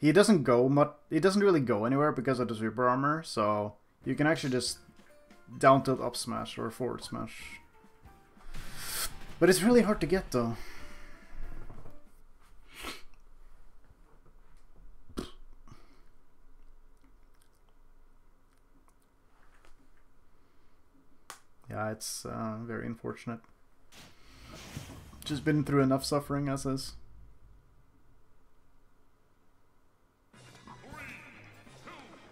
he doesn't go much. He doesn't really go anywhere because of the super armor. So you can actually just down tilt up smash or forward smash. But it's really hard to get though. Yeah, it's uh, very unfortunate. Just been through enough suffering as is.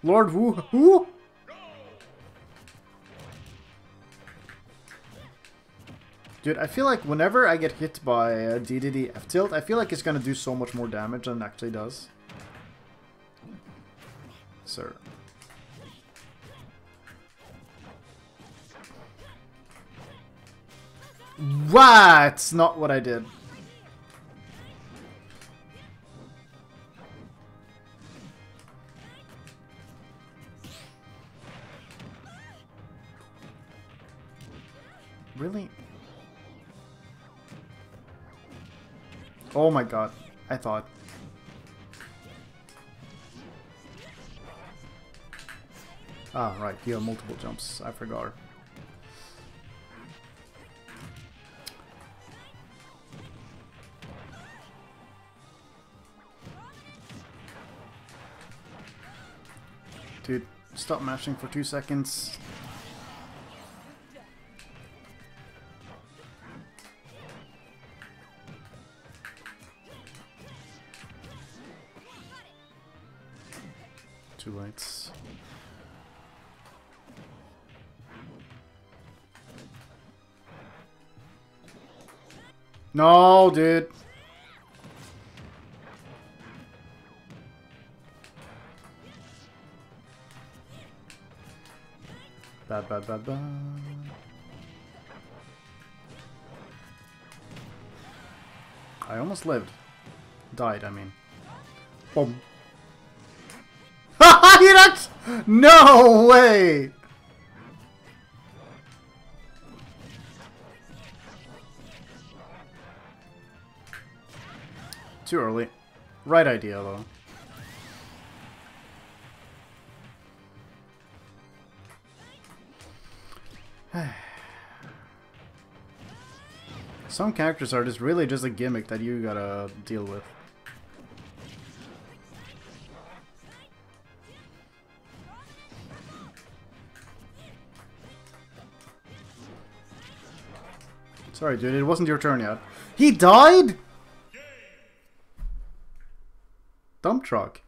Lord Wu who? Dude, I feel like whenever I get hit by uh, a DDD F tilt, I feel like it's gonna do so much more damage than it actually does. Sir. That's not what I did. Really? Oh my god. I thought. Ah, right. You have multiple jumps. I forgot. Dude, stop mashing for two seconds. Two lights. No, dude. Bad, bad, bad. I almost lived. Died, I mean. Boom. not No way! Too early. Right idea, though. Some characters are just really just a gimmick that you gotta deal with. Sorry, dude, it wasn't your turn yet. He died? Dump truck.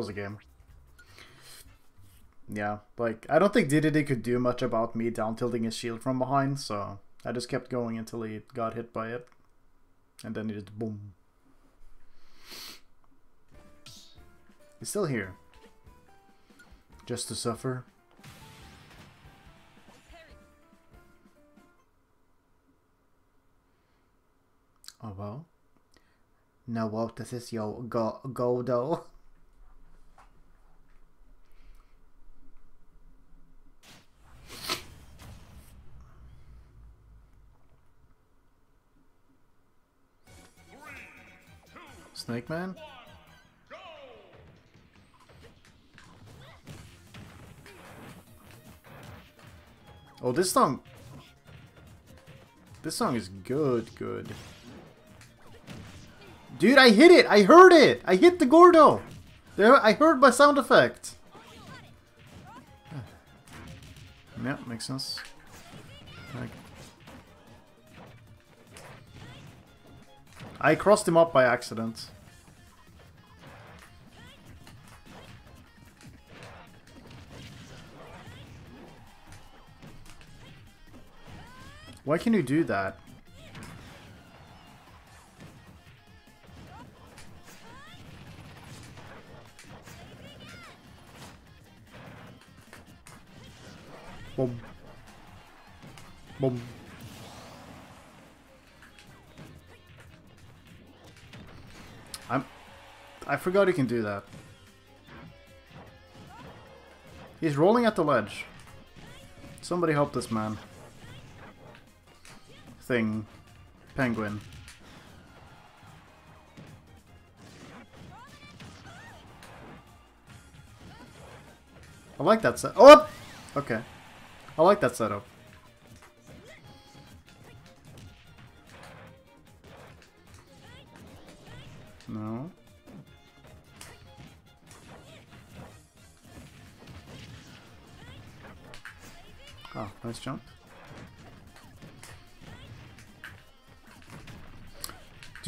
Was a game. Yeah, like, I don't think DDD could do much about me down tilting his shield from behind, so I just kept going until he got hit by it. And then he just boom. He's still here. Just to suffer. Oh well. Now what this yo go go though? Snake Man? Oh, this song. This song is good, good. Dude, I hit it! I heard it! I hit the Gordo! There, I heard my sound effect. Yeah, makes sense. Like- I crossed him up by accident. Why can you do that? Boom. Boom. I'm... I forgot he can do that. He's rolling at the ledge. Somebody help this man. Thing. Penguin. I like that set. Oh! Okay. I like that setup.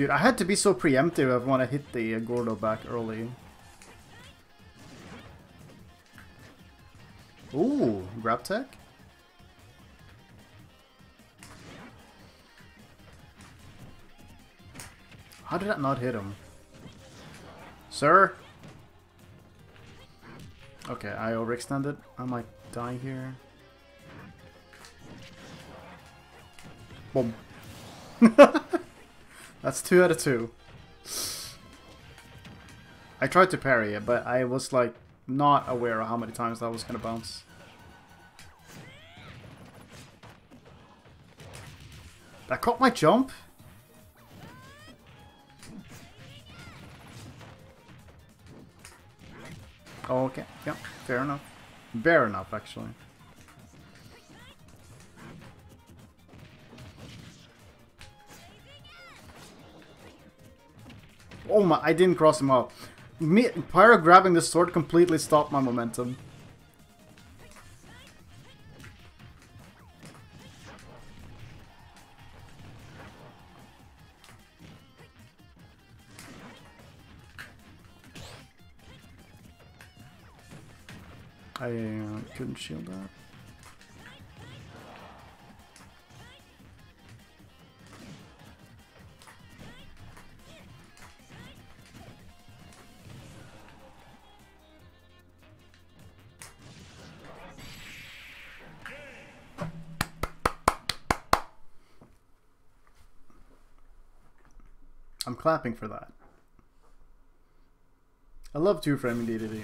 Dude, I had to be so preemptive I want to hit the uh, Gordo back early. Ooh, grab tech? How did that not hit him? Sir? Okay, I overextended. I might die here. Boom. That's two out of two. I tried to parry it, but I was like not aware of how many times that was gonna bounce. That caught my jump? Oh, okay. Yeah, fair enough. Fair enough, actually. Oh my, I didn't cross him out. Me, Pyra grabbing the sword completely stopped my momentum. I uh, couldn't shield that. Clapping for that. I love two framing DDD.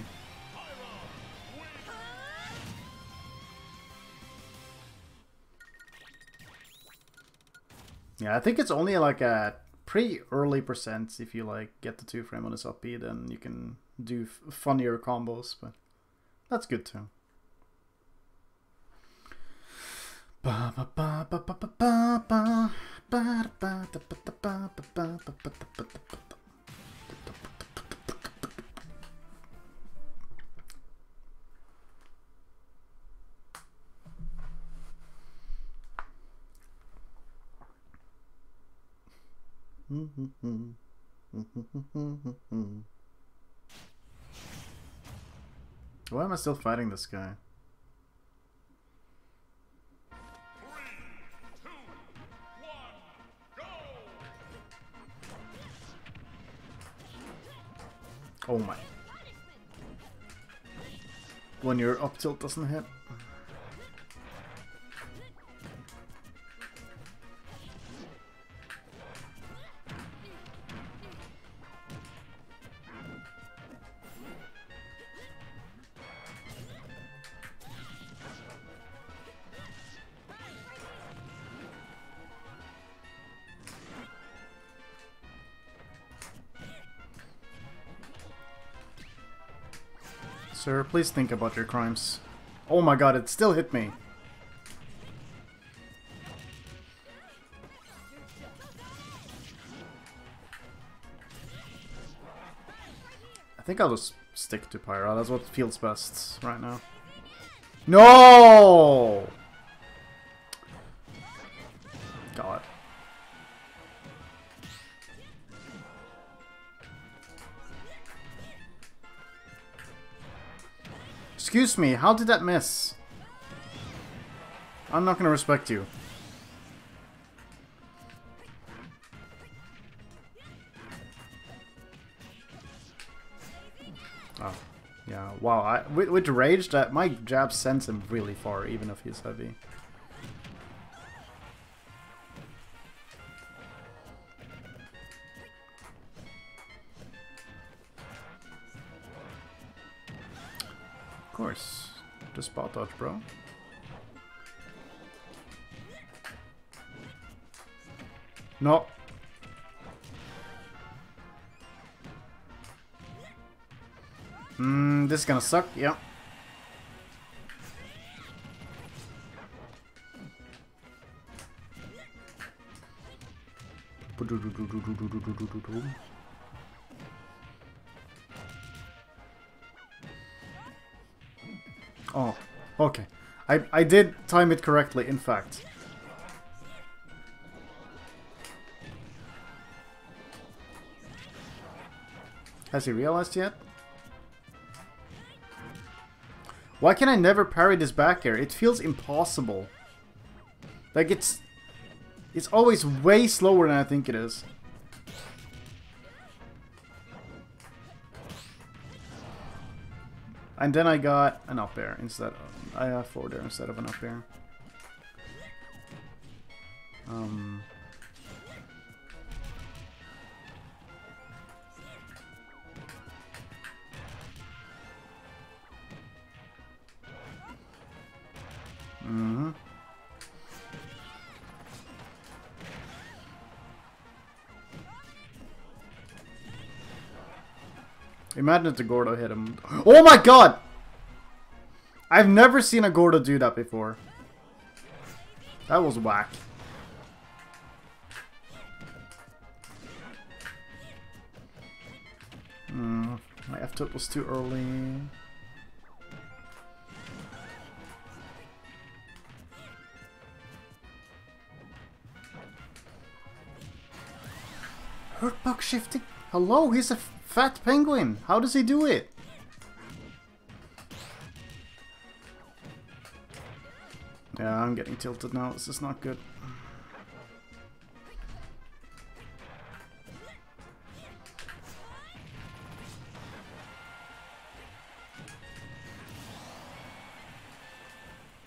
Yeah, I think it's only like a pretty early percent if you like get the two frame on this up then you can do funnier combos, but that's good too. Ba ba ba ba ba ba ba Why am I still fighting this guy? Oh my. When your up tilt doesn't hit. Please think about your crimes. Oh my god, it still hit me. I think I'll just stick to Pyra. That's what feels best right now. No! Excuse me, how did that miss? I'm not gonna respect you. Oh, Yeah, wow. I, with, with rage, that my jab sends him really far, even if he's heavy. Bro. No. Hmm, this is gonna suck, yeah. I, did time it correctly, in fact. Has he realized yet? Why can I never parry this back air? It feels impossible. Like it's... It's always way slower than I think it is. And then I got an up air instead of... I have four there instead of an up air. Um... Imagine if the Gordo hit him. Oh my god! I've never seen a Gordo do that before. That was whack. Hmm, my F-tip was too early. Hurt bug shifting? Hello, he's a fat penguin. How does he do it? Yeah, I'm getting tilted now. This is not good.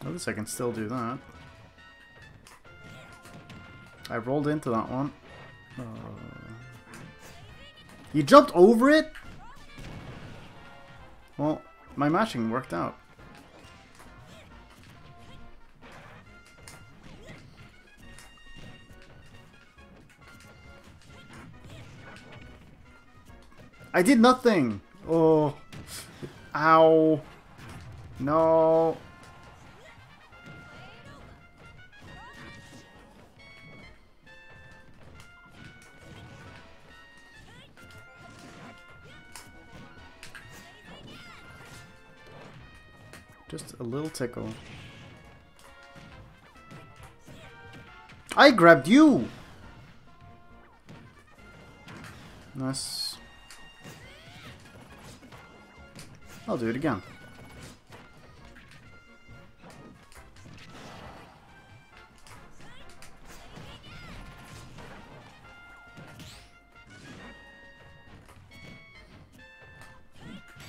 Least I can still do that. I rolled into that one. Uh, you jumped over it? Well, my matching worked out. I did nothing! Oh. Ow. No. A little tickle. I grabbed you! Nice. I'll do it again.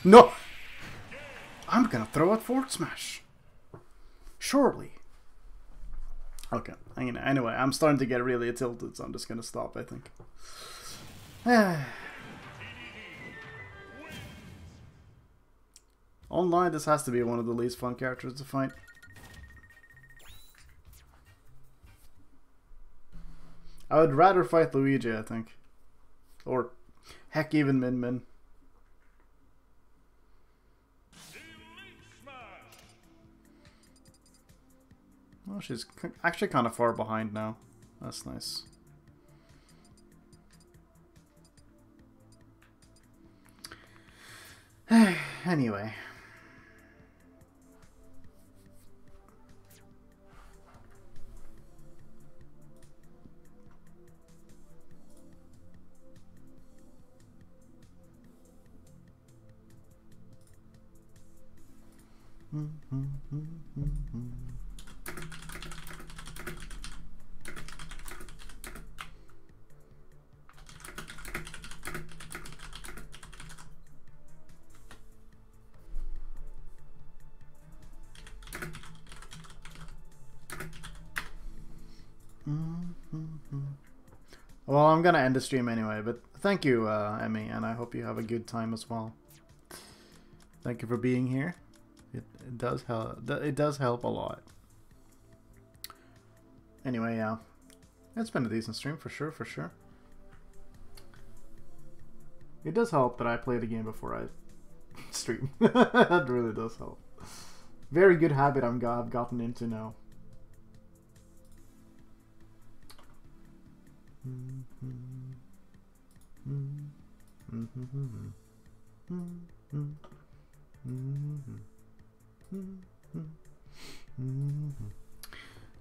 No! I'm gonna throw out Forward Smash. Surely. Okay. I mean, anyway, I'm starting to get really tilted, so I'm just gonna stop, I think. Online, this has to be one of the least fun characters to fight. I would rather fight Luigi, I think. Or, heck, even Min Min. she's actually kind of far behind now. That's nice. anyway. Mm-hmm. I'm gonna end the stream anyway, but thank you, uh, Emmy, and I hope you have a good time as well. Thank you for being here. It, it does help. It does help a lot. Anyway, yeah, it's been a decent stream for sure, for sure. It does help that I play the game before I stream. that really does help. Very good habit I'm I've gotten into now.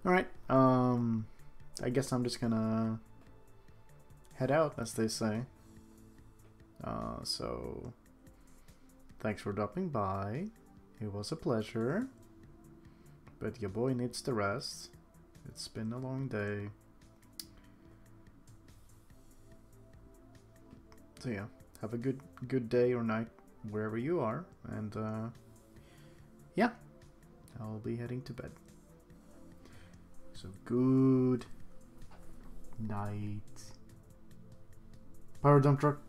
All right. Um, I guess I'm just gonna head out, as they say. Uh, so, thanks for dropping by. It was a pleasure. But your boy needs to rest. It's been a long day. So yeah, have a good good day or night wherever you are, and uh, yeah, I'll be heading to bed. So good night. Power dump truck.